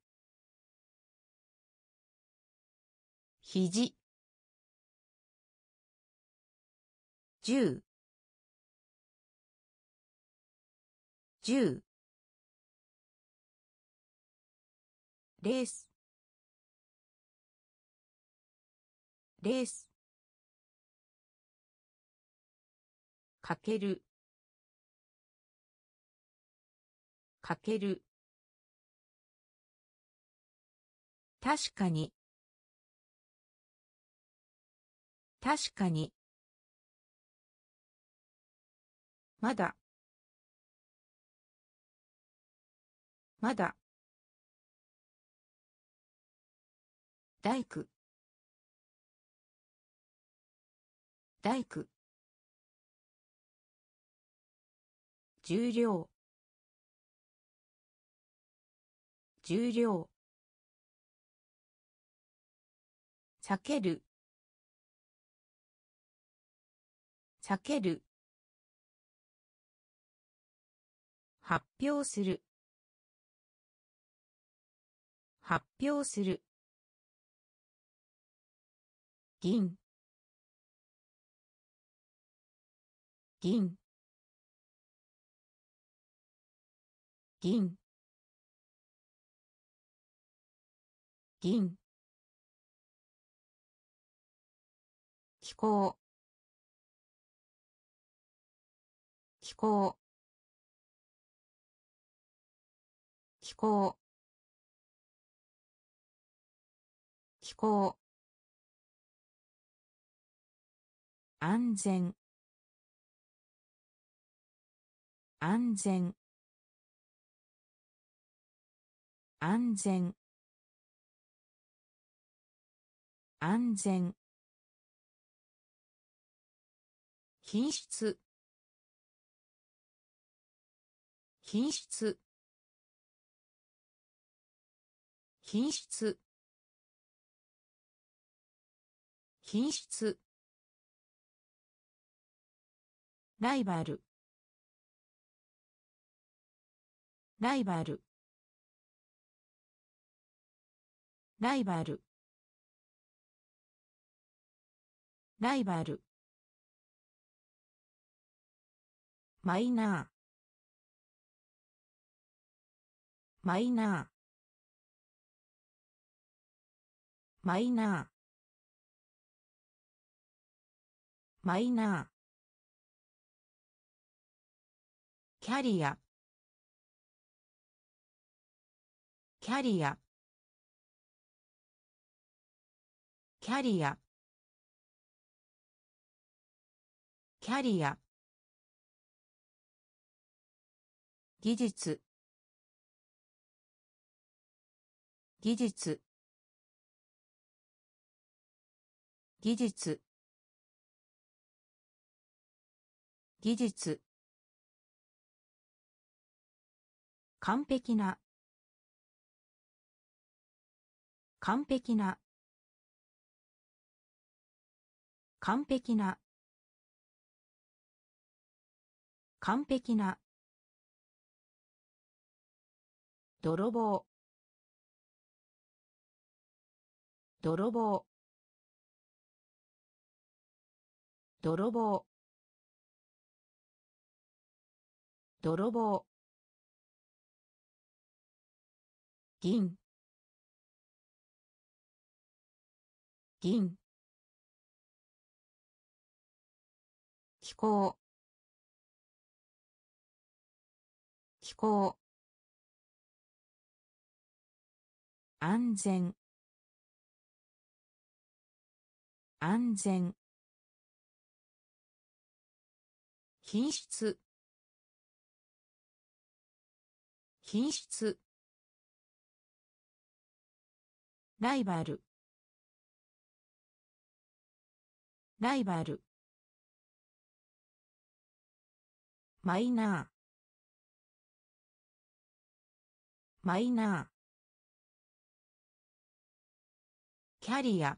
肘。十。十。レース。レース。かける。かける。確かに。確かに。まだ。まだ。大工。大工。重量。重量。避ける。避ける。発表する。発表する。銀。銀。銀。銀。気候気候気候気候安全。安全。安全。安全。品質。品質。品質。品質。ライバル。ライバル。ライバル。ライバル。マイナー。マイナー。マイナー。マイナー。キャリア。キャリア。キャリア。キャリア。技術。技術。技術。技術。完璧な。完璧な。完璧な。完璧な。泥棒。泥棒。泥棒。泥棒。銀。銀。気候気候安全。安全。品質。品質。ライバル。ライバル。マイナー。マイナー。キャリア。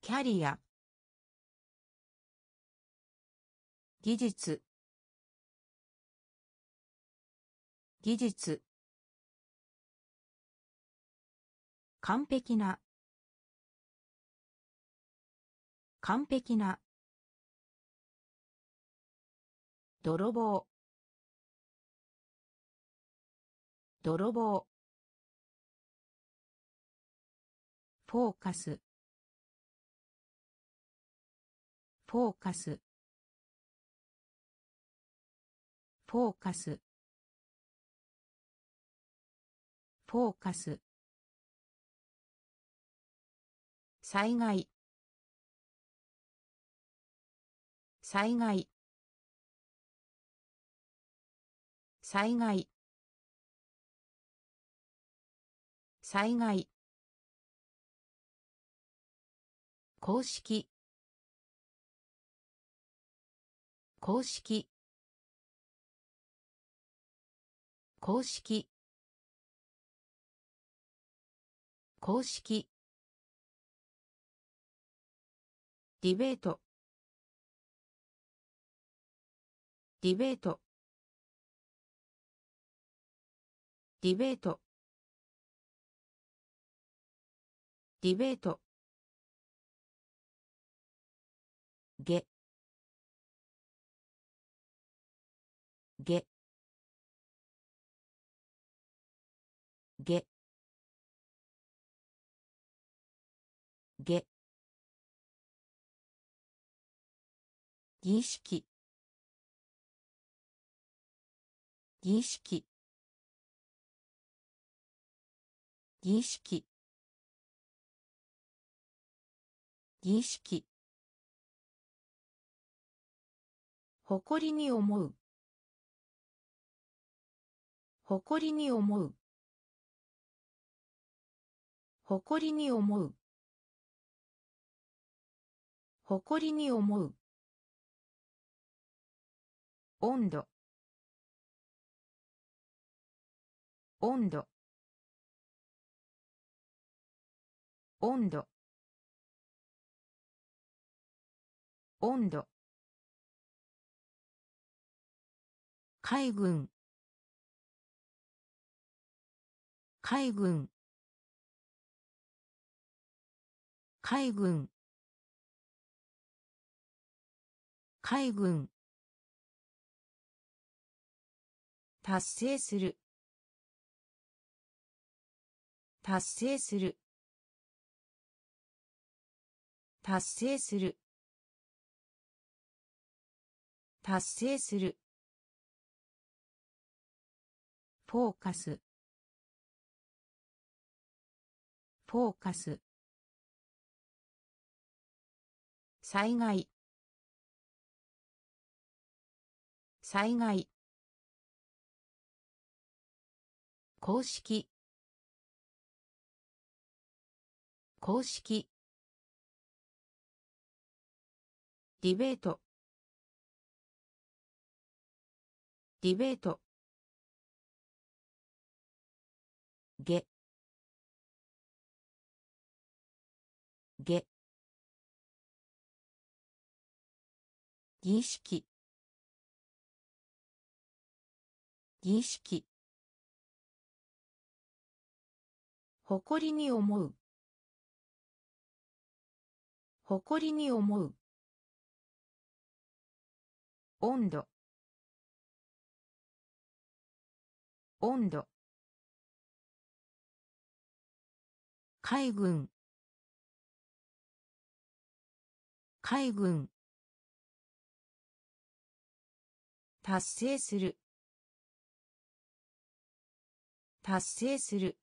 キャリア。技術。技術。完璧な。完璧な。泥棒。泥棒。フォーカス。フォーカス。フォーカス。フォーカス。災害。災害。災害。災害。公式。公式。公式。公式。ディベート。ディベート。ディベート。ディベート。げ。げ。げ。げ。儀式。儀式。儀式。儀式。誇りに思う。誇りに思う。誇りに思う。誇りに思う。温度。温度。温度。温度。海軍。海軍。海軍。海軍。達成する。達成する。達成する。達成する。フォーカス。フォーカス。災害。災害。公式。公式。ディベート。ディベート。げ。げ。儀式。儀式。誇りに思う。誇りに思う。温度。温度。海軍。海軍。達成する。達成する。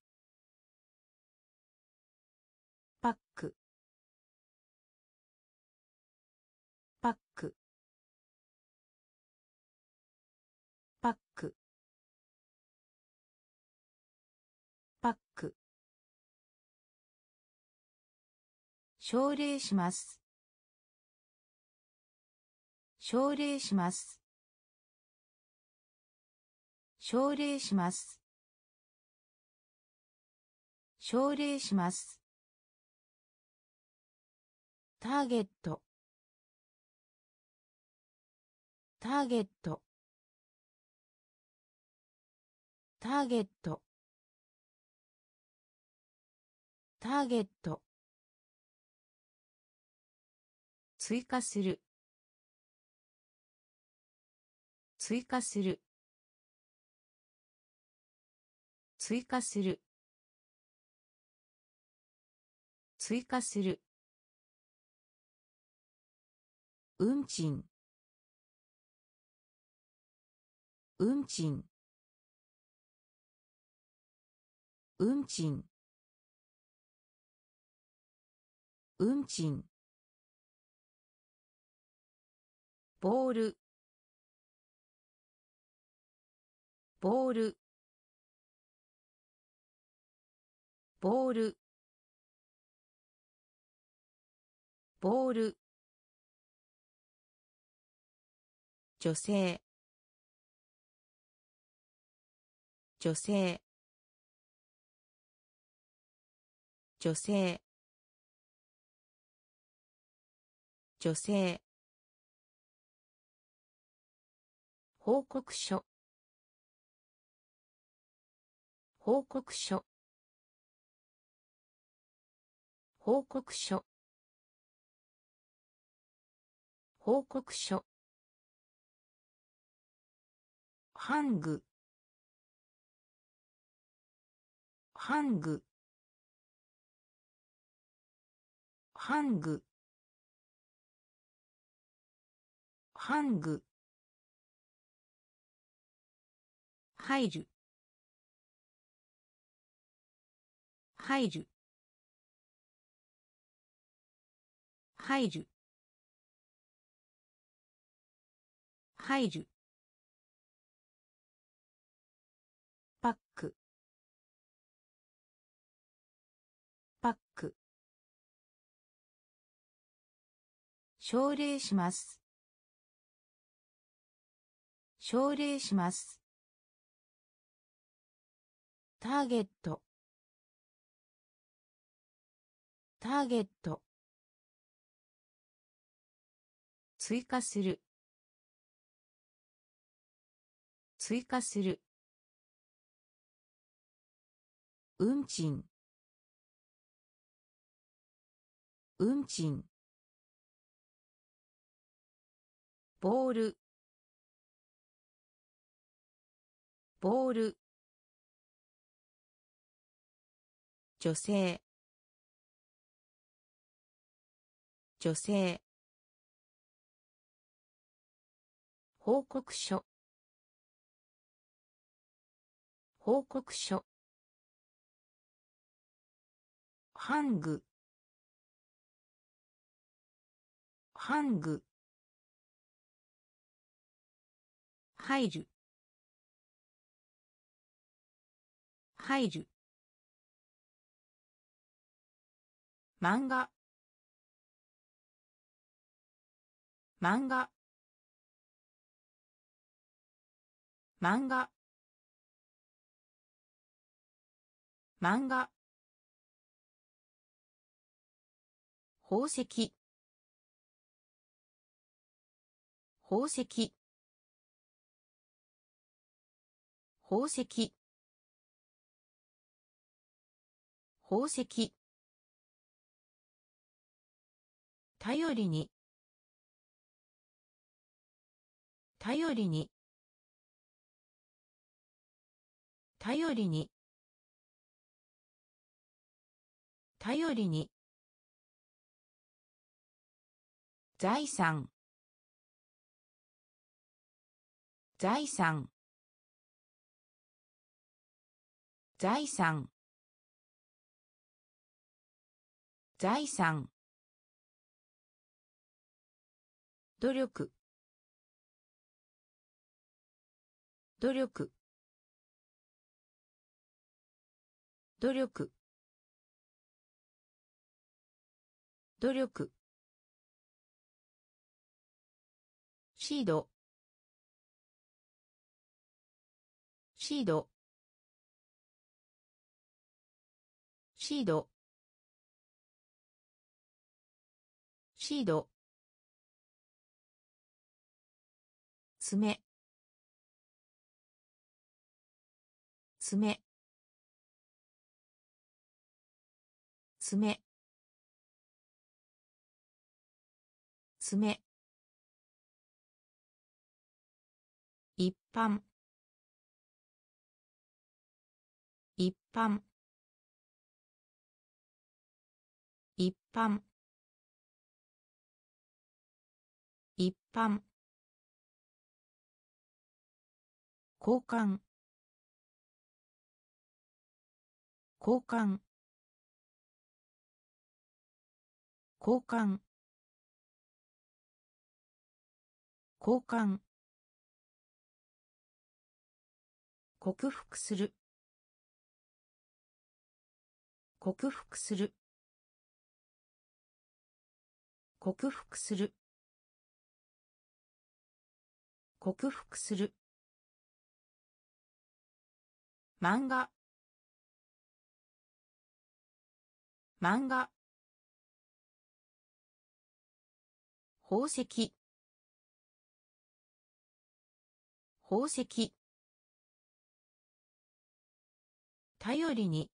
奨励します。奨励します。奨励します。奨励します。ターゲット。ターゲット。ターゲット。ターゲット。追加する。追加する。追加する。追加する。運賃。運賃。運賃。運賃。ボール。ボール。ボール。ボール。女性。女性。女性。女性。報告書。報告書。報告書。報告書。ハングハングハングハング入る。入る。入る。入る。パック。パック。奨励します。奨励します。ターゲット。ターゲット。追加する。追加する。運賃。運賃。ボール。ボール。女性。女性。報告書。報告書。ハング。ハング。入る。入る。漫画。漫画。漫画。漫画。宝石。宝石。宝石。宝石。頼りに。頼りに。頼りに。頼りに。財産。財産。財産。財産。努力。努力。努力。努力。シード。シード。シード。シード。爪。爪。爪。爪。一般。一般。一般。一般。交換。交換。交換。交換。克服する。克服する。克服する。克服する。漫画。漫画。宝石。宝石。頼りに。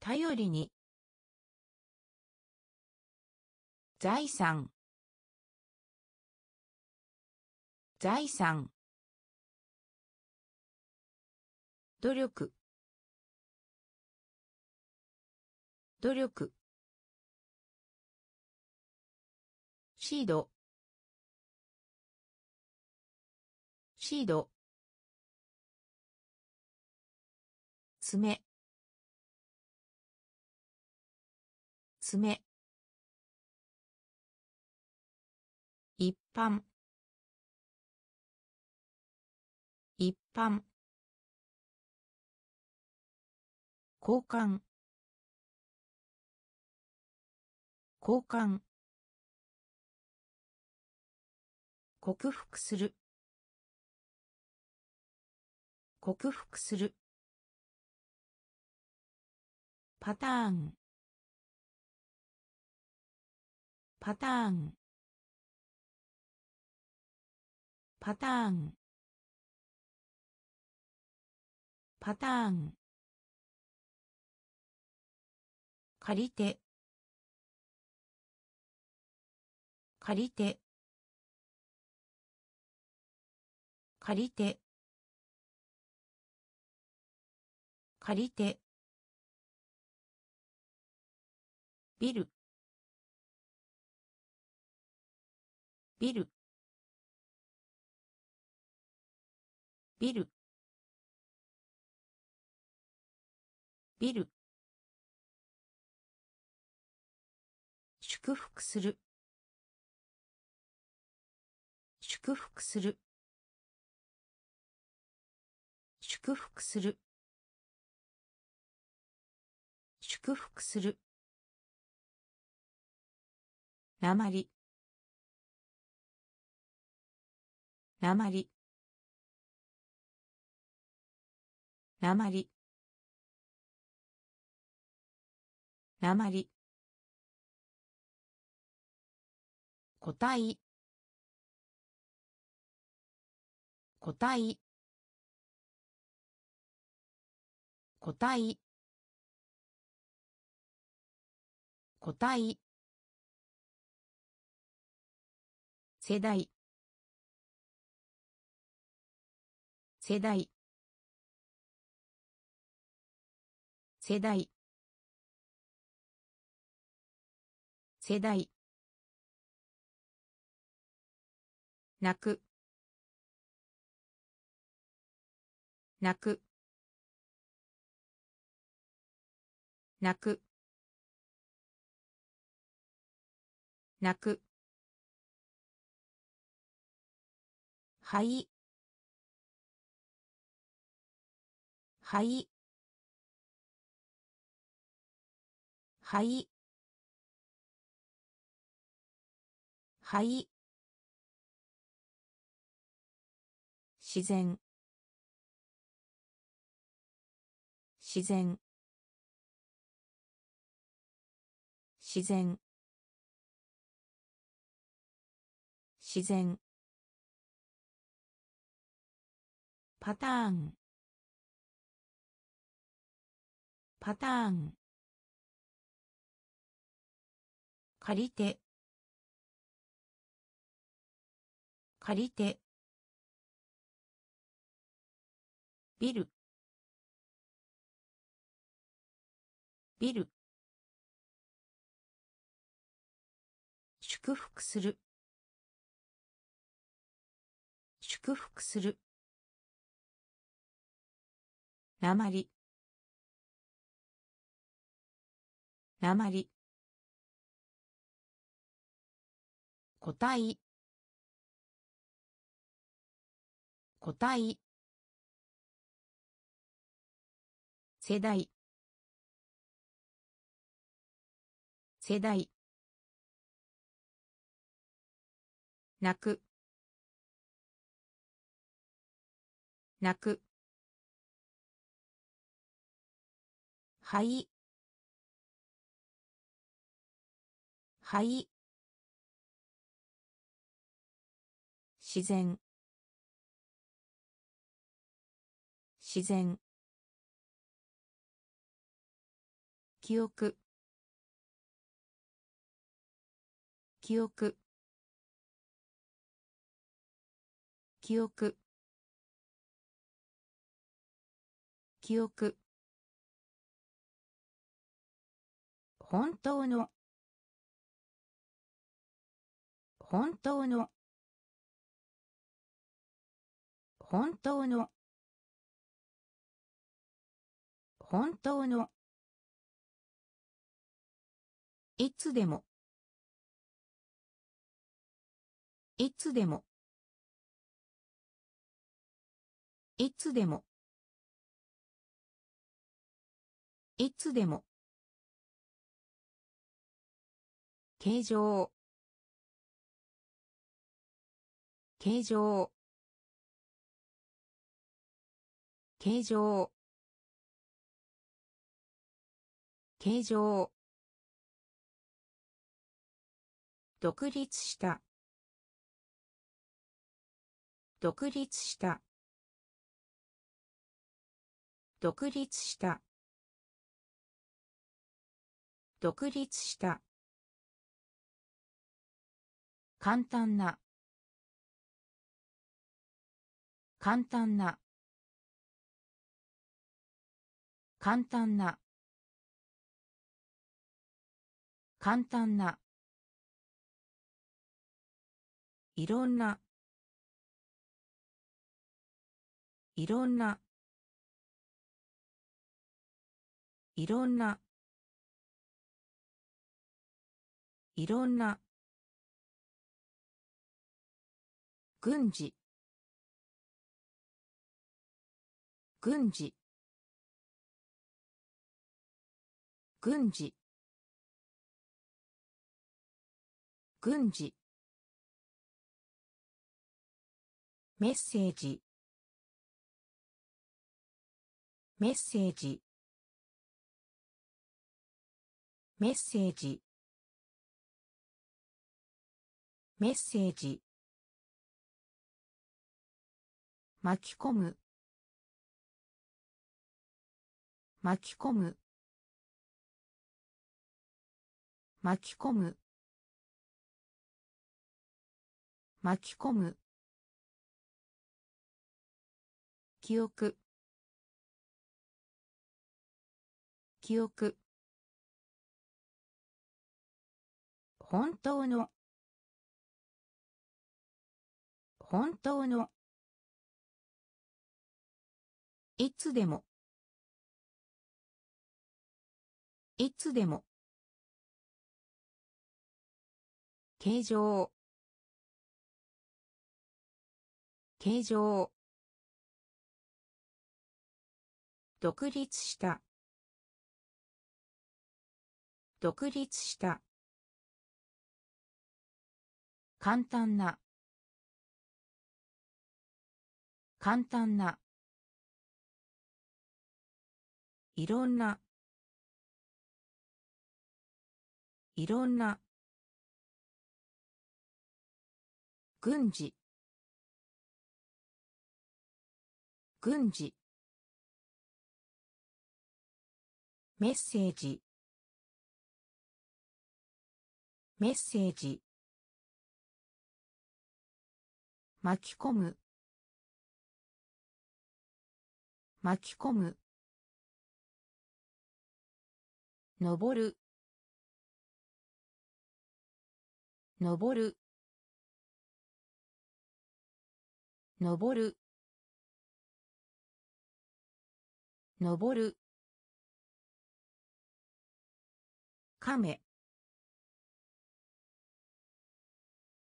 頼りに。財産。財産。努力。努力。シード。シード。爪爪一般。一般。交換。交換。克服する。克服する。パターン。パターン。パターン。パターン。借りて。借りて。借りて。借りて。ビル。ビル。ビル。ビル。祝福する。祝福する。祝福する。祝福する。なまりなまりなまりなまり個体個体個体個体世代。世代。世代。世代。泣く。泣く。泣く。泣く。はい。はい。はい。はい。自然。自然。自然。自然。パターン。パターン。借りて。借りて。ビル。ビル。祝福する。祝福する。なまりなまり個体。個体。世代。世代。泣く。泣く。はい。はい。自然。自然。記憶。記憶。記憶。記憶。本当の。本当の。本当の。本当の。いつでも。いつでも。いつでも。いつでも。形状。形状。形状。形状。独立した。独立した。独立した。独立した。簡単な。簡単な。簡単な。簡単な。いろんないろんないろんないろんな軍事軍事軍事軍事。メッセージ。メッセージ。メッセージ。メッセージ。巻き込む。巻き込む。巻き込む。巻き込む。記憶。記憶。本当の。本当の。いつでも。いつでも。形状。形状。独立した。独立した。簡単な。簡単な。いろんな。いろんな。軍事。軍事。メッセージ。メッセージ。巻き込む。巻き込む。登る。登る。登る。登る。カメ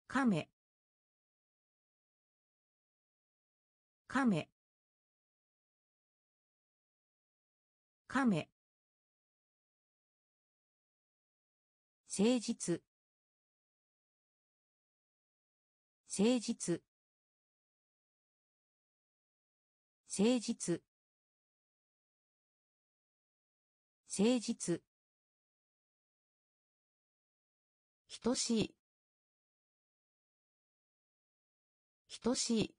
カメカメカメ誠実。誠実。誠実。誠実。等しい。等しい。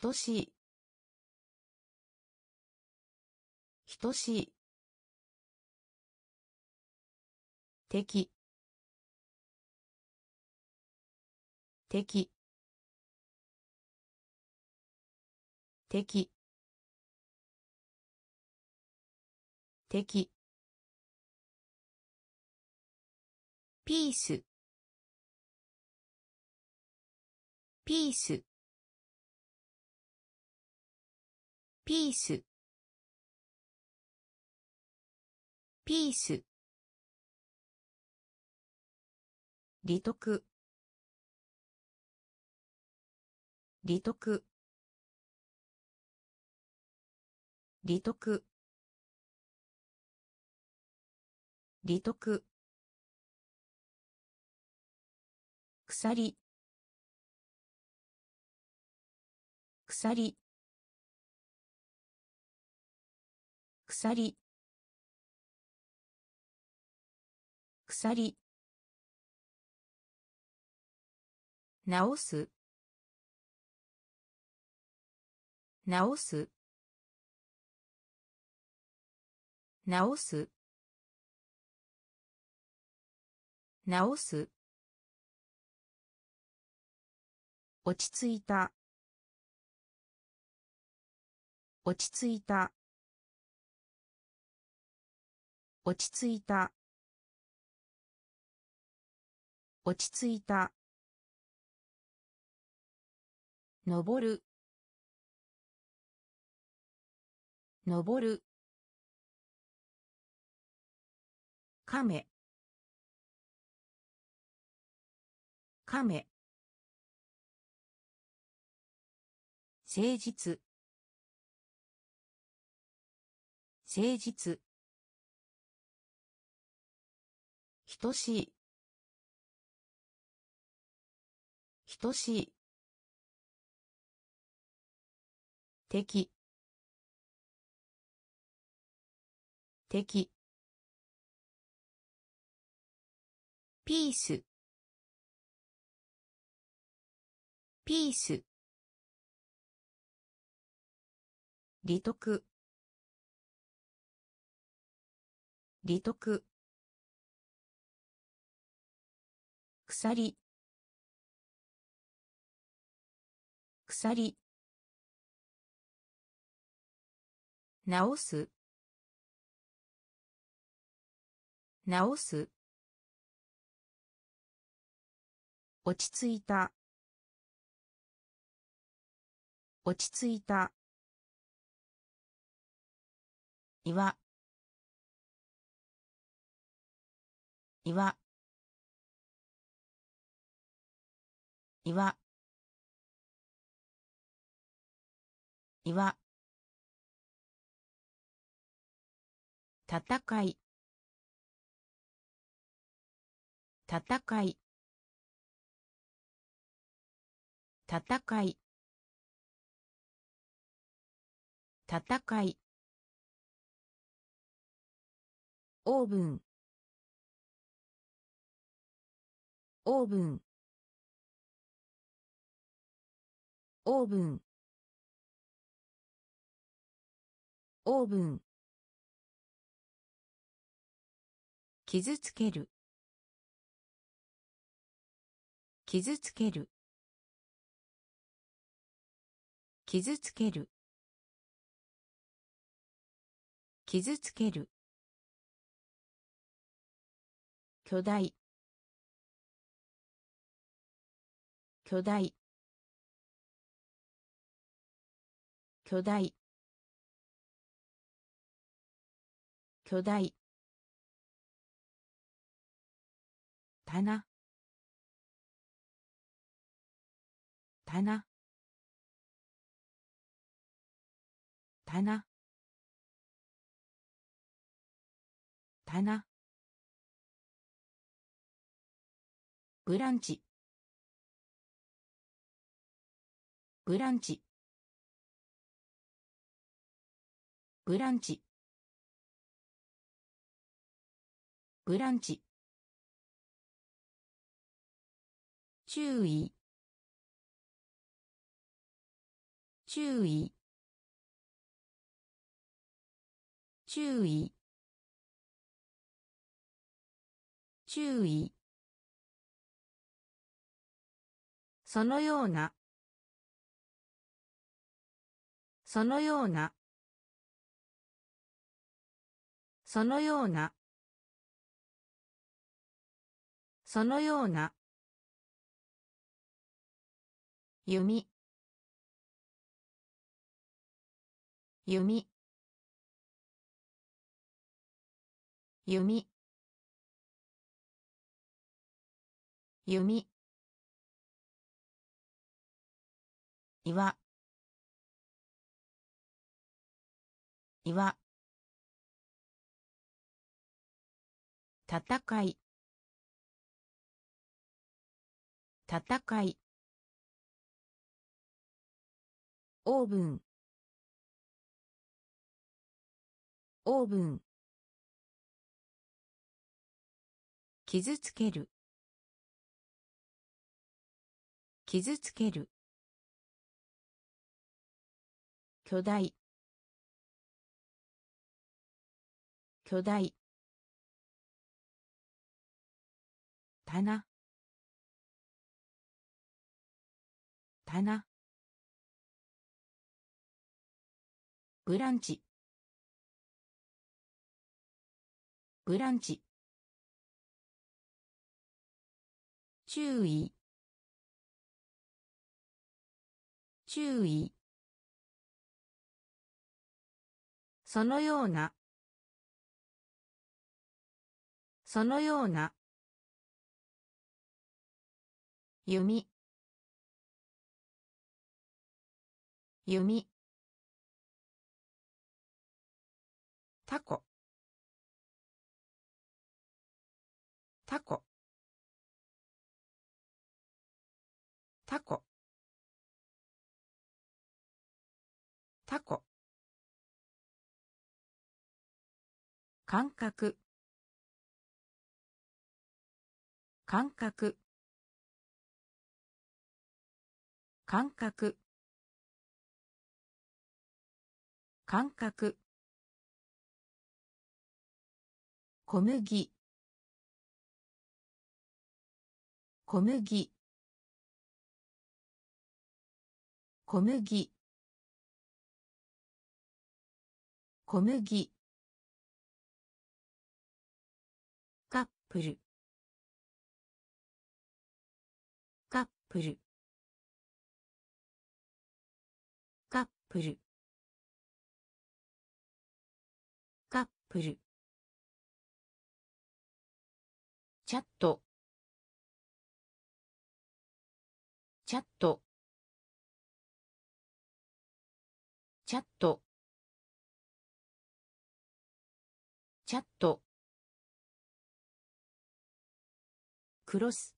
等しい。等しい。敵。敵。敵。敵。ピース。ピース。ピース。ピース。利得。利得。利得。利得。鎖。鎖。鎖。鎖。直す。直す。直す。直す。落ち着いた。落ち着いた。落ち着いた。落ち着いた。登る。登る。亀。亀。誠実。誠実。等しい。等しい。敵。敵。ピース。ピース。利得。利得。鎖。鎖。直す。直す。落ち着いた。落ち着いた。岩。岩。岩。岩。戦い。戦い。戦い。戦い。オーブン。オーブン。オーブン。オーブン。傷つける。傷つける。傷つける。傷つける。巨大。巨大。巨大。巨大。棚。棚。棚。棚。ブランチ。ブランチ。ブランチ。ブランチ。注意。注意。注意。注意。そのような。そのような。そのような。そのような。弓。弓。弓。弓。岩。岩。戦い。戦い。オーブン。オーブン。傷つける。傷つける。巨大。巨大。棚。棚。ブランチ。ブランチ。注意。注意。そのような。そのような。弓。弓。タコ。タコ。タコ。タコ。感覚。感覚。感覚。感覚。小麦。小麦。小麦。小麦プル。カップル。カップル。カップル。チャット。チャット。チャット。チャット。クロス。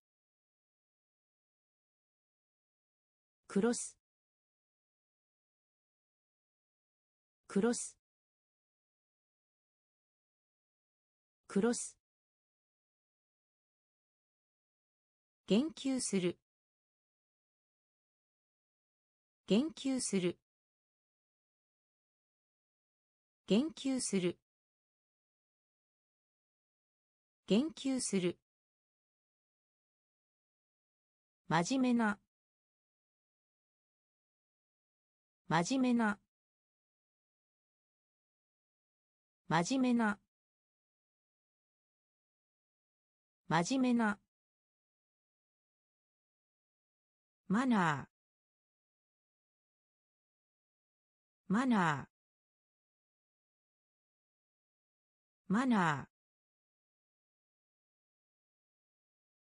クロス。クロス。クロス。言及する。言及する。言及する。言及する。真面目な。真面目な。真面目な。真面目な。マナー。マナー。マナー。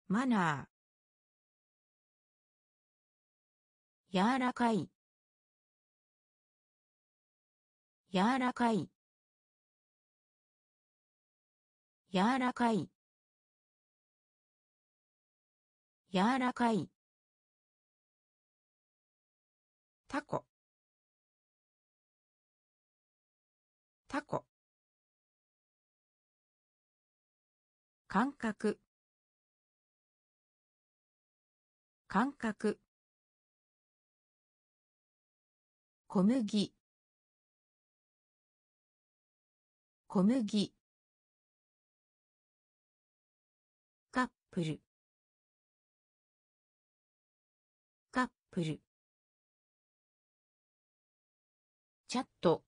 マナー。柔らかい。柔らかい。柔らかい。柔らかい。タコ。タコ。感覚。感覚小麦。小麦。カップル。カップル。チャット。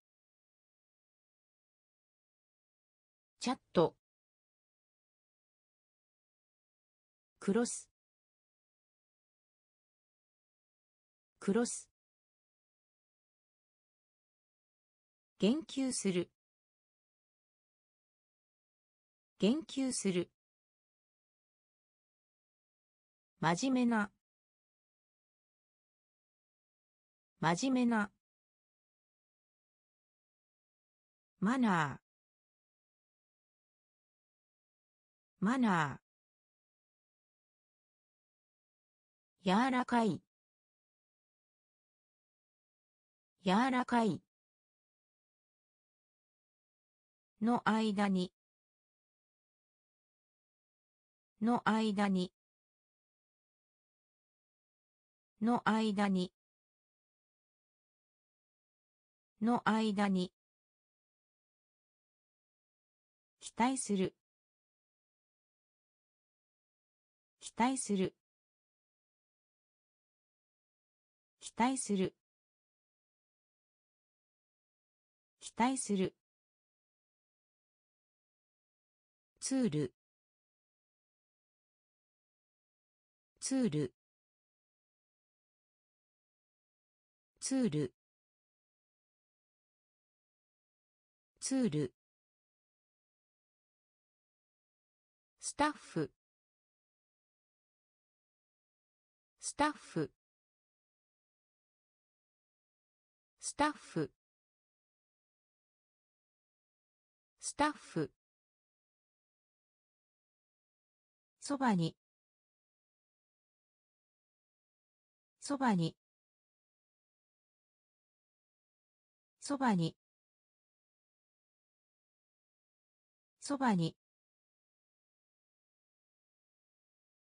チャット。クロス。クロス。言及する。言及する。真面目な。真面目な。マナー。マナー。柔らかい。柔らかい。の間に。の間に。の間に。の間に。期待する。期待する。期待する。期待する。ツール。ツール。ツール。ツール。スタッフ。スタッフ。スタッフ。スタッフ。そばに。そばに。そばに。そばに。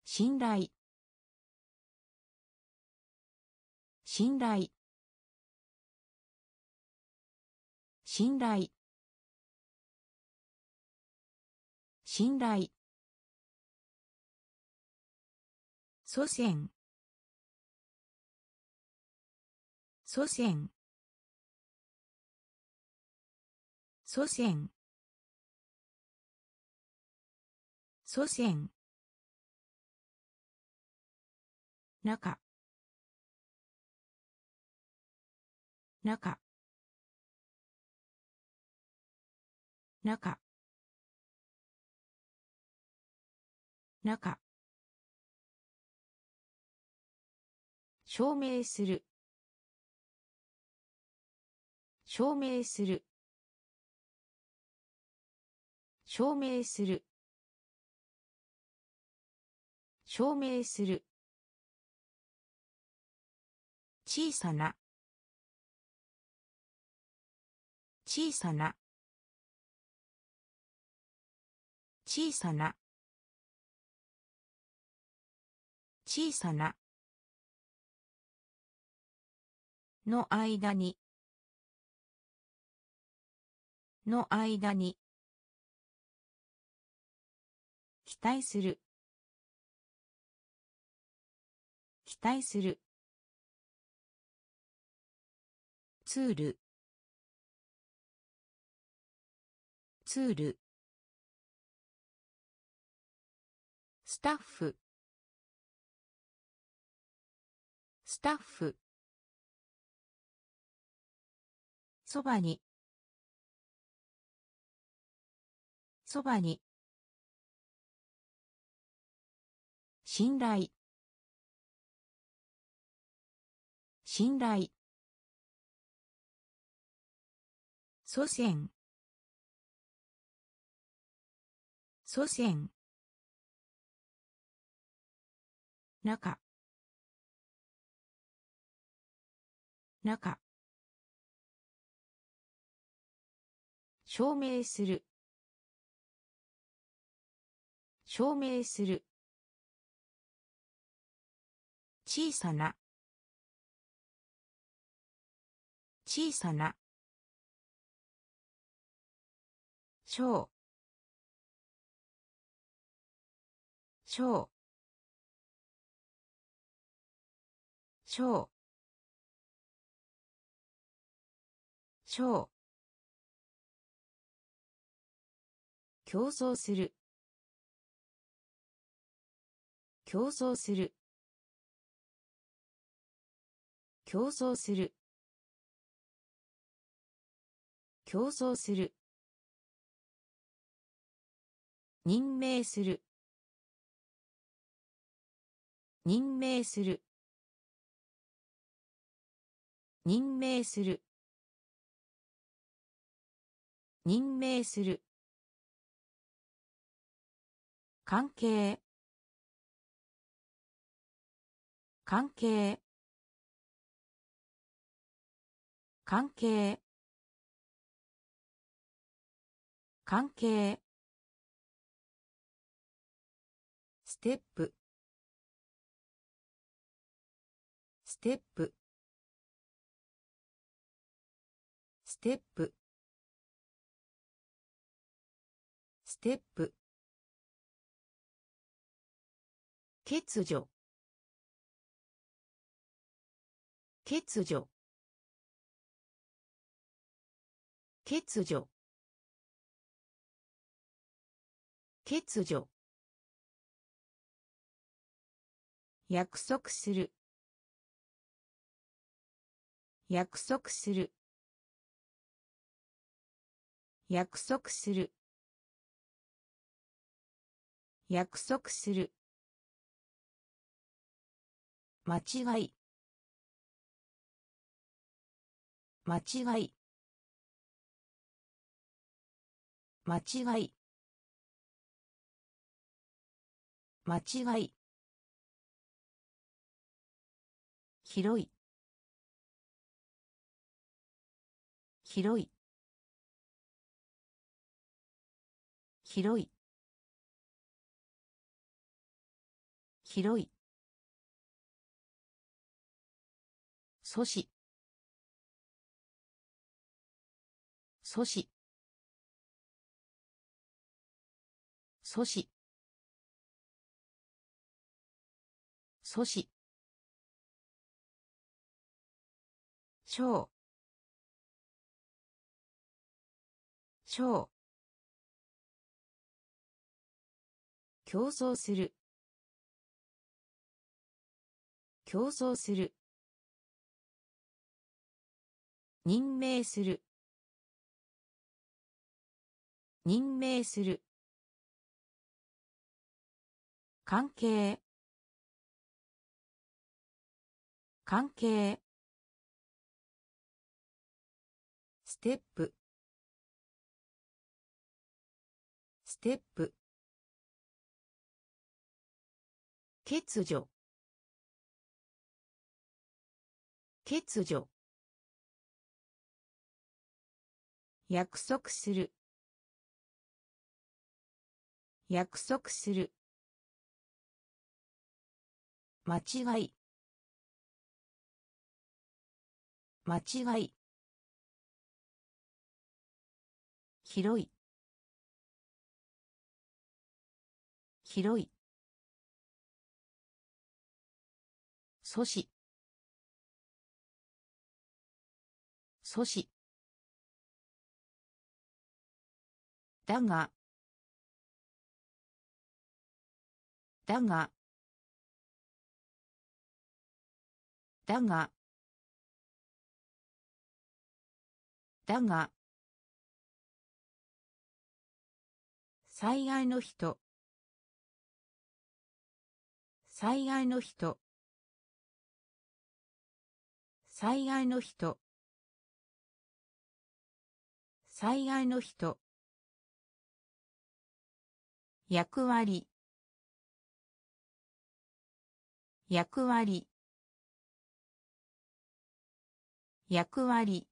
信頼。信頼。信頼。信頼。祖先。祖先。祖先。祖先。中。中。中。中。証明する。証明する。証明する。証明する。小さな。小さな。小さな。小さな。の間に。の間に。期待する。期待する。ツール。ツール。スタッフ。スタッフ。そばに。そばに。信頼。信頼。祖先。祖先。中中証明する。証明する。小さな。小さな。小。小。小。小。競争する。競争する。競争する。競争する。任命する。任命する。任命する。任命する。関係。関係。関係。関係。ステップ。ステップ。ステップ。ステップ。欠如。欠如。欠如。欠如。約束する。約束する。約束する。約束する。間違い。間違い。間違い。間違い。広い。広い。広い。広い。阻止。阻止。阻止。阻止。小小競争する。競争する。任命する。任命する。関係。関係。ステップ。ステップ。欠如。欠如。約束する。約束する。間違い。間違い。広い。広い。阻止。阻止。だが。だが。だが。だが。災害の人。災害の人。災害の人。災害の人。役割。役割。役割。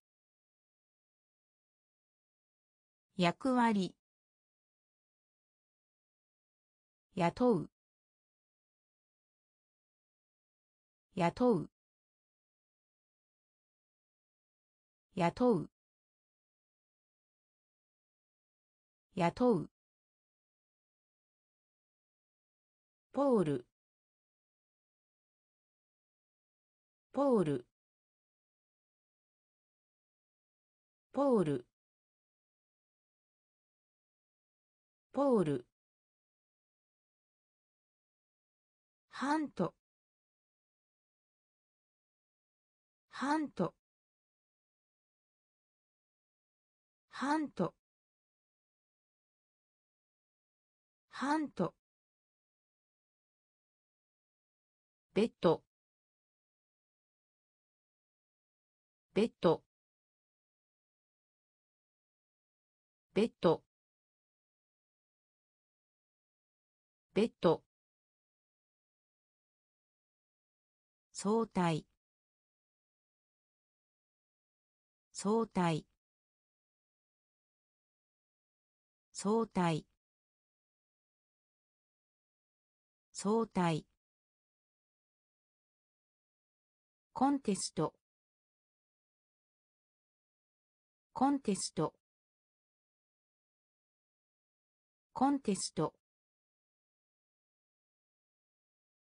役割。雇う。雇う。雇う。雇う。ポール。ポール。ポール。ポール。ハント。ハント。ハント。ハント。ベッド。ベッド。ベッド。ベッド。相対相対相対相対コンテスト。コンテスト。コンテスト。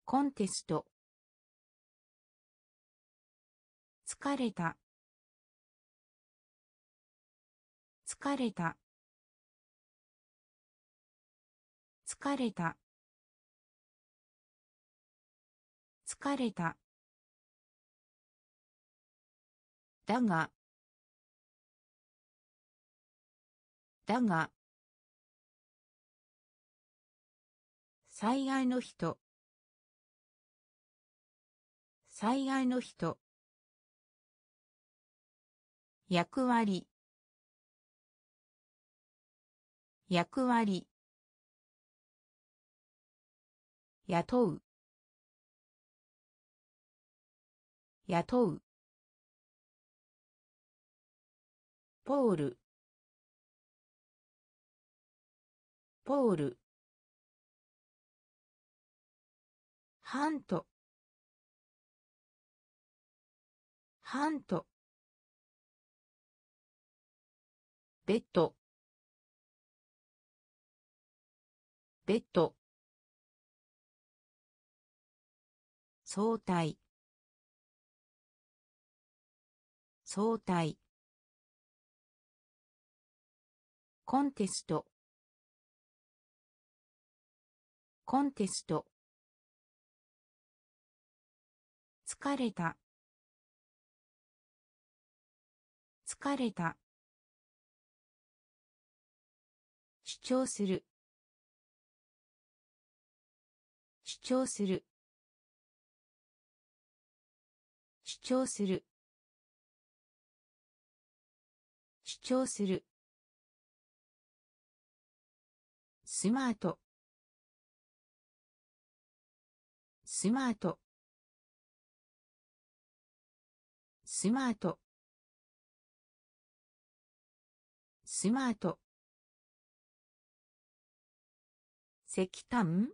コンテスト。疲れた。疲れた。疲れた。疲れた。だが。だが。災害の人。災害の人。役割。役割。雇う。雇う。ポール。ポール。ハント。ハント。ベッド。ベッド。相対相対コンテスト。コンテスト。疲れた。疲れた。主張する。主張する。主張する。主張する。スマート。スマート。スマート。スマート。石炭？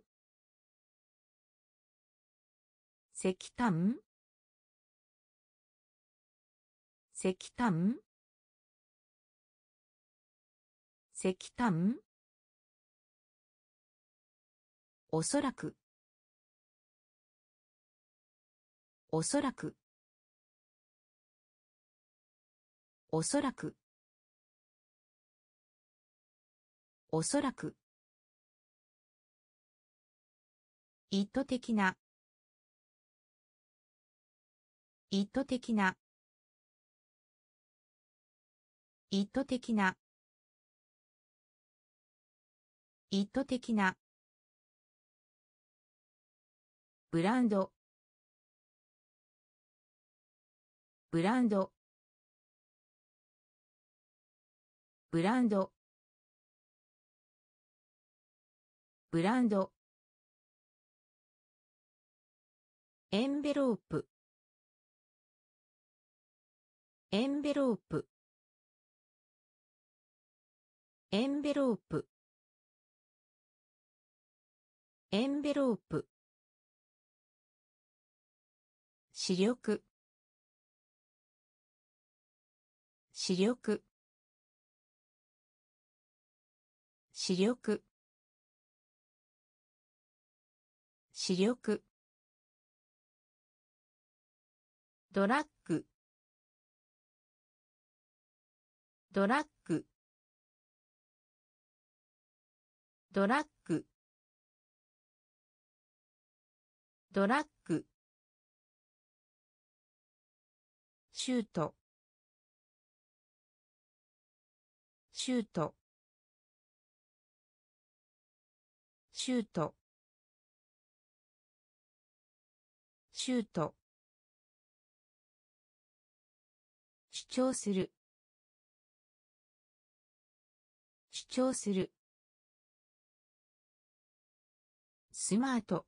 石炭？石炭？石炭？おそらく。おそらく。おそらく。おそらく。意図的な。意図的な。意図的な。意図的な。ブランド。ブランド。ブランド。ブランド。エンベロープ。エンベロープ。エンベロープ。エンベロープ。視力。視力。視力。視力。ドラッグ。ドラッグ。ドラッグ。ドラッシュート。シュート。シュート。シュート。主張する。主張する。スマート。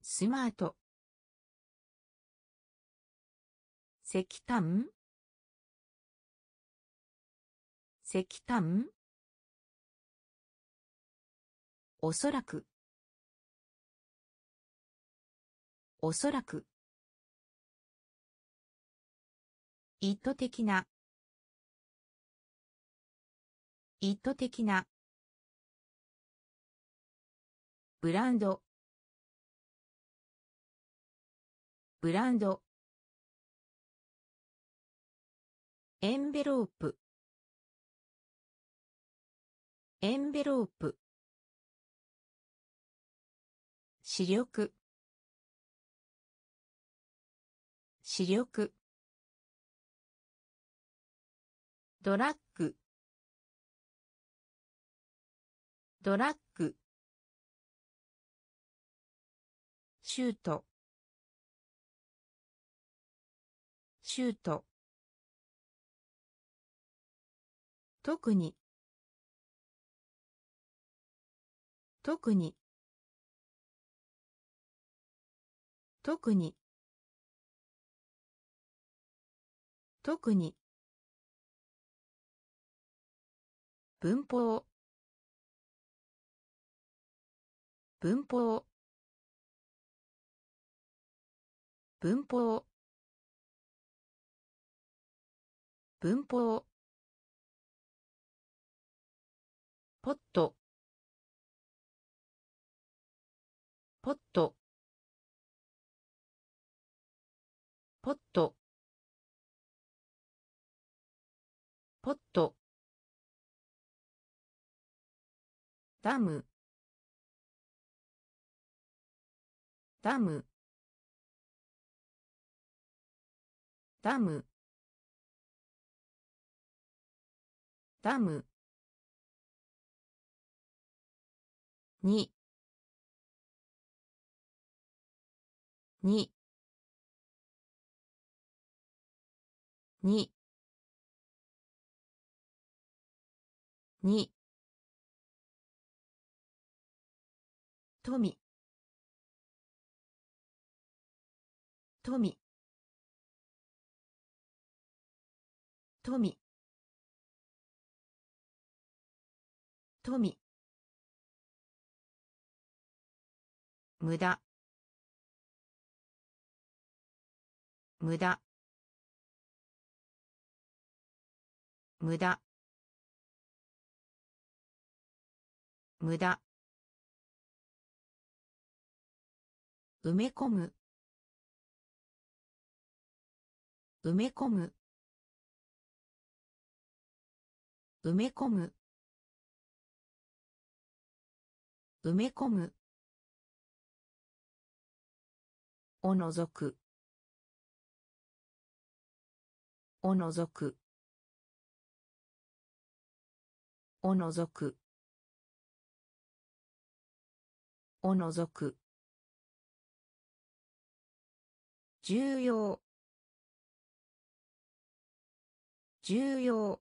スマート。石炭？石炭？おそらく。おそらく。意図的な。意図的な。ブランド。ブランド。エンベロープ。エンベロープ。視力。視力。ドラッグドラッグシュート。シュート。特に。特に。特に。特に。文法。文法。文法。文法。ポット。ポット。ポット。ポット。ダム。ダム。ダム。ダム。に。に。に。に。富。富。富。富。無駄。無駄。無駄。無駄。埋め込む。埋め込む。埋め込む。埋め込む。おのぞく。おのぞく。おのぞく。おのぞく。重要。重要。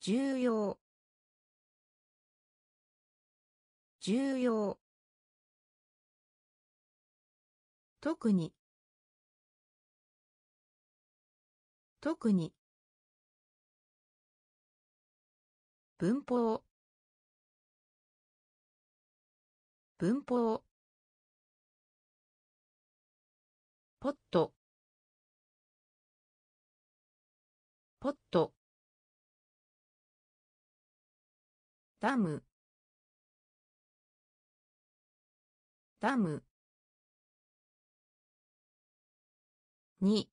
重要。重要。特に。特に。文法。文法。ポット。ポット。ダム。ダム。に。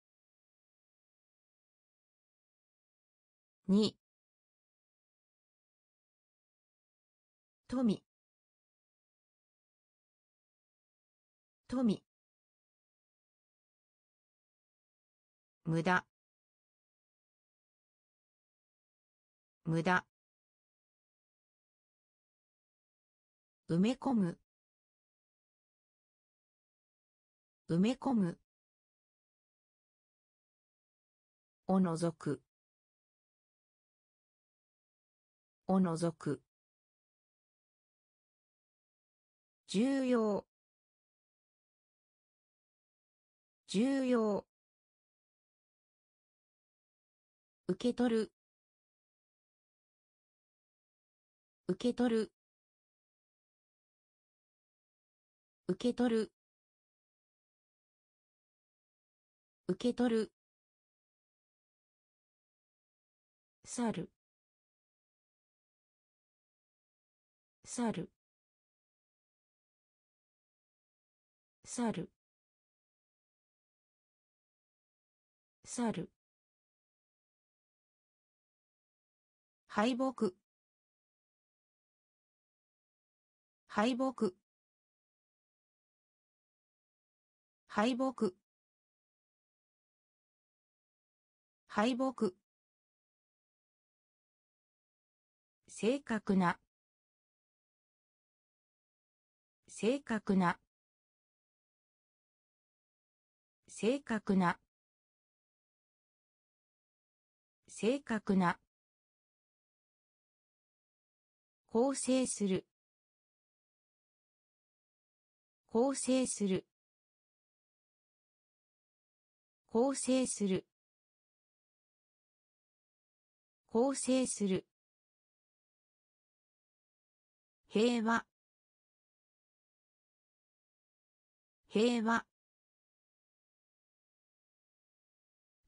に。富。富。無駄。無駄。埋め込む。埋め込む。おのぞく。おのぞく。重要。重要。受け取る。受け取る。受け取る。受け取る。猿。猿。猿。猿。敗北。敗北。敗北。敗北。正確な。正確な。正確な。正確な。構成する。構成する。構成する。構成する。平和。平和。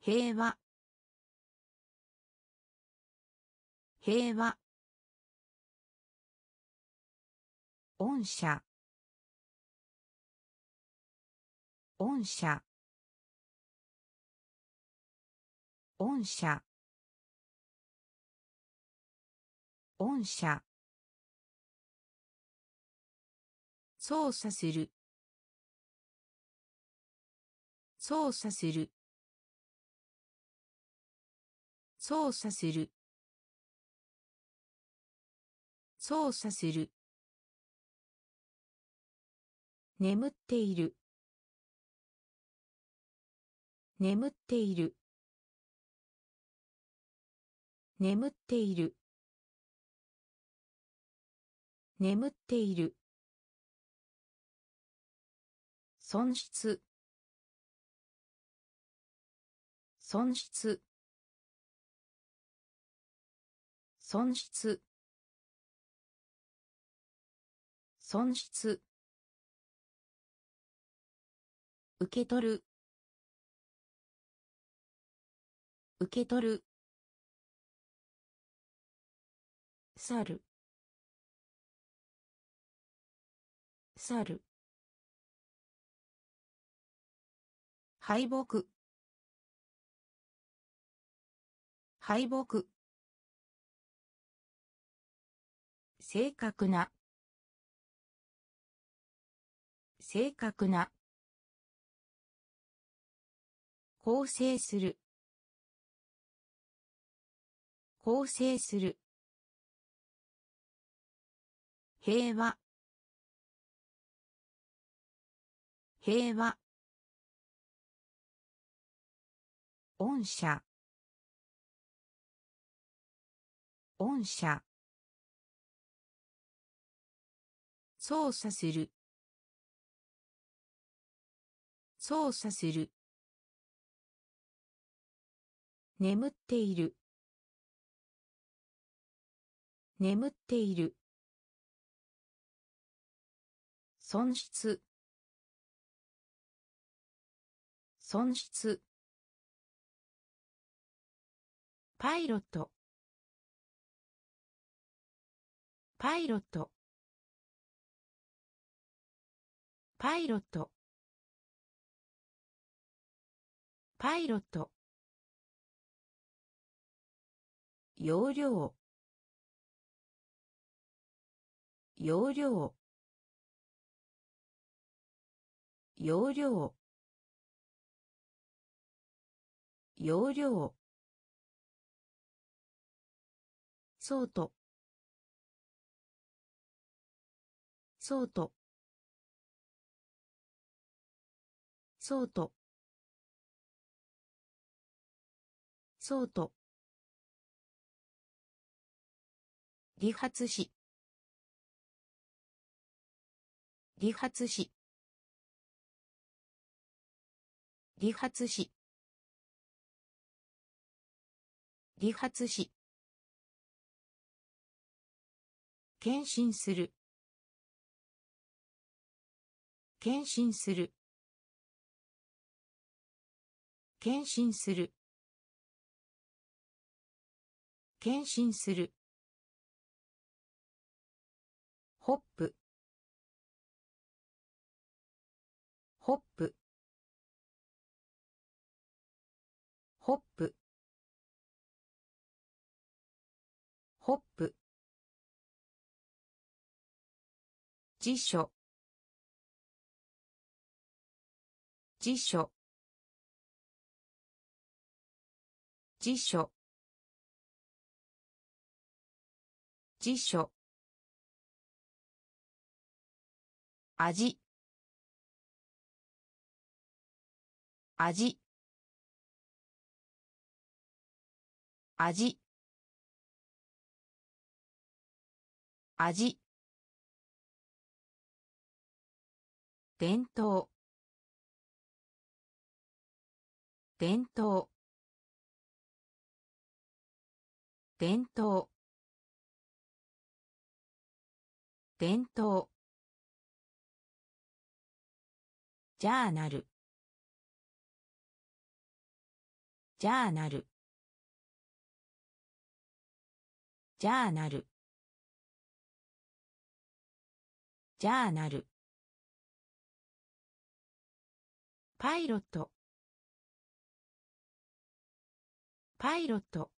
平和。平和。御社御社御社御社操作する。操作する。操作する。操作する。眠っている。眠っている。眠っている。眠っている。損失。損失。損失。損失。受け取る。受け取る。猿猿敗北。敗北。正確な。正確な。構成する。構成する。平和。平和。御社。御社。操作する。操作する。眠っている。眠っている。損失。損失。パイロット。パイロット。パイロット。パイロット。容量。容量。容量。容量。そうと。そうと。そうと。そうと。理髪師。理髪師。理髪師。理髪師。検診する。検診する。検診する。検診する。ホップ。ホップ。ホップ。ホップ。辞書。辞書。辞書。辞書。味。味。味。味。伝統伝統伝統伝統ジャーナル。ジャーナル。ジャーナル。ジャーナル。パイロット。パイロット。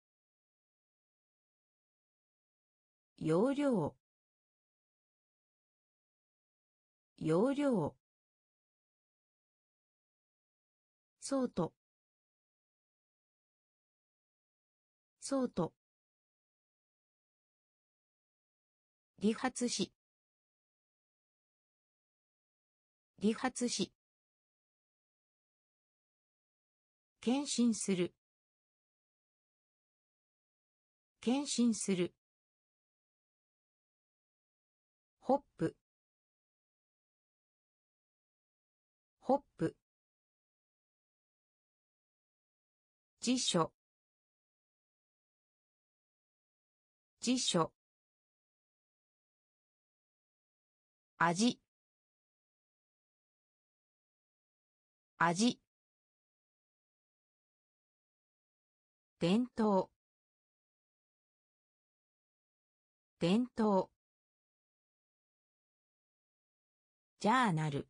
容量。容量。そうとそうと理髪師理髪師検診する。検診する。ホップ。ホップ。辞書。辞書。味。味。伝統伝統ジャーナル。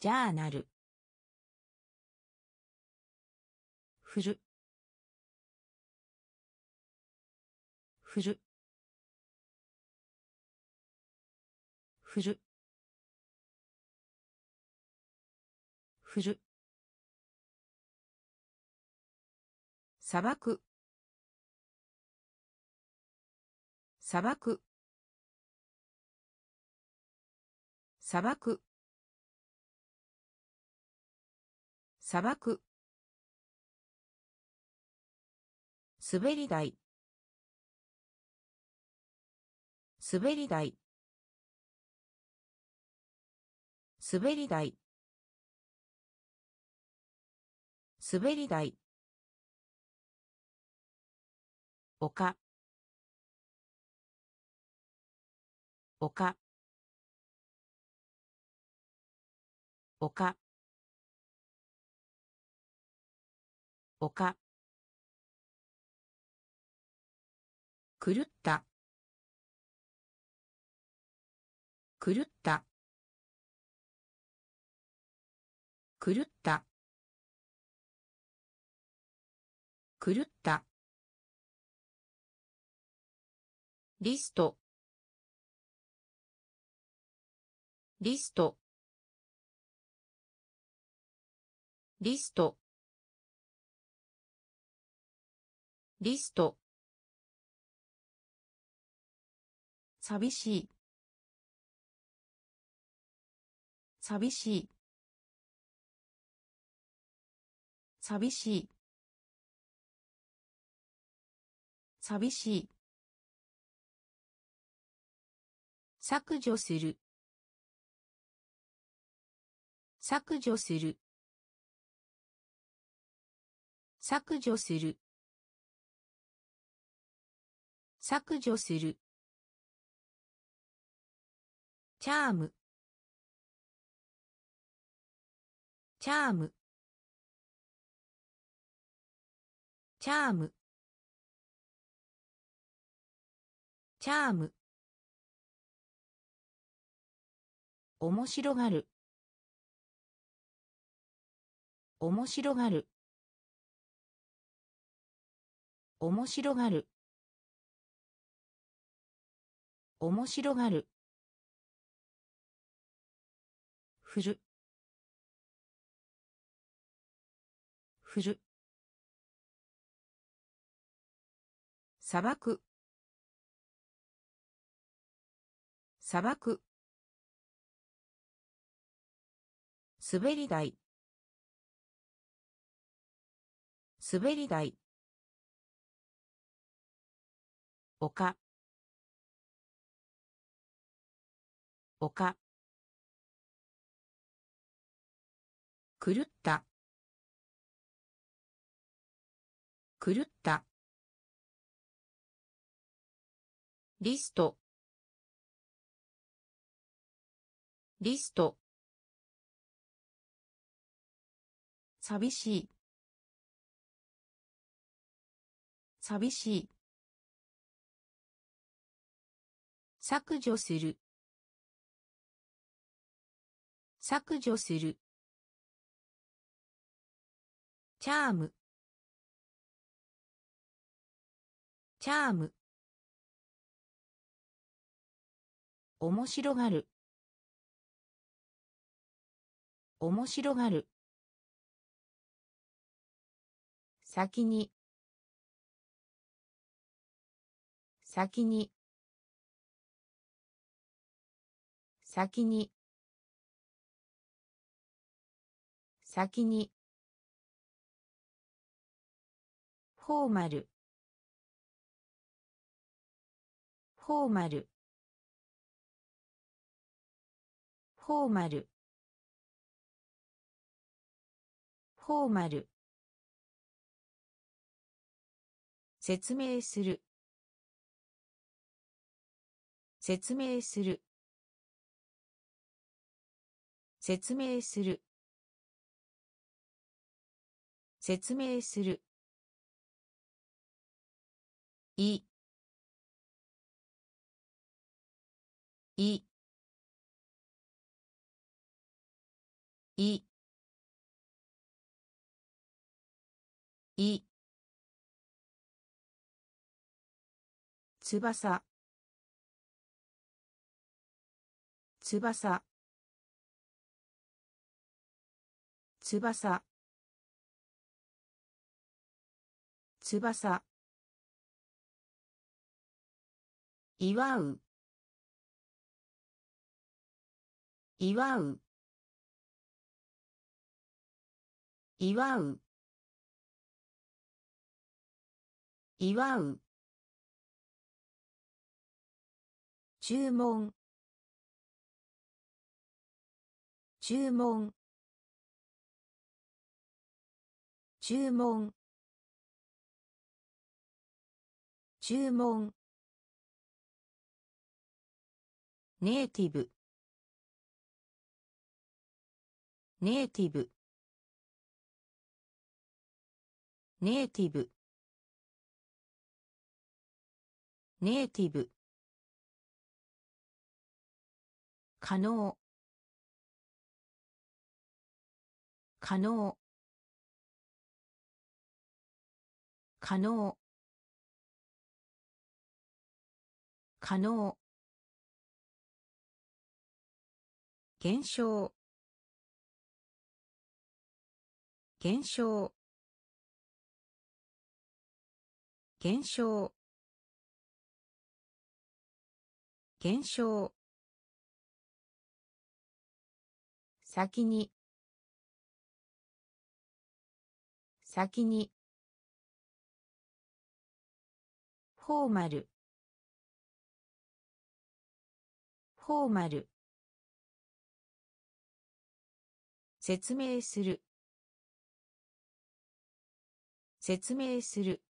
ジャーナル。ふる。ふる。ふる。ふる。砂漠。砂漠。砂漠。砂漠。滑り台。滑り台。滑り台。滑り台丘。丘。丘。丘。狂った。狂った。狂った。狂った。リスト。リスト。リスト。リスト。寂しい。寂しい。寂しい。寂しい。削除する。削除する。削除する。削除する。チャーム。チャーム。チャーム。チャーム。面白がる。面白がる。面白がる。面白がる。ふる。ふる。砂漠砂漠滑り台。滑り台。丘。丘。狂った。狂った。リスト。リスト。寂しい。寂しい。削除する。削除する。チャーム。チャーム。面白がる。面白がる。先に。先に。先に。先に。フォーマル。フォーマル。フォーマル。フォーマル。説明する。説明する。説明する。説明する。い。い。い。い。翼。翼。翼。翼。祝う。祝う。祝う。祝う。注文。注文。注文。注文。ネイティブ。ネイティブ。ネイティブ。ネイティブ。可能。可能。可能。可能。減少。減少。減少。減少。先に。先に。フォーマル。フォーマル。説明する。説明する。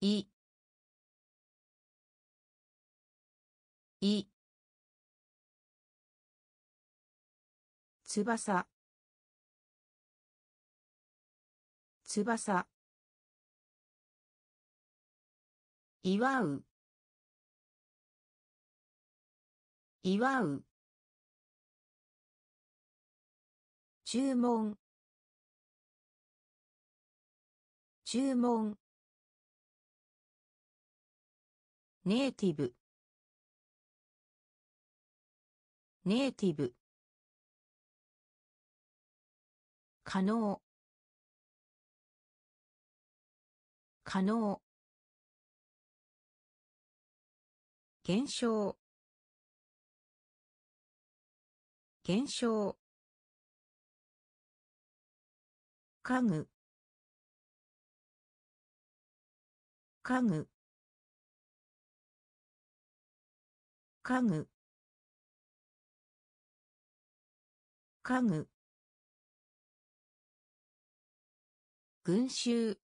い。い。翼。翼。祝う。祝う。注文。注文。ネイティブ。ネイティブ可能。可能。減少。減少。家具。家具。家具。家具。群衆。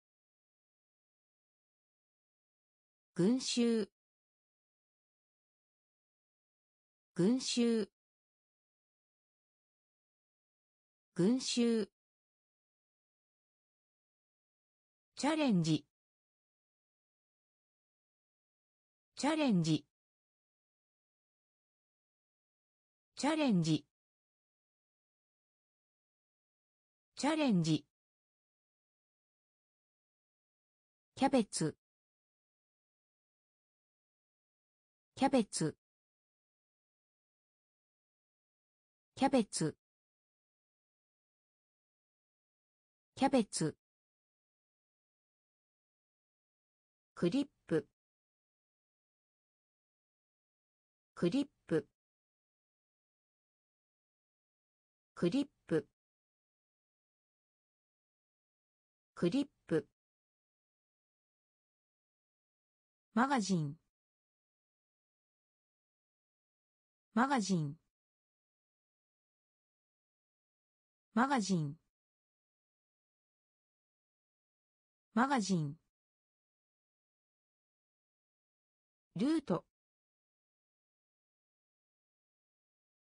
群衆。群衆。群衆。チャレンジ。チャレンジ。チャレンジ。チャレンジ。キャベツ。キャベツ。キャベツ。キャベツ。クリップ。クリップ。クリップ。クリップ。マガジン。マガジン。マガジン。マガジン。ルート。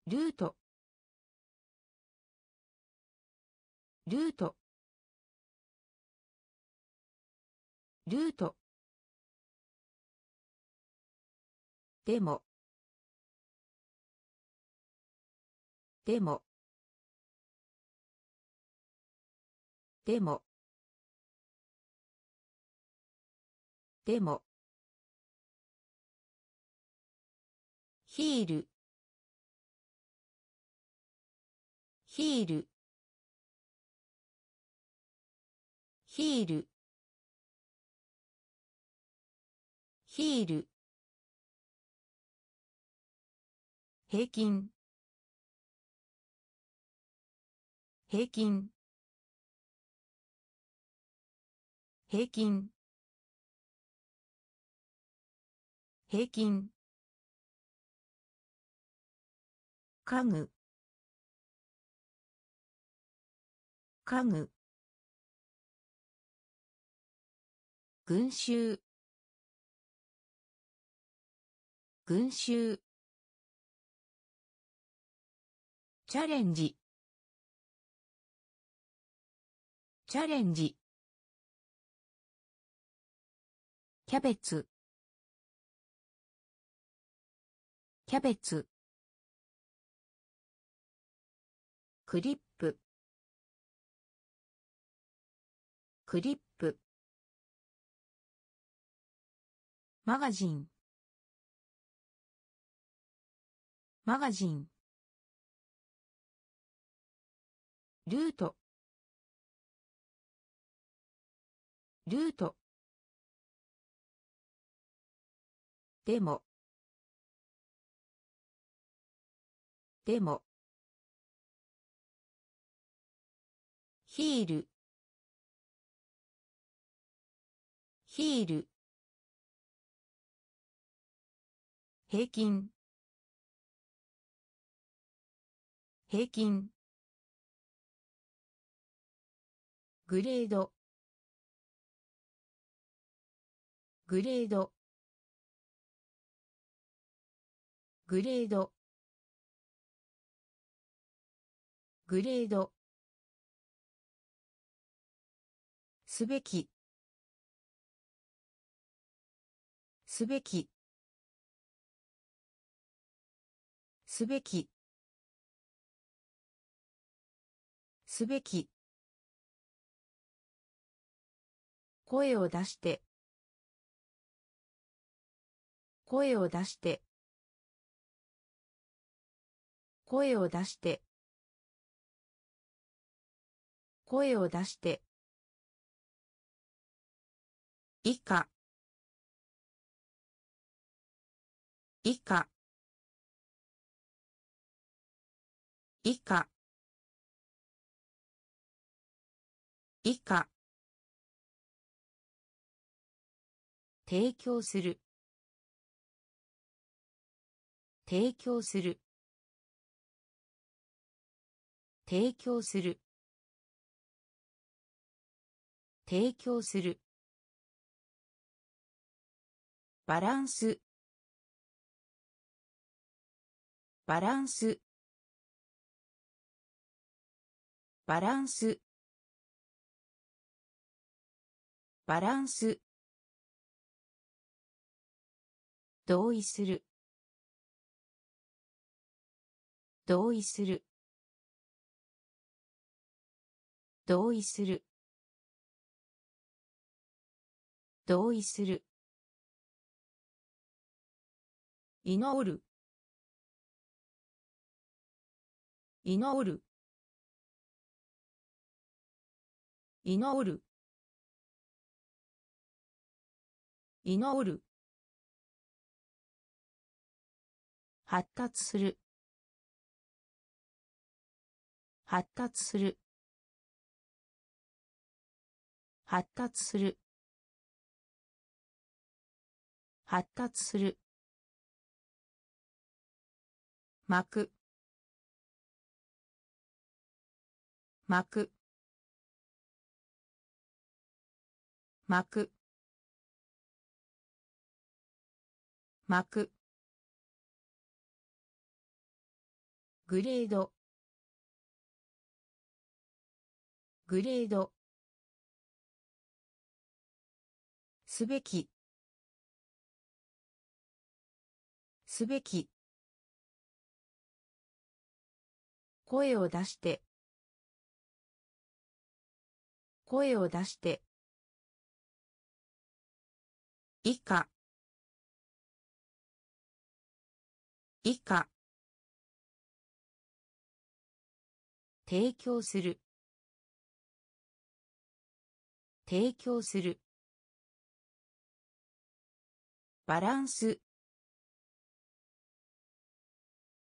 ルート。ルート。ルート。でも。でも。でも。でも。ヒール。ヒール。ヒール。ヒール。平均。平均。平均。平均。家具。家具。群衆。群衆。チャレンジ。チャレンジ。キャベツ。キャベツ。クリップ。クリップ。マガジン。マガジン。ルート。ルート。でも。でも。ヒール。ヒール。平均。平均。グレード。グレード。グレード。グレード。すべき。すべき。すべき。すべき。声を出して。声を出して。声を出して。声を出して。以下。以下。以下。以下。提供する。提供する。提供する。提供する。バランス。バランス。バランス。バランス。同意する。同意する。同意する。同意する。祈る。祈る。祈る。祈る。発達する。発達する。発達する。発達する。巻く。巻く。グレード。グレード。すべき。すべき。声を出して。声を出して。以下。以下。提供する。提供する。バランス。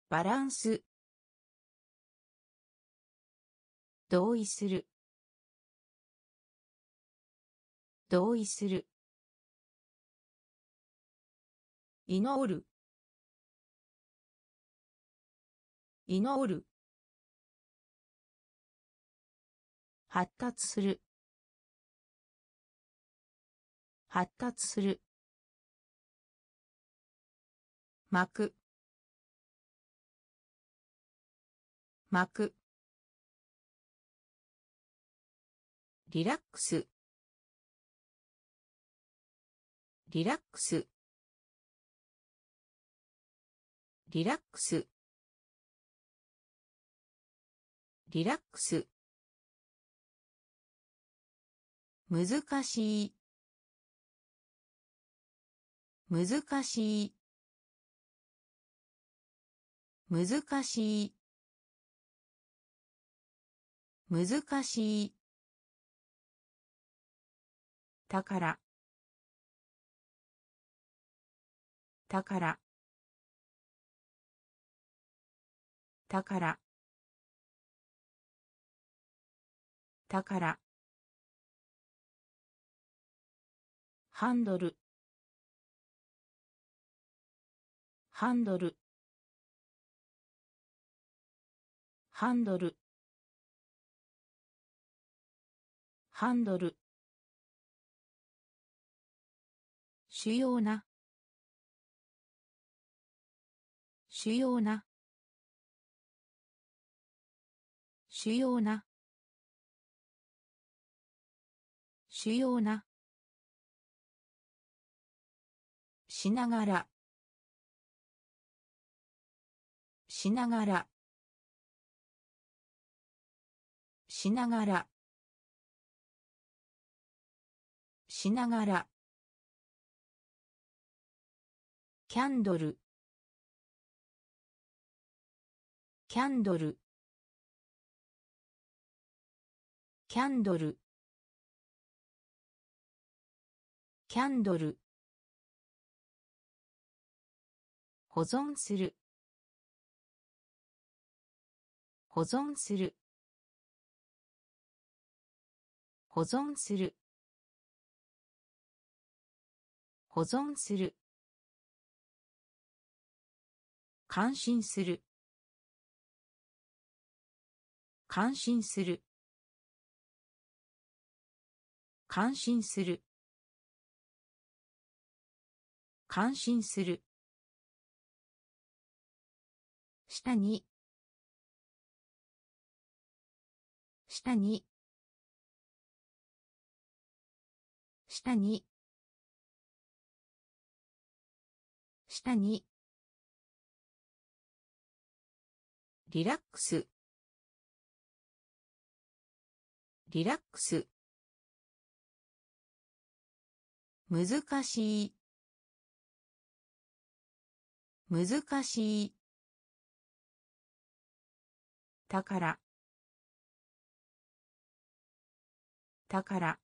バランス。同意する。同意する。祈る。祈る。発達する。発達する。巻く。巻く。リラックス。リラックス。リラックス。リラックス。難しい。難しい。難しい。難しい。宝宝宝宝ハンドル。ハンドル。ハンドル。ハンドル。主要な。主要な。主要な。主要な。しながら。しながら。しながら。しながら。キャンドル。キャンドル。キャンドル。キャンドル。保存する。保存する。保存する。保存する。感心する。感心する。感心する。感心する。下に。下に。下に。下に。リラックス。リラックス。難しい。難しい。宝宝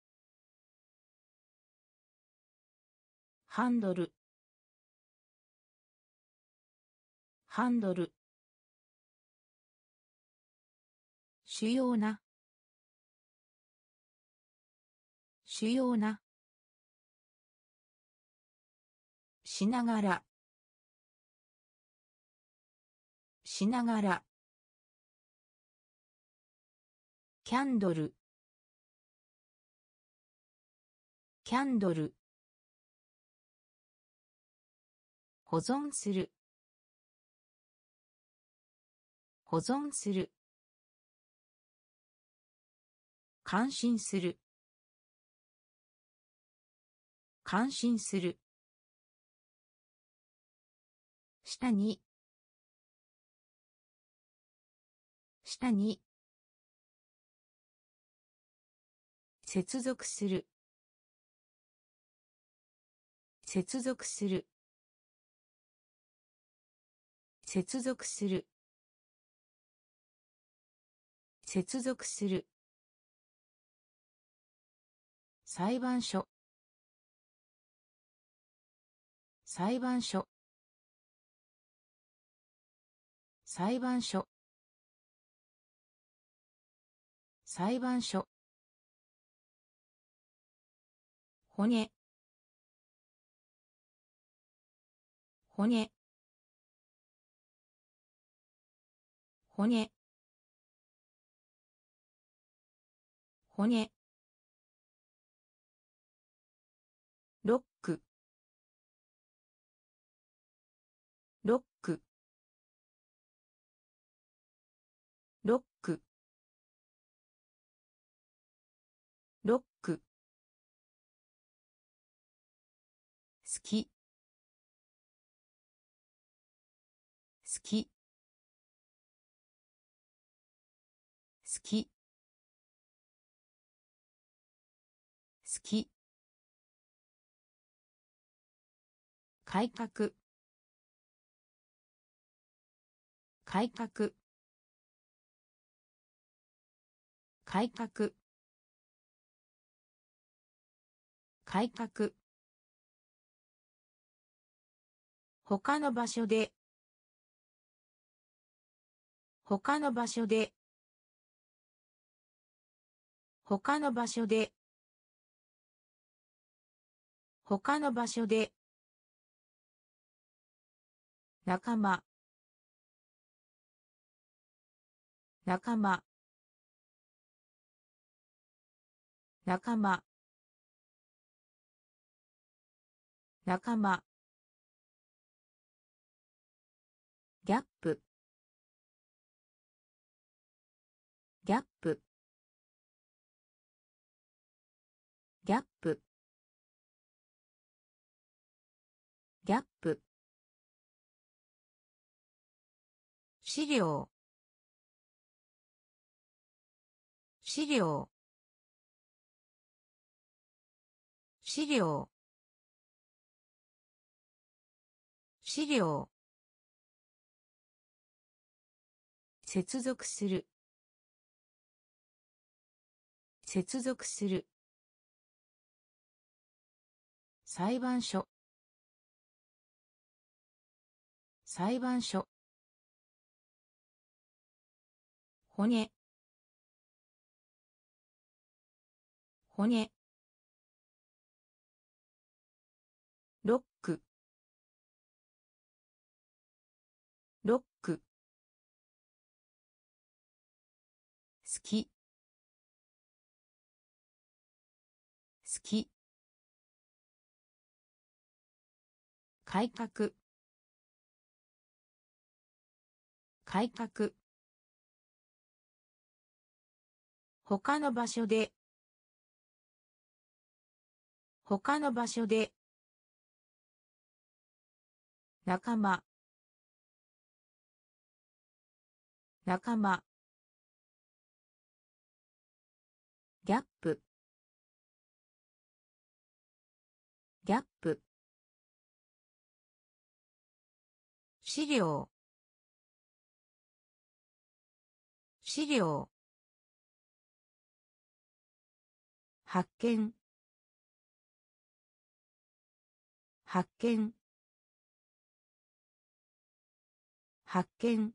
ハンドル。ハンドル。主要な。主要な。しながら。しながら。キャンドル。キャンドル。保存する。保存する。感心する。感心する。下に。下に。接続する。接続する。接続する。接続する。裁判所。裁判所。裁判所。裁判所。骨。骨。骨。骨。改革。改革。改革。改革。他の場所で。他の場所で。他の場所で。他の場所で。仲間。仲間。仲間。仲間。ギャップ。ギャップ。ギャップ。ギャップ。資料。資料。資料。資料。接続する。接続する。裁判所。裁判所。骨。骨。ロック。ロック。好き。好き。改革。改革。他の場所で。他の場所で。仲間。仲間。ギャップ。ギャップ。資料。資料。発見。発見。発見。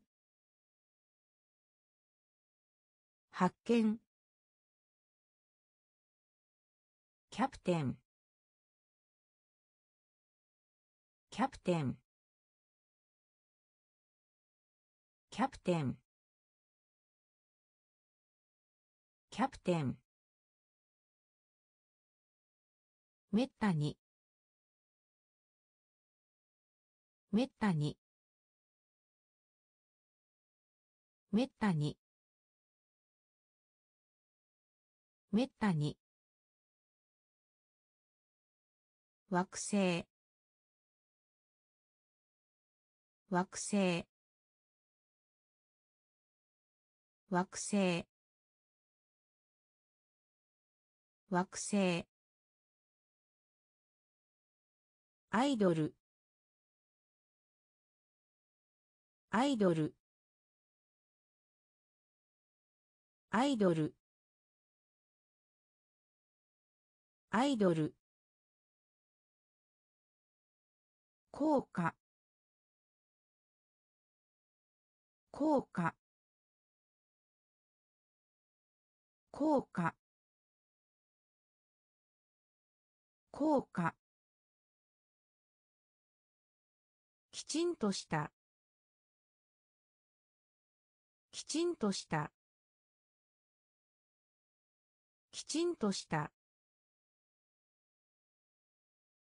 発見。キャプテン。キャプテン。キャプテン。キャプテン。めったに。めったに。めったに。めったに。惑星。惑星。惑星。惑星。アイドル。アイドル。アイドル。アイドル。効果。効果。効果。効果。きちんとした。きちんとした。きちんとした。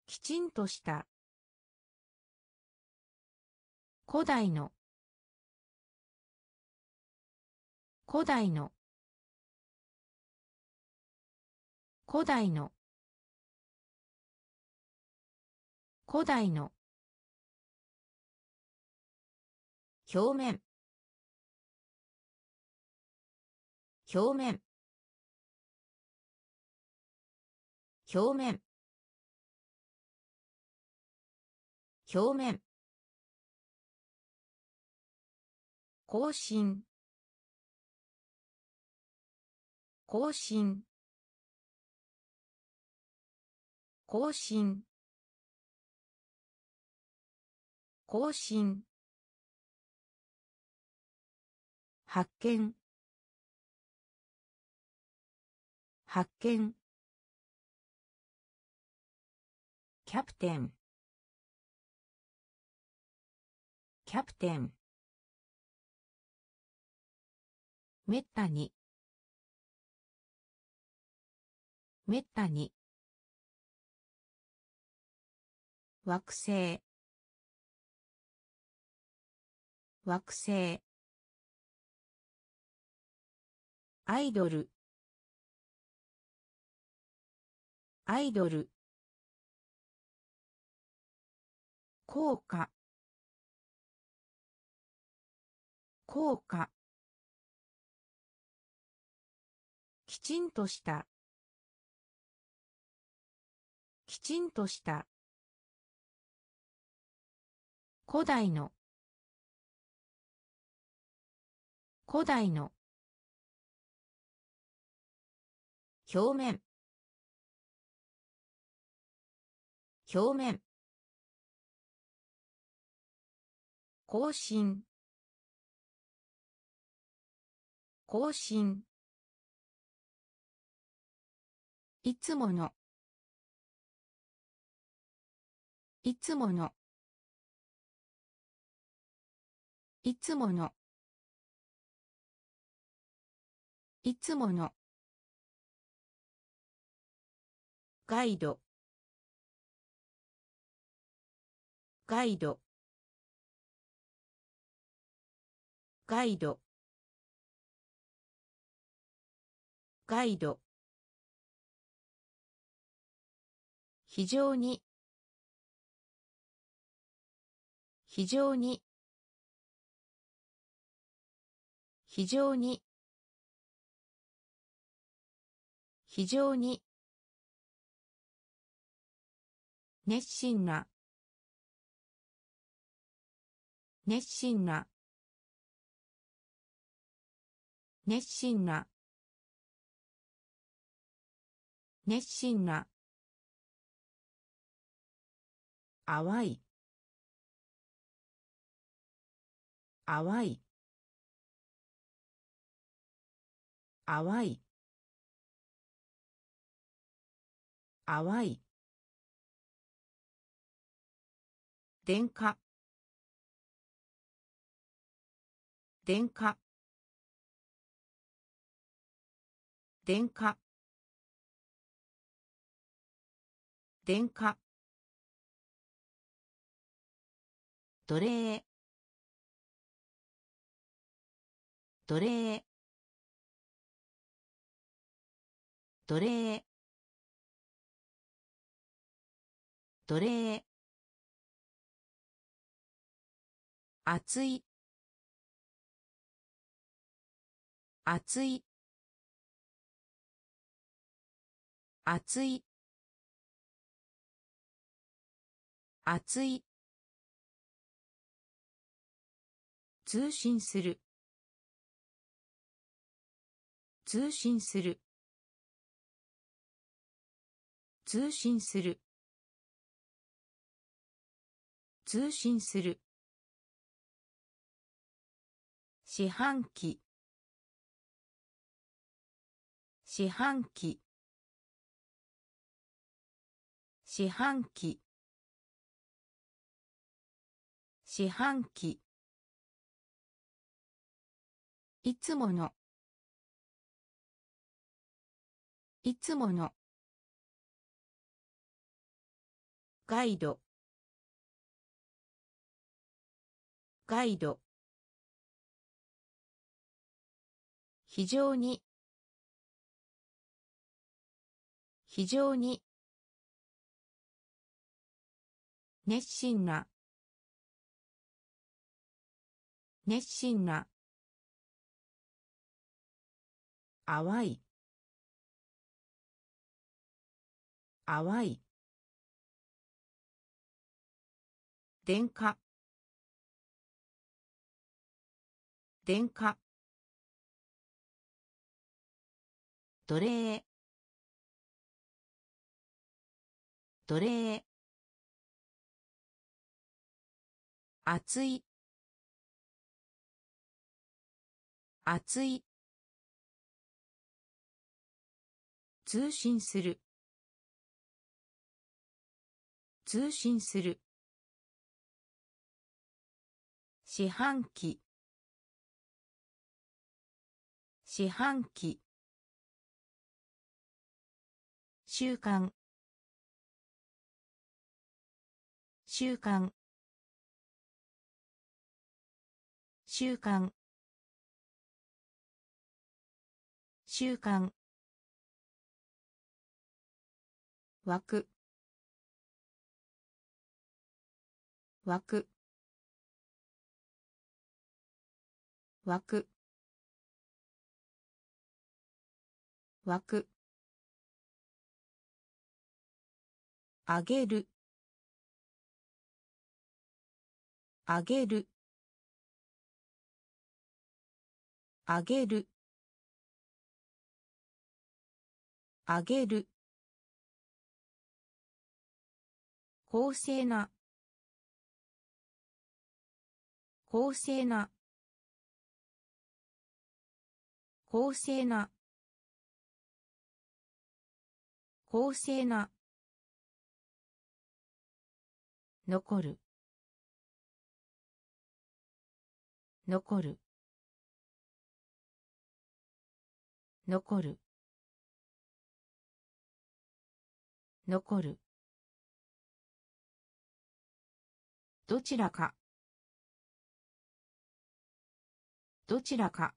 きちんとした。古代の。古代の。古代の。古代の。表面。表面。表面。表面。更新。更新。更新。更新。発見。発見。キャプテン。キャプテン。めったに。めったに。惑星。惑星。アイドル。アイドル。効果。効果。きちんとした。きちんとした。古代の。古代の。表面。表面。更新。更新。いつもの。いつもの。いつもの。いつもの。ガイド。ガイド。ガイド。ガイド。非常に。非常に。非常に。非常に。熱心な。熱心な。熱心な。熱心な。淡い。淡い。淡い。淡い。電化。電化。電化。電化。奴隷。奴隷。奴隷。奴隷。熱い。熱い。熱い。熱い。通信する。通信する。通信する。通信する。四半期。四半期。四半期。四半期。いつもの。いつもの。ガイド。ガイド。非常に。非常に。熱心な。熱心な。淡い。淡い。電化。電化。奴隷。奴隷。熱い。熱い。通信する。通信する。四半期。四半期。習慣習慣習慣習慣枠。枠。枠。枠。あげる。あげる。あげる。あげる。公正な。公正な。公正な。公正な。残る。残る。残る。残る。どちらか。どちらか。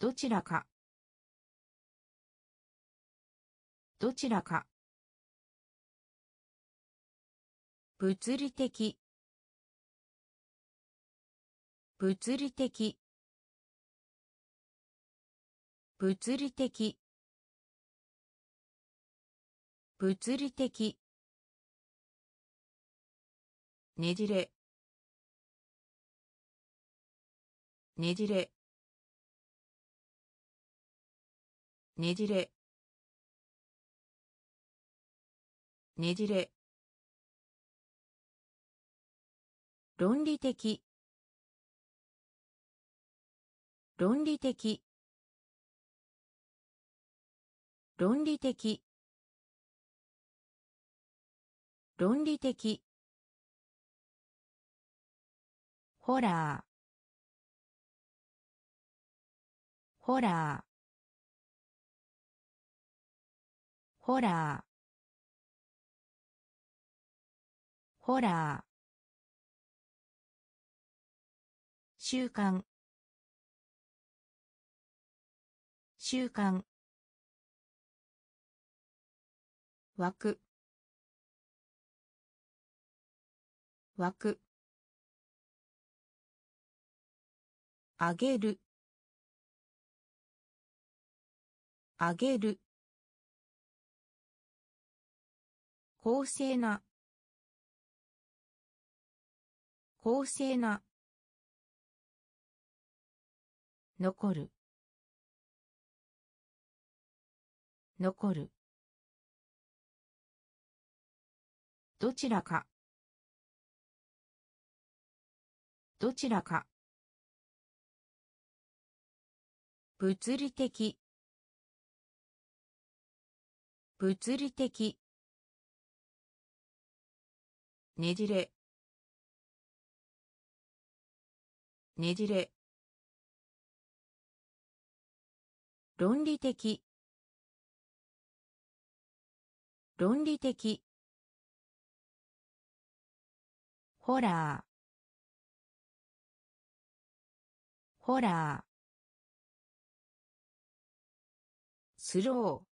どちらか。どちらか。物理的。物理的。物理的。物理的。ねじれ。ねじれ。ねじれ。ねじれ。論理的。論理的。論理的。論理的。ホラー。ホラー。ホラー。ホラー。習慣習慣枠。枠。あげる。あげる。公正な。公正な。残る。残る。どちらか。どちらか。物理的。物理的。ねじれ。ねじれ。論理的。論理的。ホラー。ホラー。スロー。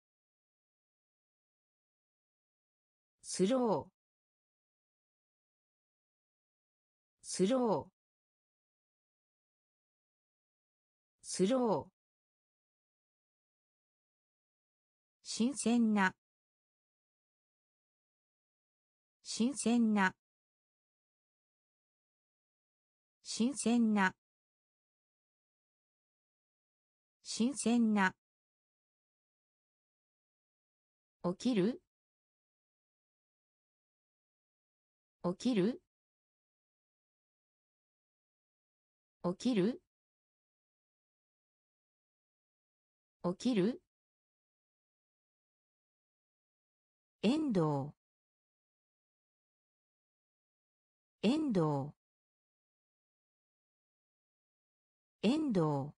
スロー。スロー。スロー。新鮮な。新鮮な。新鮮な。新鮮な。起きる？起きる？起きる？起きる？遠藤。遠藤。遠藤。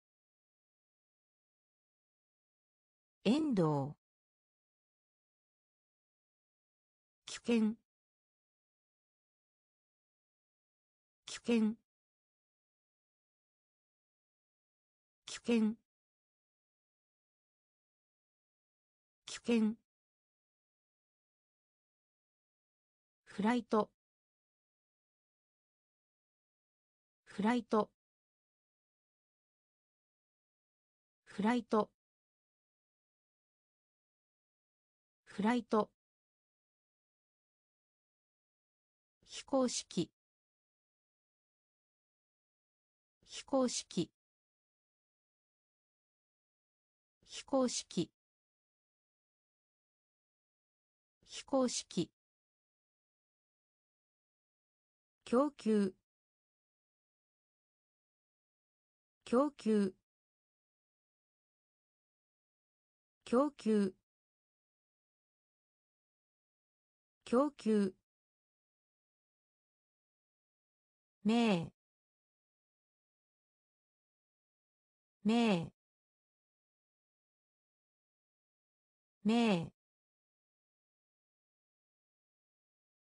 遠藤。危険。危険。危険。危険。フライト。フライト。フライト。フライト。非公式。非公式。非公式。非公式。供給。供給。供給。供給。名名名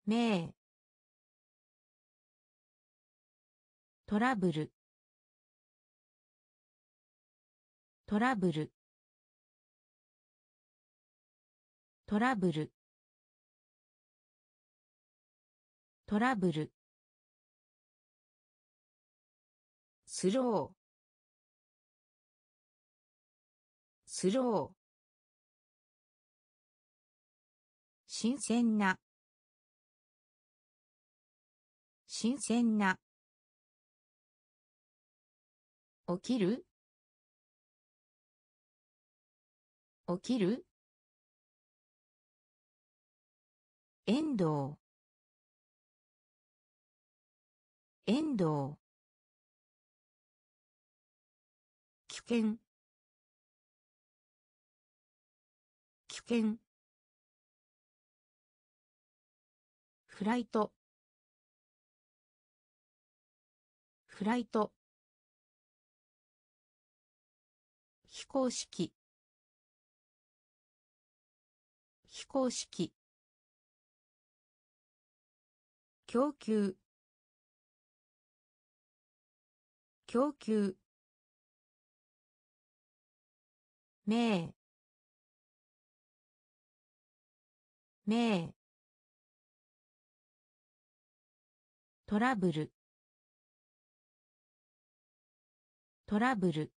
名トラブル。トラブル。トラブル。トラブル。スロー。スロー。新鮮な。新鮮な。起きる？起きる？遠藤。遠藤。危険。危険。フライト。フライト。公式。非公式。供給。供給。名名トラブル。トラブル。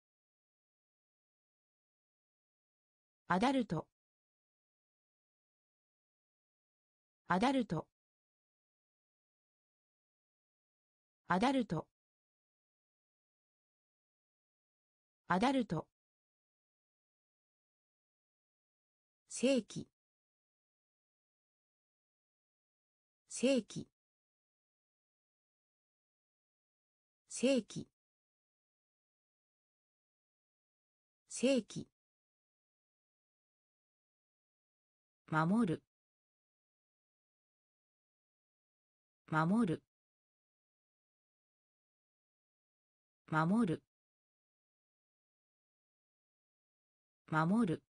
アダルト。アダルト。アダルト。アダルト。正規。正規。正規。正規。守る。守る。守る。守る。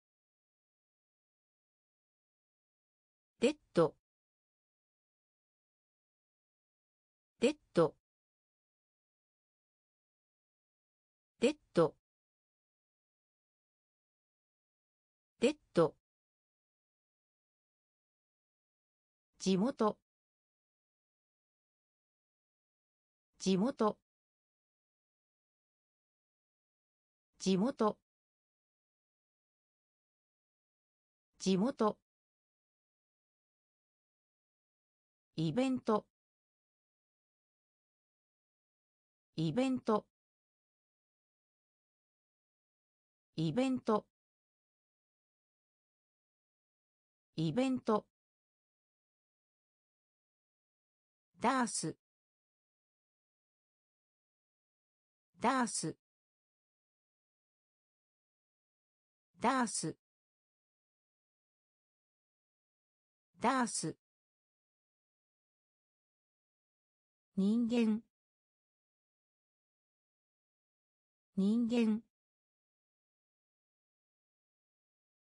地元。地元。地元。地元。イベント。イベント。イベント。イベント。ダース。ダース。ダース。ダース。人間。人間。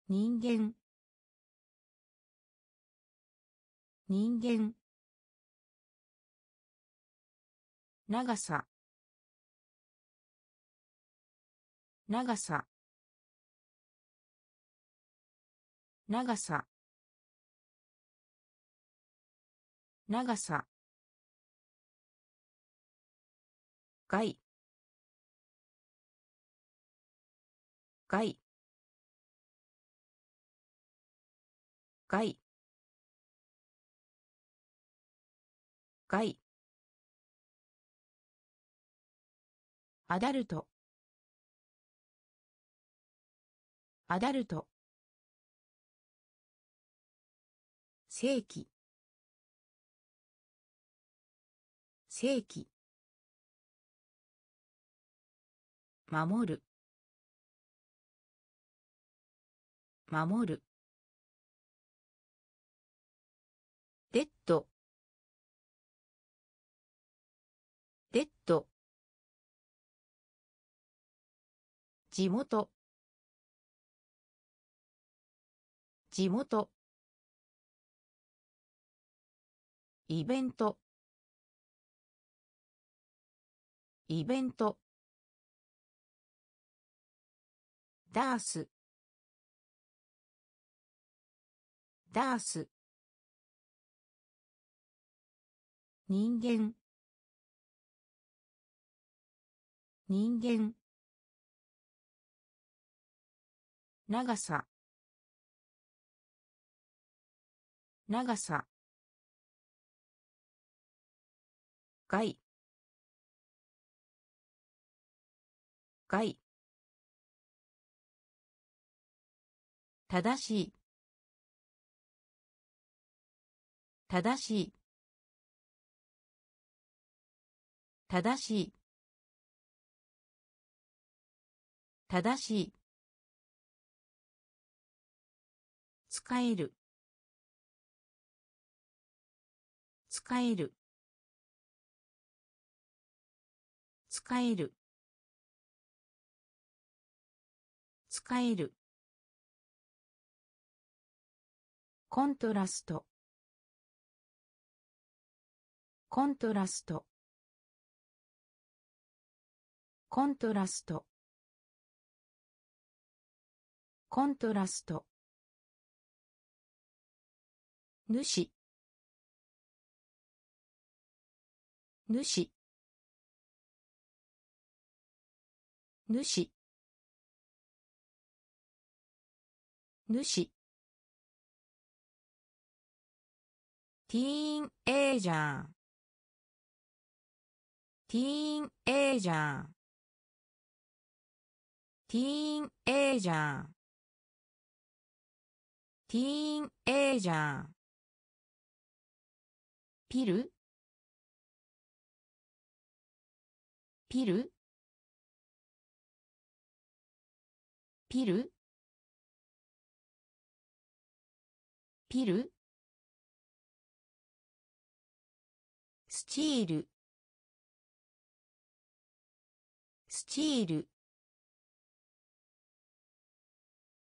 人間。人間。長さ。長さ。長さ。長さ。外外外外アダルト。アダルト。正規。正規。守る。守る。地元。地元。イベント。イベント。ダース。ダース。人間。人間。長さ。長さ。外。外。正しい。正しい。正しい。正しい。使える。使える。使える。使える。コントラスト。コントラスト。コントラスト。コントラスト。主。主。主。主。ティーンエイジャー。ティーンエイジャー。ティーンエイジャー。ティーンエイジャー。ピル？ピル？ピル？ピル？スチール？スチール？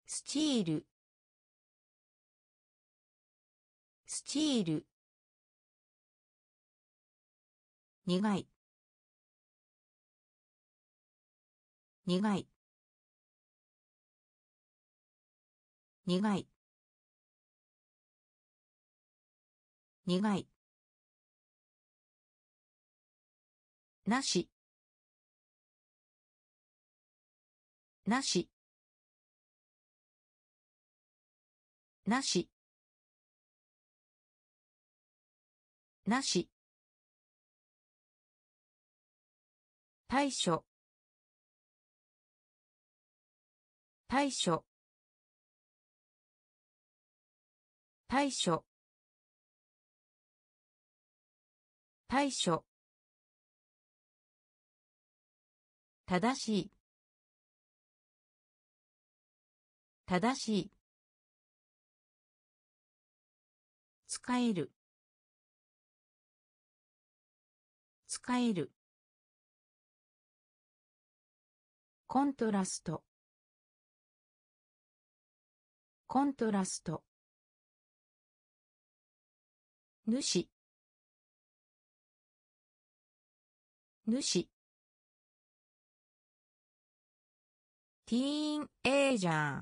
スチール？スチール？苦い。苦い。苦い。苦い。なし。なし。なし。なし。対処。対処。対処。対処。正しい。正しい。使える。使える。コントラスト。コントラスト。主。主。ティーンエイジャー。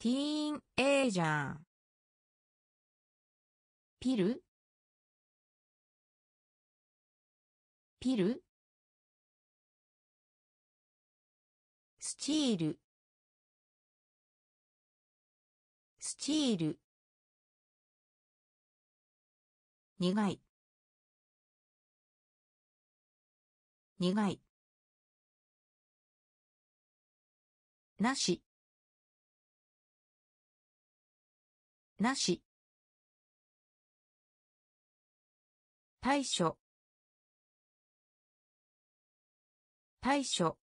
ティーンエイジャー。ピル？ピル？チール。スチール。苦い。苦い。なし。なし。対処。対処。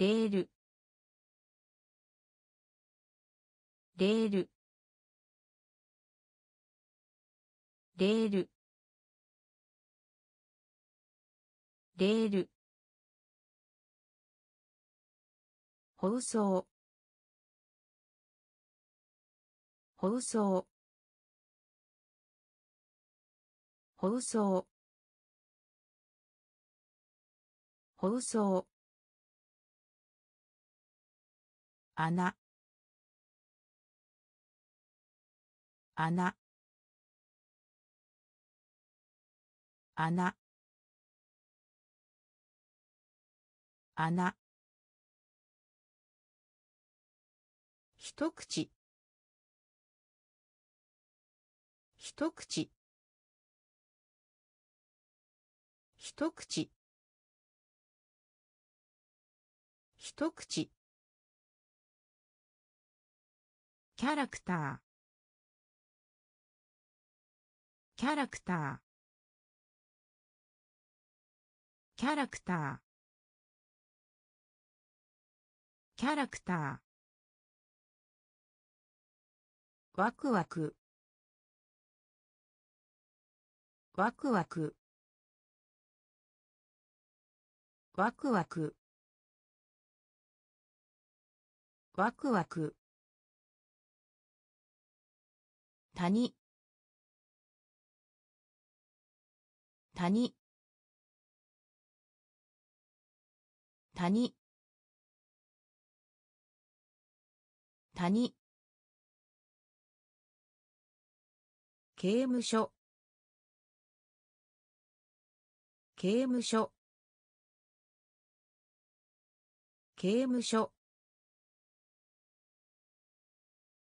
レール。レール。レール。レール。放送。放送。放送。放送。穴。穴。穴。穴。一口。一口。一口。一口。キャラクター。キャラクター。キャラクター。キャラクター。ワクワク。ワクワク。ワクワク。ワクワク。谷。谷。谷。谷。刑務所。刑務所。刑務所。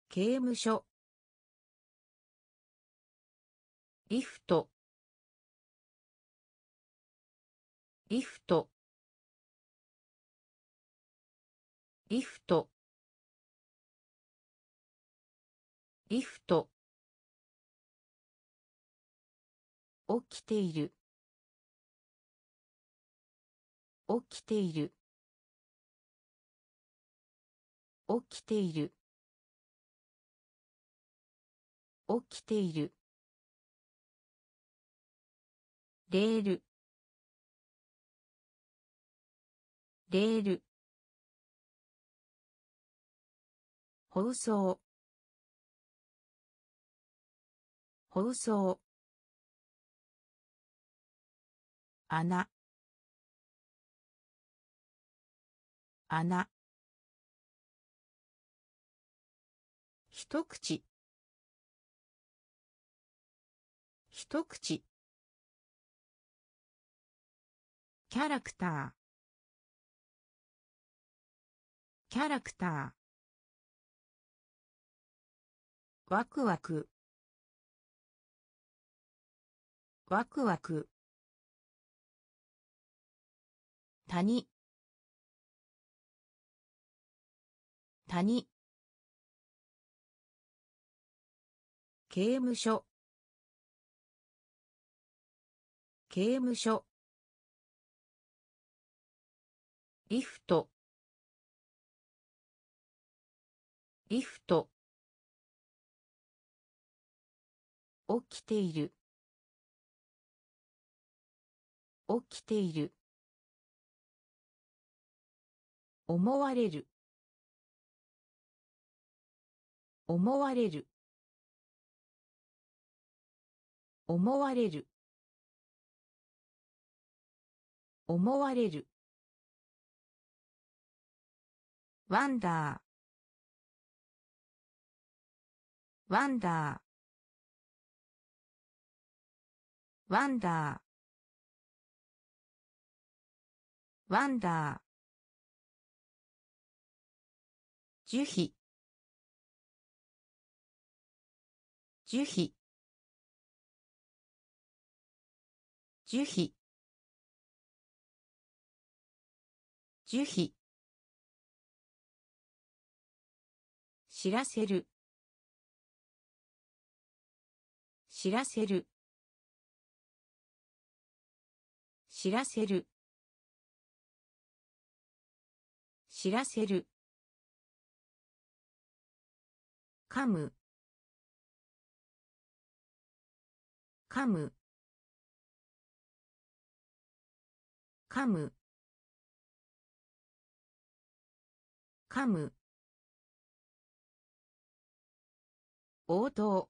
刑務所。リフト。リフト。リフト。リフト。起きている。起きている。起きている。起きている。レール。レール。放送。放送。穴。穴。一口。一口。キャラクター。キャラクター。ワクワク。ワクワク。谷。谷。刑務所。刑務所。リフト。リフト。起きている。起きている。思われる。思われる。思われる。思われる。ワンダー。ワンダー。ワンダー。ワンダー。樹皮。樹皮。樹皮。樹皮。知らせる。知らせる。知らせる。知らせる。噛む。噛む。噛む。噛む。応答。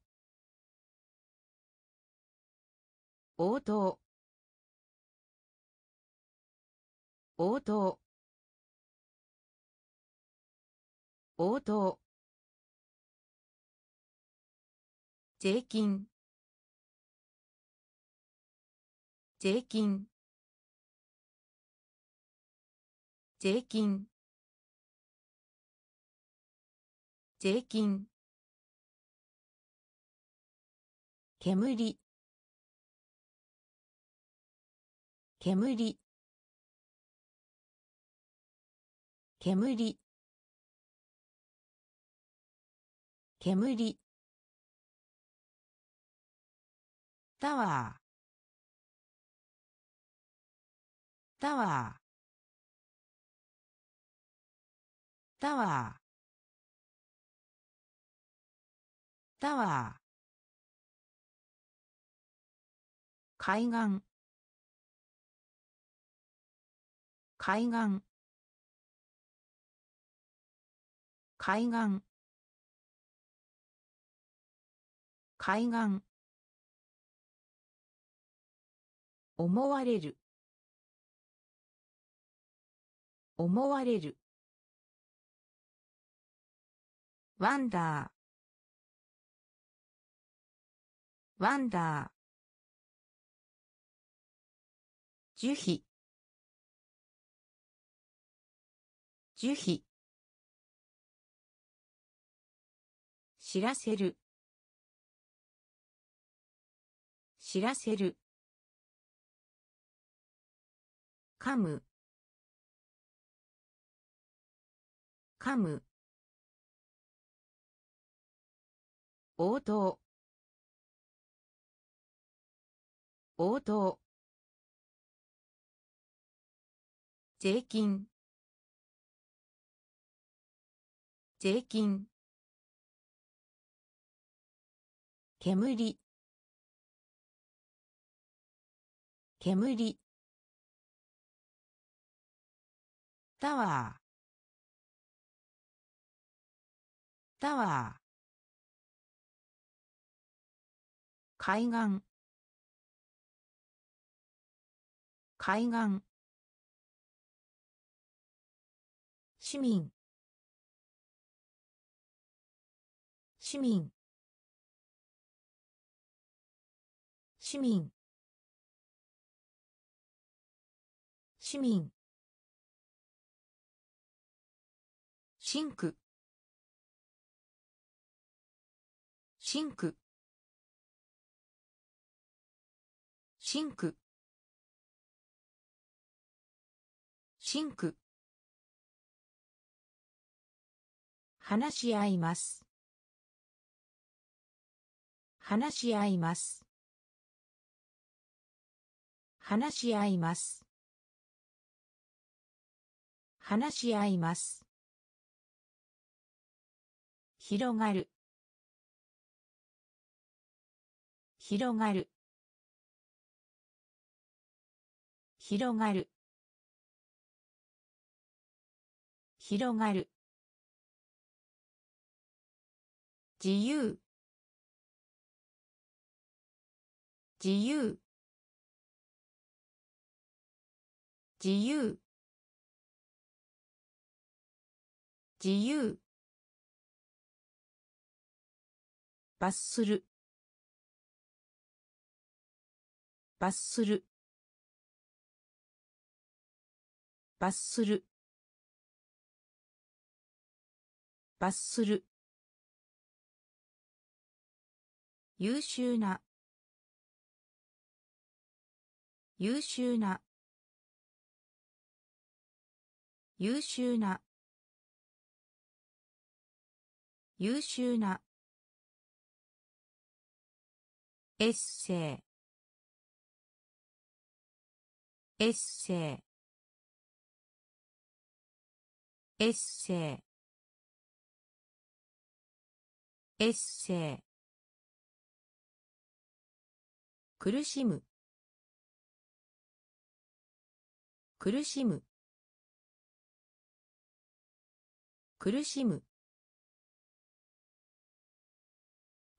応答。応答。応答。税金。税金。税金。税金。煙。煙。煙。煙。タワー。タワー。タワー。タワー。海岸。海岸。海岸。海岸。思われる。思われる。ワンダー。ワンダー。樹皮。樹皮。知らせる。知らせる。噛む。噛む。応答。応答。税金。税金。煙。煙。タワー。タワー。海岸。海岸。市民。市民。市民。市民。シンク。シンク。シンク。シンク。話し合います。話し合います。話し合います。話し合います。広がる。広がる。広がる。広がる。自由。自由。自由。自由。罰する。罰する。罰する。罰する。優秀な。優秀な。優秀な。優秀な。エッセイ。エッセイ。エッセイ。エッセイ。苦しむ。苦しむ。苦しむ。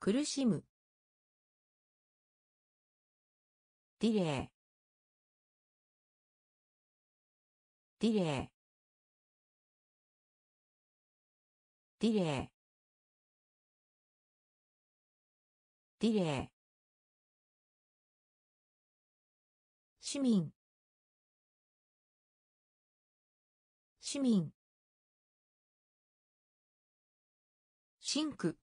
苦しむ。ディレイ。ディレイ。ディレイ。ディレイ。市民。市民。シンク。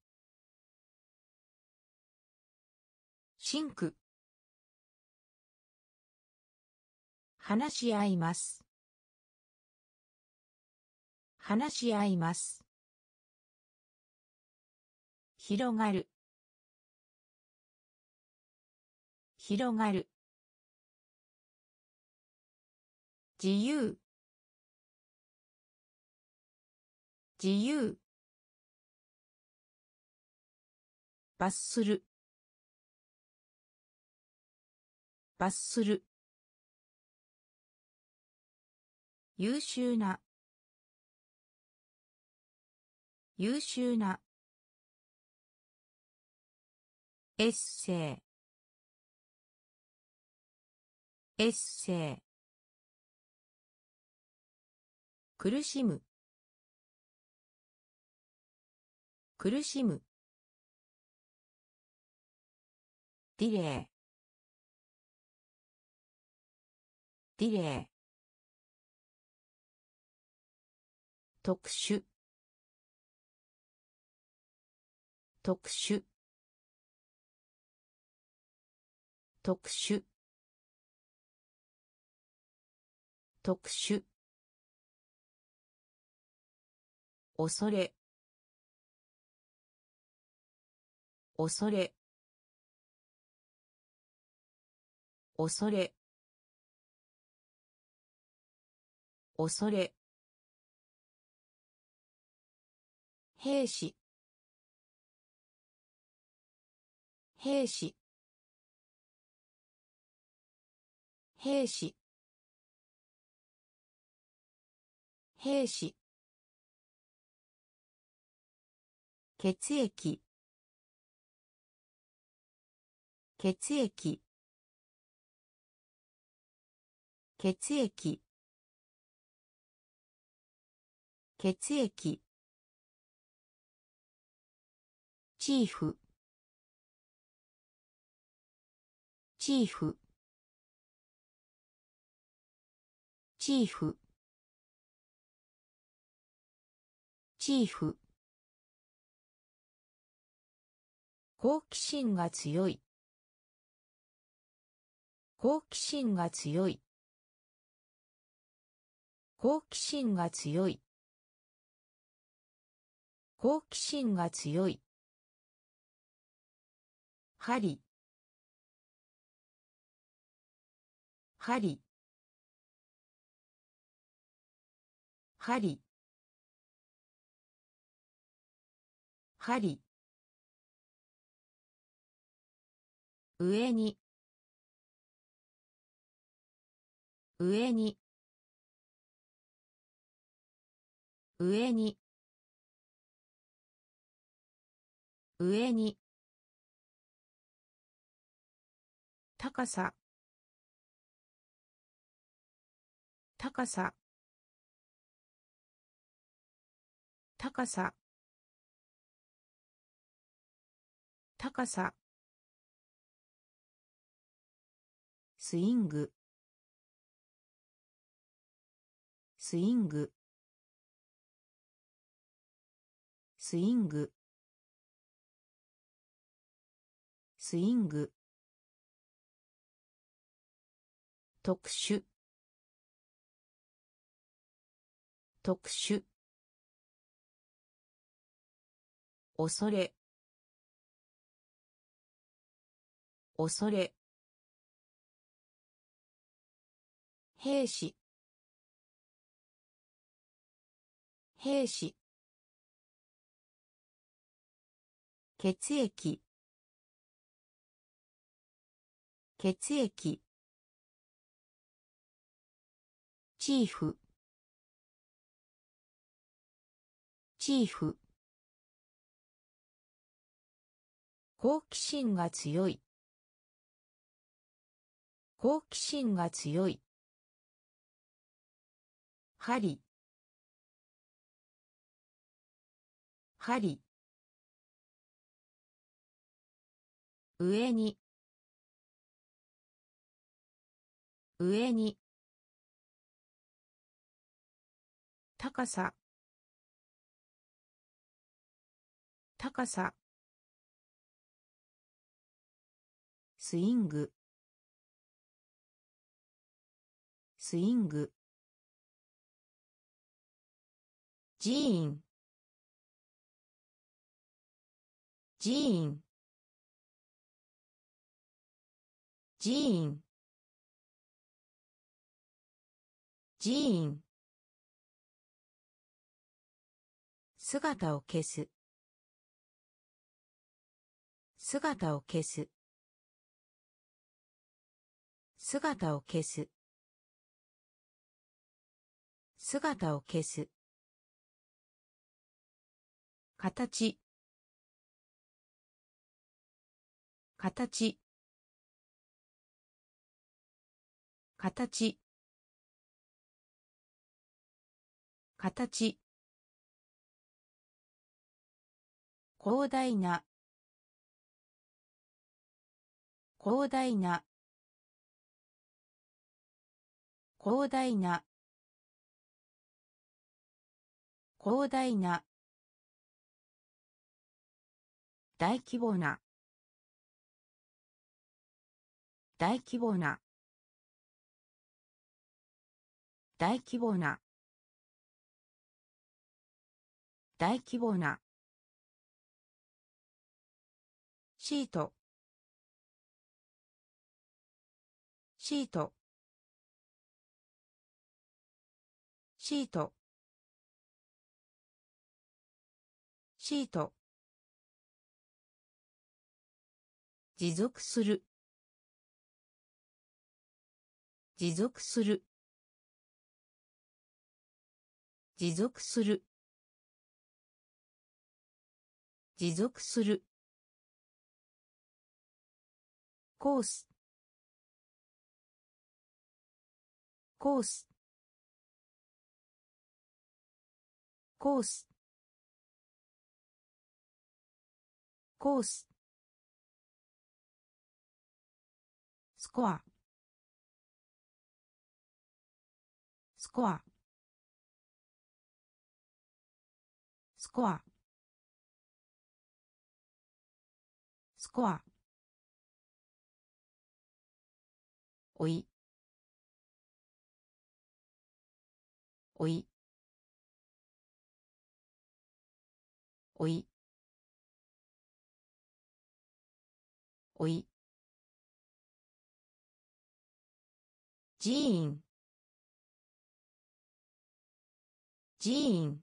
シンク。話し合います。話し合います。広がる。広がる。自由。自由。罰する。罰する。優秀な。優秀な。エッセイ。エッセイ。苦しむ。苦しむ。ディレイ。ディレイ。特殊。特殊。特殊。特殊。恐れ。恐れ。恐れ。恐れ。兵士。兵士。兵士。兵士。血液。血液。血液。血液。チーフ。チーフ。チーフ。チーフ。好奇心が強い。好奇心が強い。好奇心が強い。好奇心が強い。針。針。針。針。上に。上に。上に。上に。高さ。高さ。高さ。高さ。スイング。スイング。スイング。スイング。特殊。特殊。恐れ。恐れ。兵士。兵士。血液。血液。チーフ。チーフ。好奇心が強い。好奇心が強い。針。針。上に。上に。高さ。高さ。スイング。スイング。寺院。寺院。寺院。寺院。姿を消す。姿を消す。姿を消す。姿を消す。形。形。形。形。広大な。広大な。広大な。広大な。大規模な。大規模な。大規模な。大規模な。シート。シート。シート。シート。持続する。持続する。持続する。持続する。コース。コース。コース。コース。コア。スコア。スコア。スコア。おいおい。おい。おい。寺院。寺院。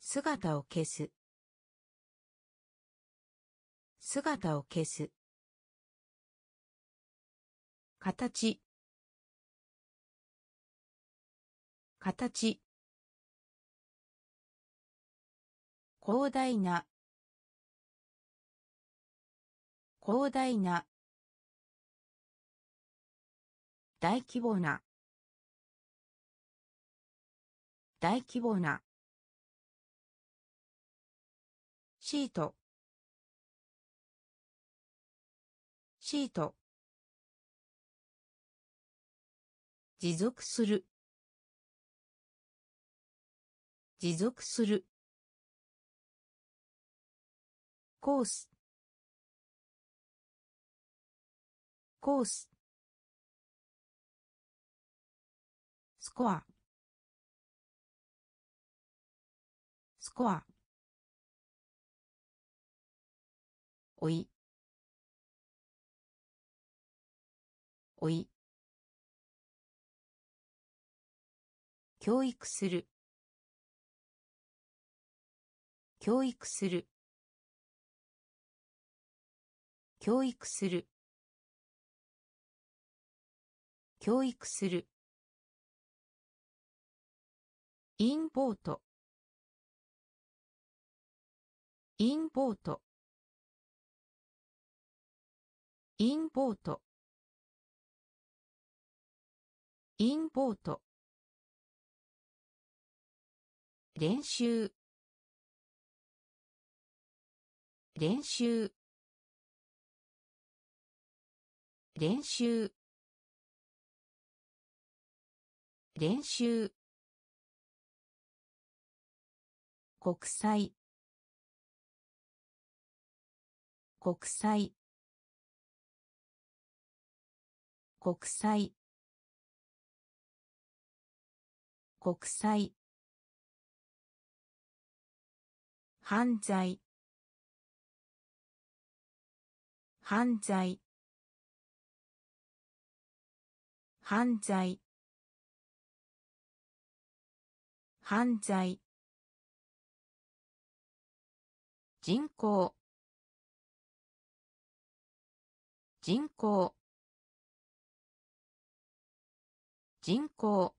姿を消す。姿を消す。形。形。広大な。広大な。大規模な。大規模な。シート。シート。持続する。持続する。コース。コース。コア。スコア。おい。おい。教育する。教育する。教育する。教育する。インポート。インポート。インポート。インポート。練習。練習。練習。練習。国際。国際。国際。国際。犯罪。犯罪。犯罪。犯罪。人口。人口。人口。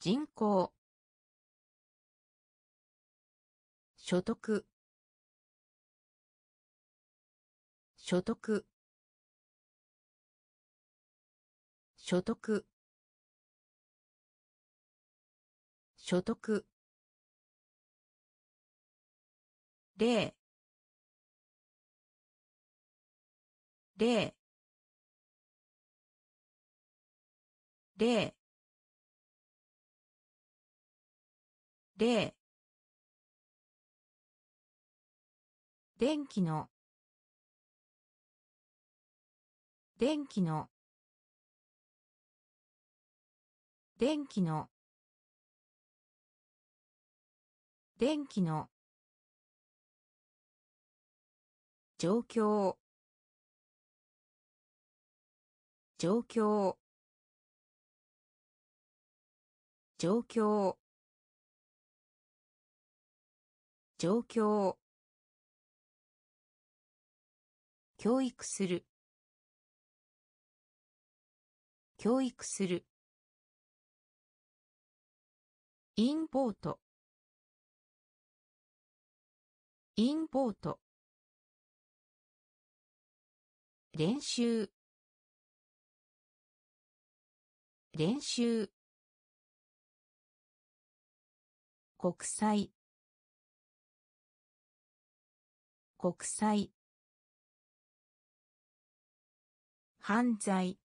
人口。所得。所得。所得。所得。例例例例電気の電気の電気の電気の状況。状況。状況。状況。教育する。教育する。インポート。インポート。練習。練習。国際。国際。犯罪。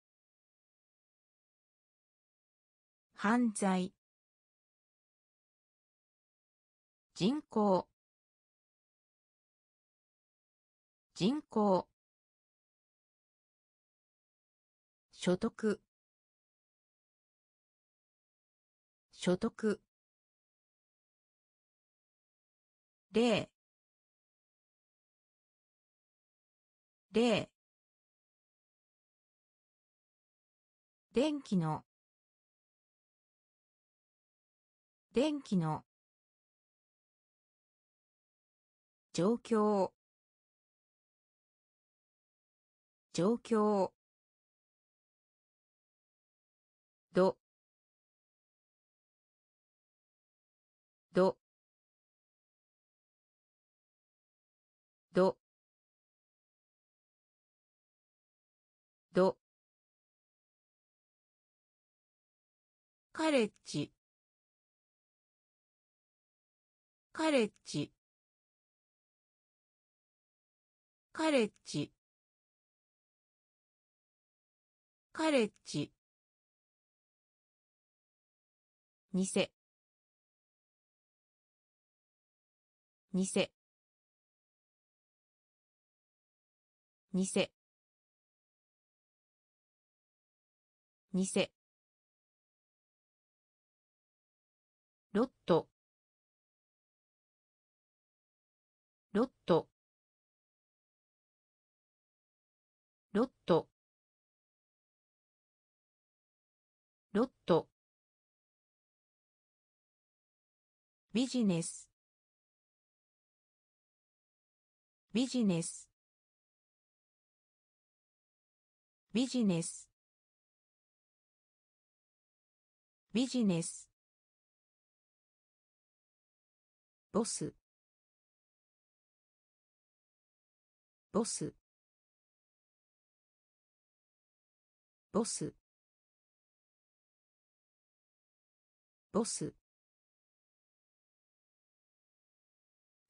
犯罪。人口。人口。所得。所得。例。例。電気の。電気の。状況。状況。どどどどカレッジ。カレッジ。カレッジ。カレッジ。偽。偽。偽。偽。ロット。ロット。ロット。ロット。ビジネス。ビジネス。ビジネス。ビジネス。ボス。ボス。ボス。ボス。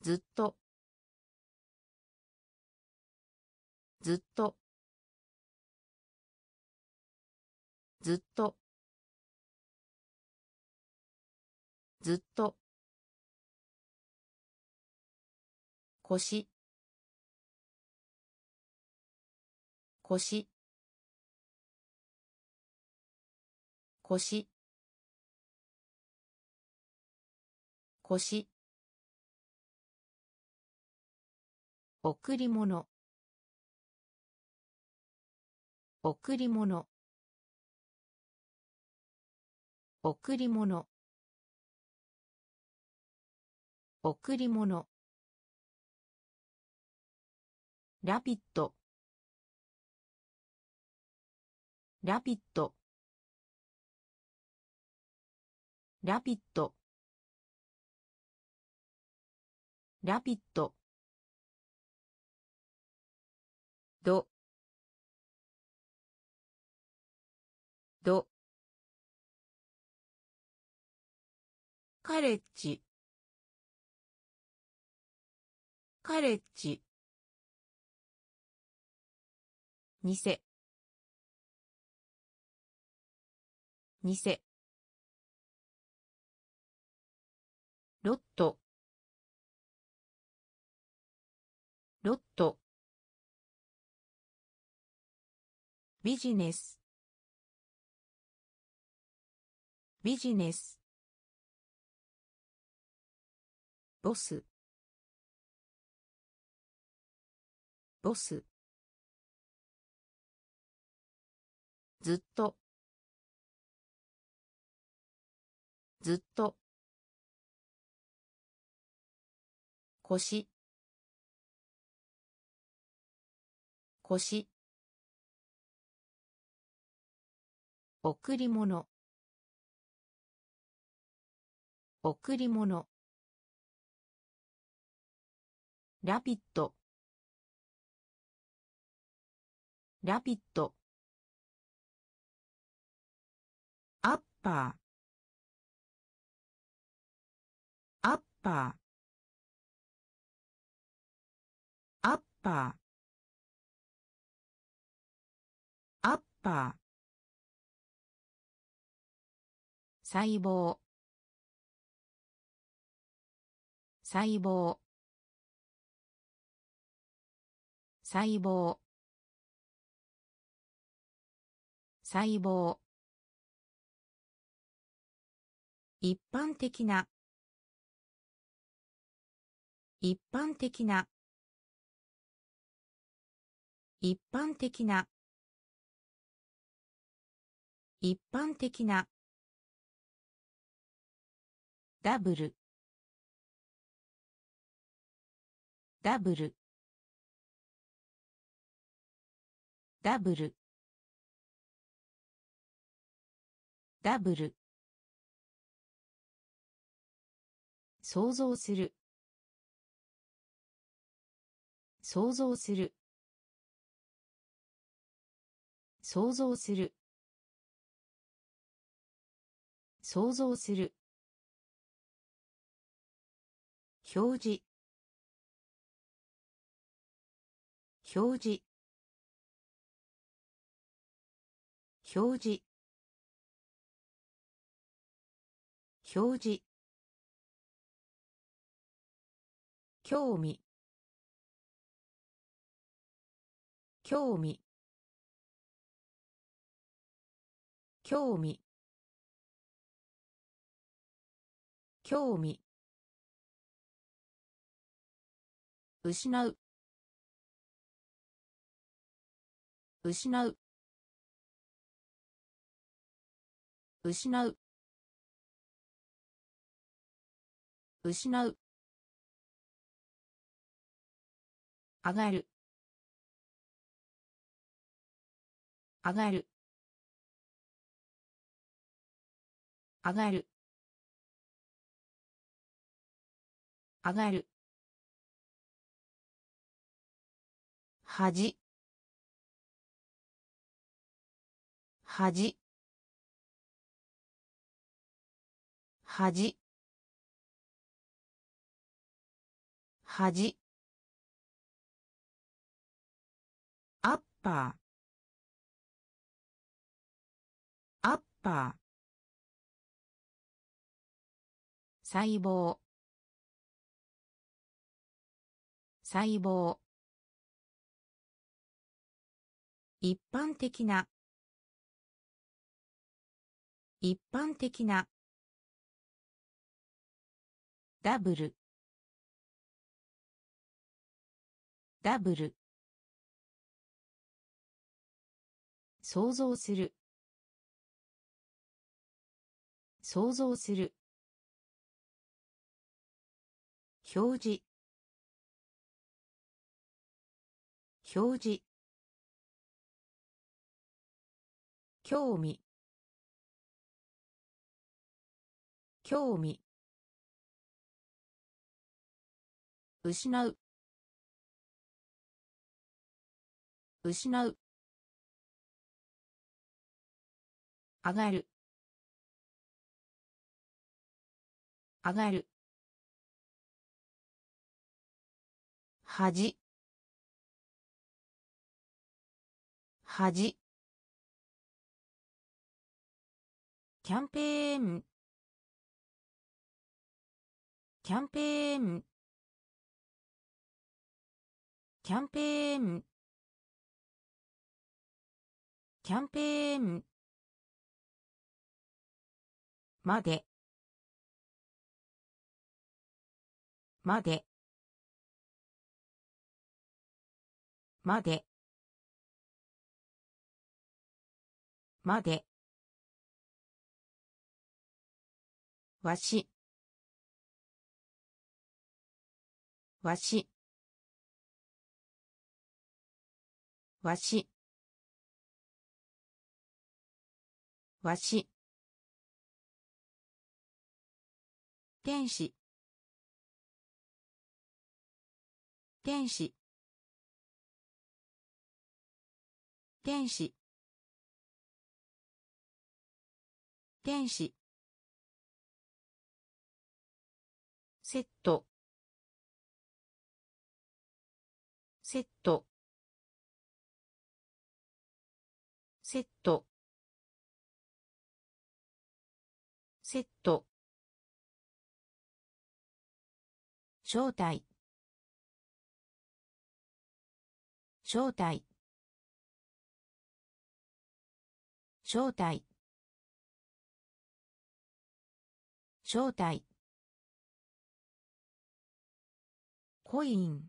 ずっと。ずっと。ずっと。ずっと。腰。腰。腰。腰。贈り物。贈り物。贈り物。贈り物。ラピッドラピッドラピッドラピッドどどカレッジ。カレッジ。偽。偽。ロット。ロット。ビジネス。ビジネス。ボス。ボス。ずっと。ずっと。腰。腰。贈り物。贈り物。ラピッドラピッドアッパー。アッパー。アッパー。細胞。細胞。細胞。細胞。一般的な。一般的な。一般的な。一般的な。ダブル。ダブル。ダブル。ダブル。想像する。想像する。想像する。想像する。表示。表示。表示。表示。興味。興味。興味。興味。失う。失う。失う。失う。上がる。上がる。上がる。上がる。恥。恥。恥。恥。アッパー。アッパー。細胞。細胞。一般的な。一般的な。ダブル。ダブル。想像する。想像する。表示。表示。興味。興味。失う。失う。上がる。上がる。恥。恥。キャンペーン。キャンペーン。キャンペーン。キャンペーン。まで。まで。まで。まで。わしわしわしわし天使。天使。天使。天使。正体正体正体正体コイン。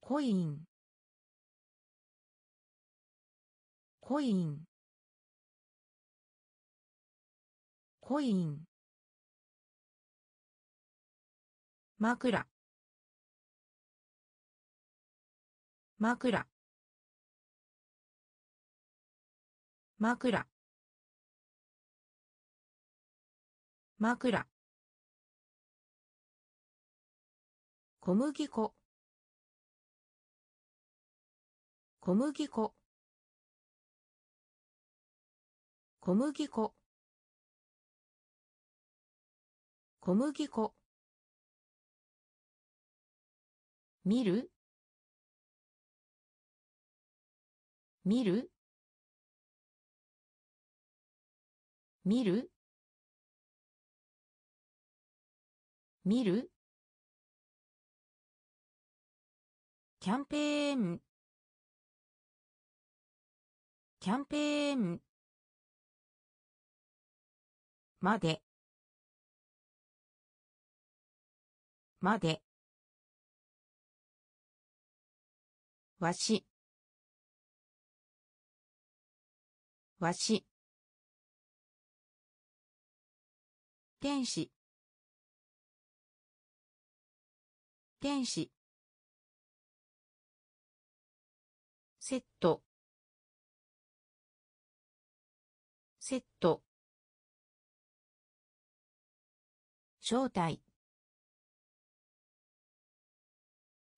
コイン。コイン。コイン。枕。枕。枕。枕。小麦粉。小麦粉。小麦粉。小麦粉見る？見る？見る？見る？キャンペーン。キャンペーン。まで。まで。わしわし天使。天使。セット。セット。正体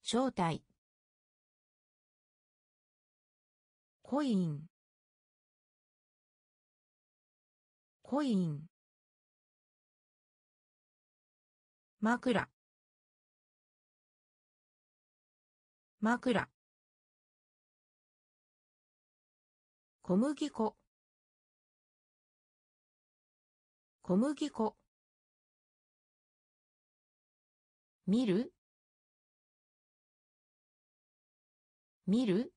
正体コイン。コイン。枕。枕。小麦粉。小麦粉。見る？見る？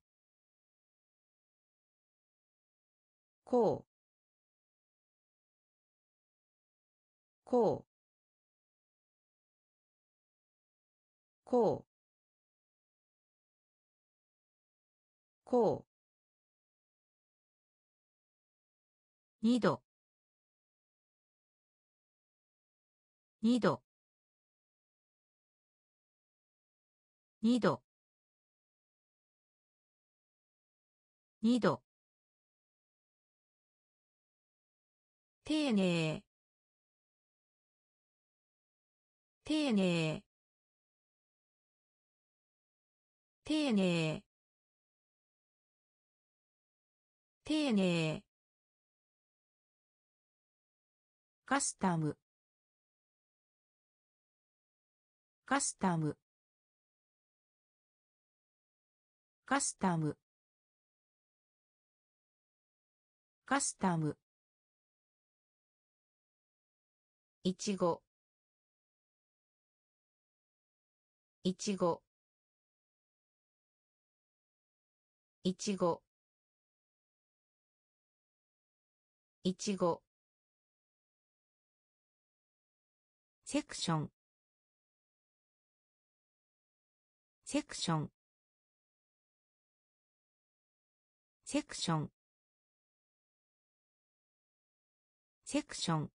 こう。こう。こう。こう。二度。二度。二度。二度。丁寧。丁寧。丁寧。丁寧。カスタム。カスタム。カスタム。カスタム。いちご。いちご。いちご。いちご。セクション。セクション。セクション。セクション。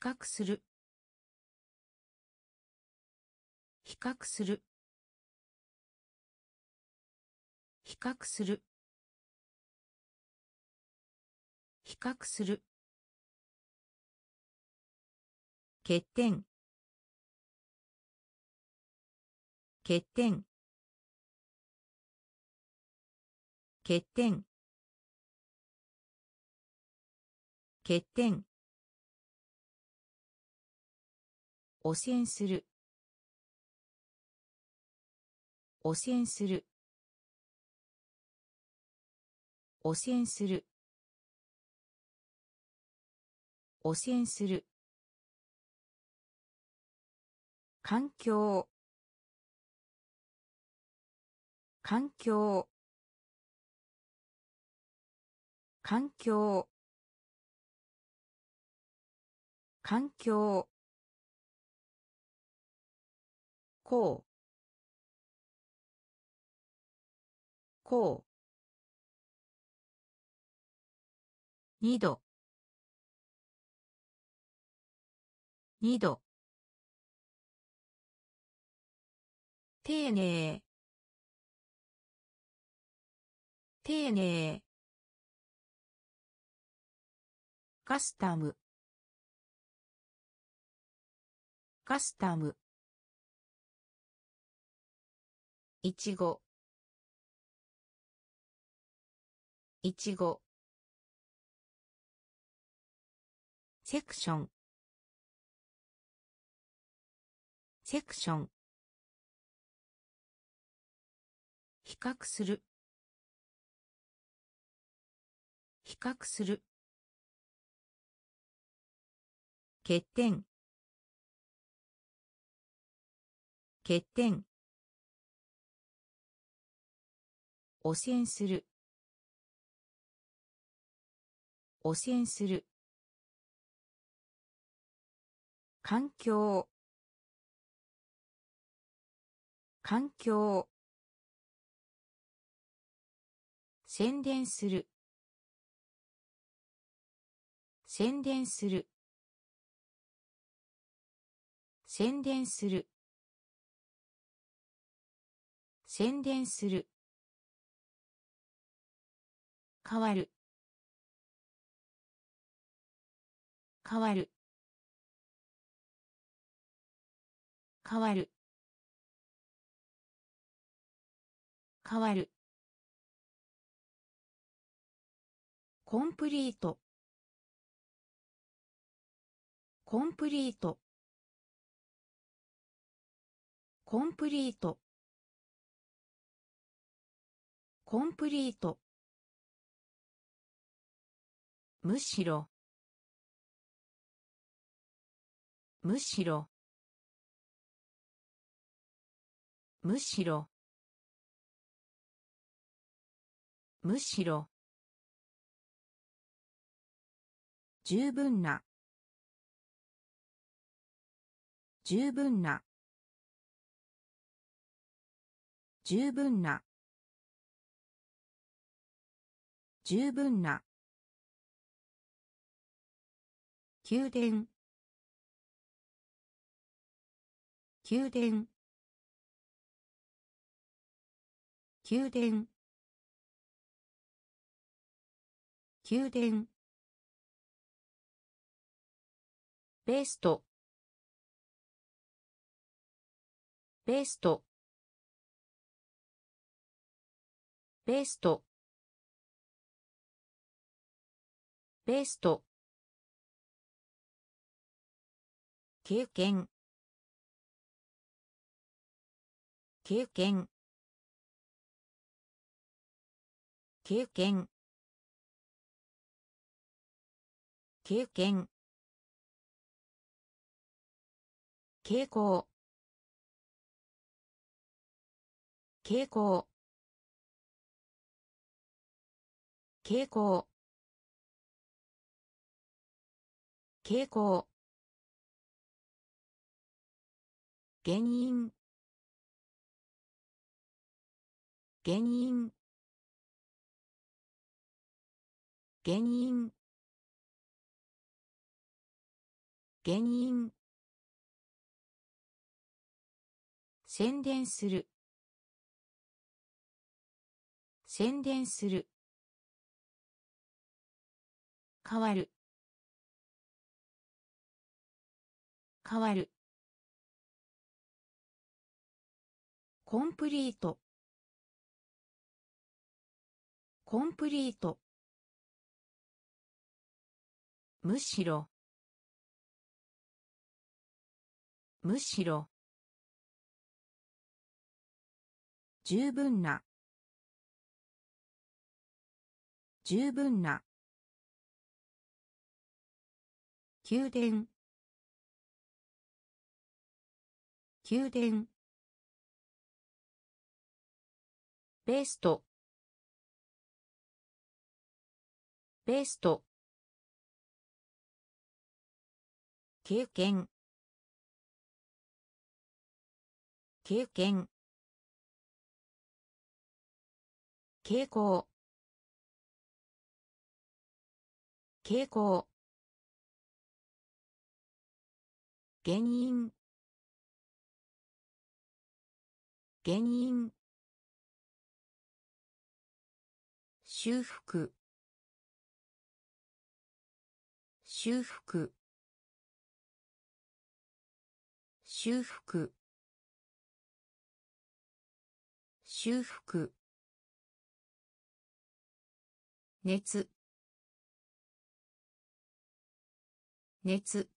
較する。比較する。比較する。比較する。欠点。欠点。欠点。欠点。汚染する。汚染する。汚染する。汚染する。環境。環境。環境。環境。こう。こう。二度。二度。丁寧。丁寧。カスタム。カスタム。いちご。いちご。セクション。セクション。比較する。比較する。欠点。欠点。汚染する。汚染する。環境。環境。宣伝する。宣伝する。宣伝する。宣伝する。変わる。変わる。変わる。変わる。コンプリート。コンプリート。コンプリート。コンプリート。むしろ。むしろ。むしろ。むしろ。十分な。十分な。十分な。十分な。宮殿。宮殿。宮殿。宮殿。ベスト。ベスト。ベスト。ベスト。経験。経験。経験。経験。傾向傾向傾向傾向原因。原因。原因。原因。宣伝する。宣伝する。変わる。変わる。コンプリート。コンプリート。むしろ。むしろ。十分な。十分な。宮殿。宮殿。ベスト。ベスト。経験。経験。傾向傾向原因。原因。修復。修復。修復。修復。熱。熱。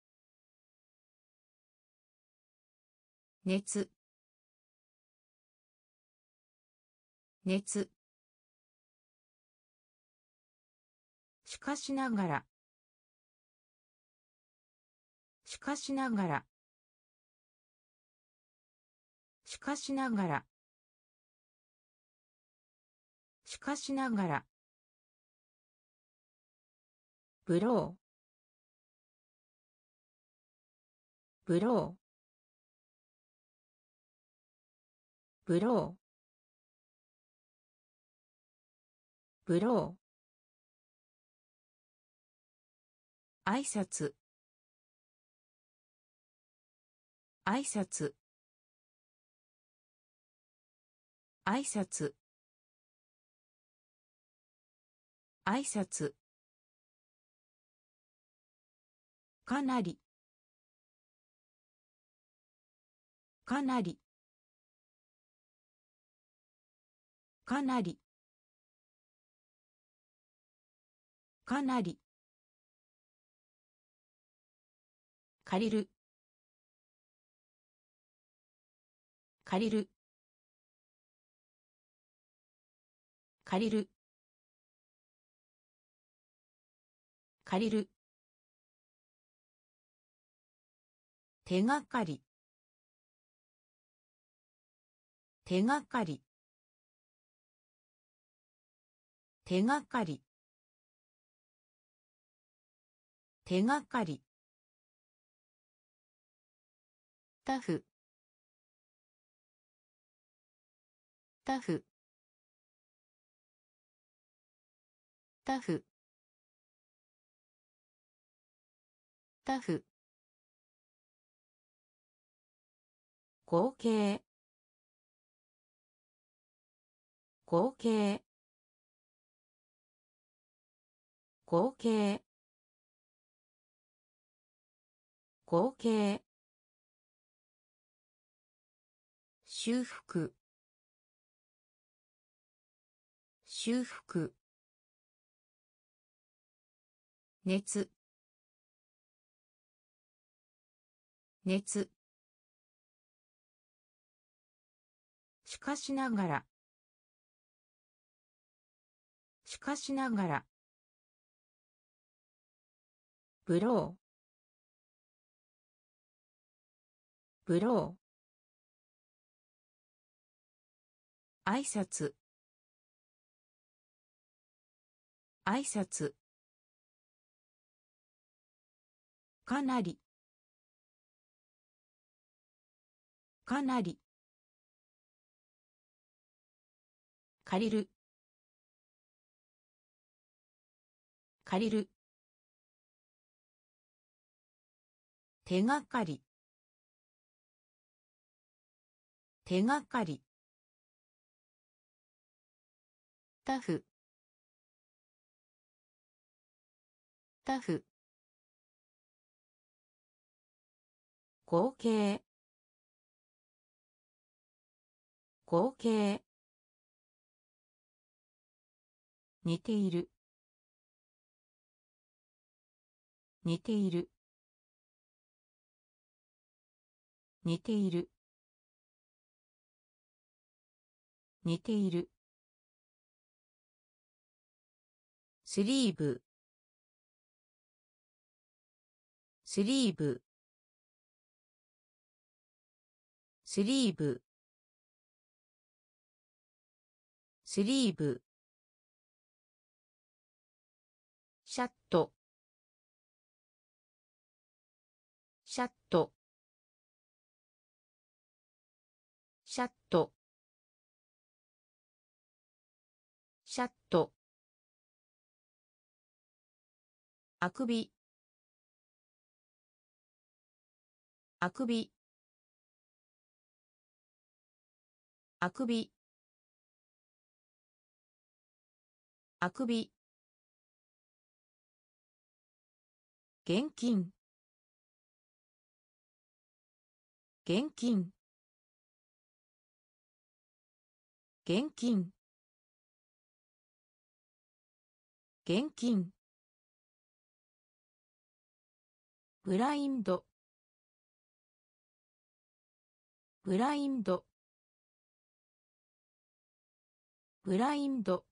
熱。熱。しかしながら。しかしながら。しかしながら。しかしながら。ブロー。ブロー。ブロー。挨拶。挨拶。挨拶。挨拶。かなり。かなり。かなり。かなり。借りる。借りる。借りる。借りる。手がかり。手がかり。手がかり。手がかり。タフ。タフ。タフ。タフ。合計合計合計合計修復。修復。熱。熱。しかしながら。しかしながら。ブロー。ブロー。挨拶。挨拶。かなり。かなり。借りる。借りる。手がかり。手がかり。タフ。タフ。合計合計似ている。似ている。似ている。似ている。スリーブ。スリーブ。スリーブ。スリーブ。シャット。シャット。シャット。シャット。あくび。あくび。あくび。あくび。現金。現金。現金。現金。ブラインド。ブラインド。ブラインド。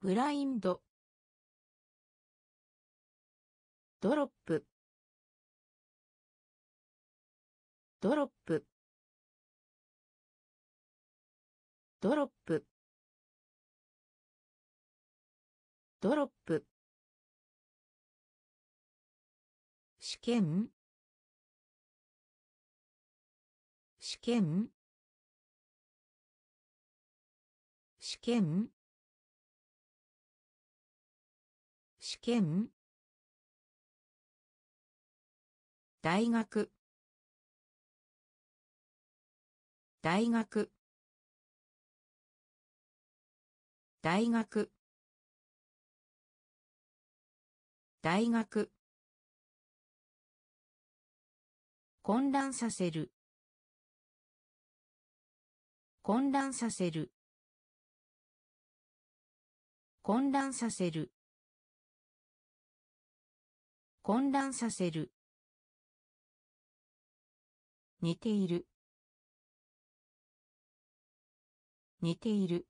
ブラインド。ドロップ。ドロップ。ドロップ。ドロップ。試験？試験？試験？試験？大学？大学？大学？大学？混乱させる。混乱させる。混乱させる。混乱させる。似ている。似ている。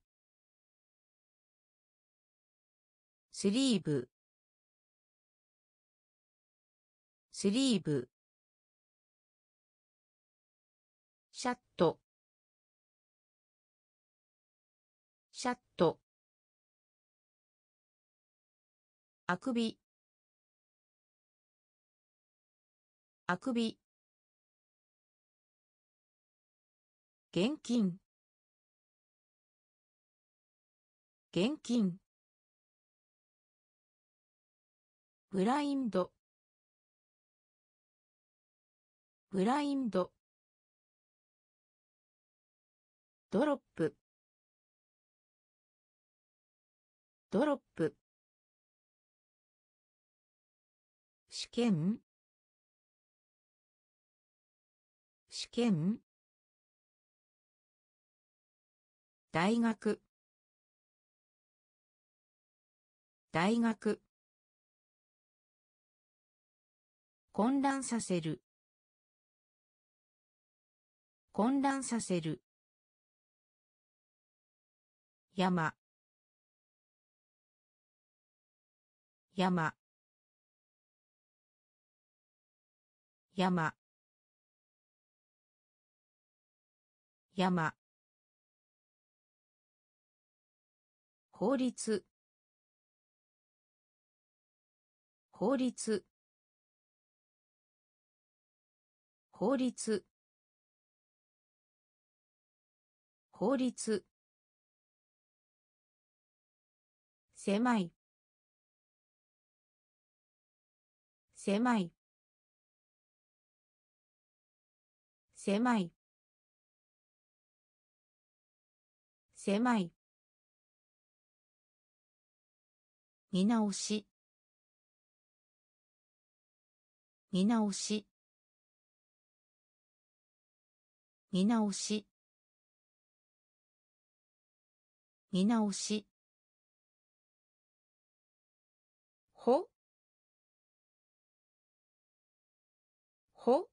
スリーブ。スリーブ。シャット。シャット。あくび。あくび。現金。現金。ブラインド。ブラインド。ドロップ。ドロップ。試験。試験。大学。大学。混乱させる。混乱させる。山。山。山。山。法律。法律。法律。法律。狭い。狭い。狭い。狭い。見直し。見直し。見直し。見直し。ほ？ほ？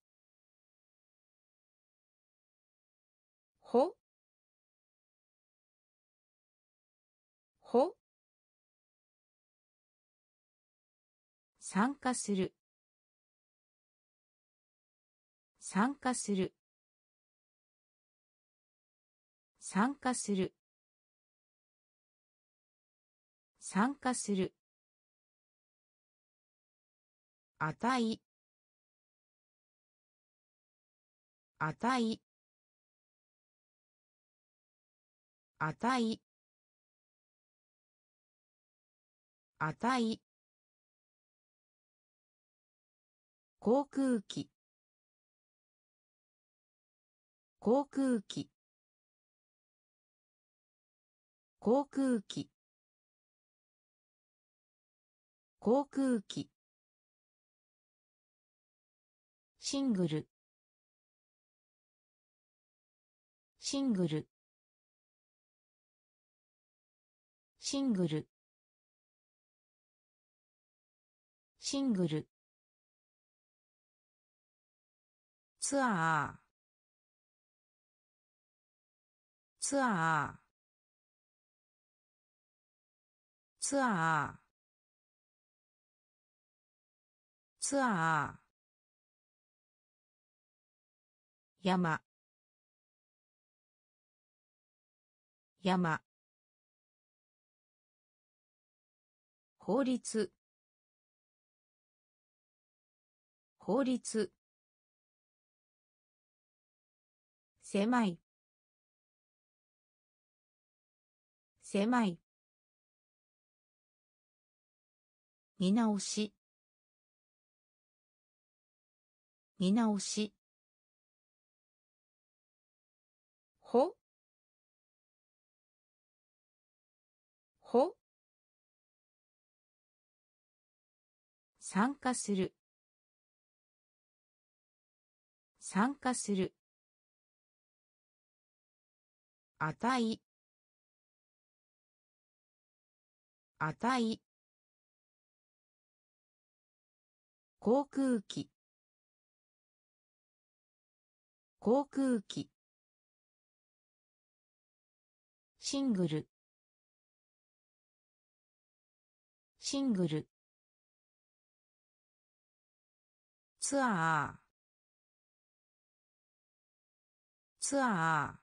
ほ？ほ？参加する。参加する。参加する。参加する。値。値。値。値。航空機。航空機。航空機。航空機。シングル。シングル。シングル。シングル。ツアー。ツアー。ツアー。ツアー。山。山。法律。法律。狭い。狭い。見直し。見直し。ほ？ほ？参加する。参加する。値。値。航空機。航空機。シングル。シングル。ツアー。ツアー。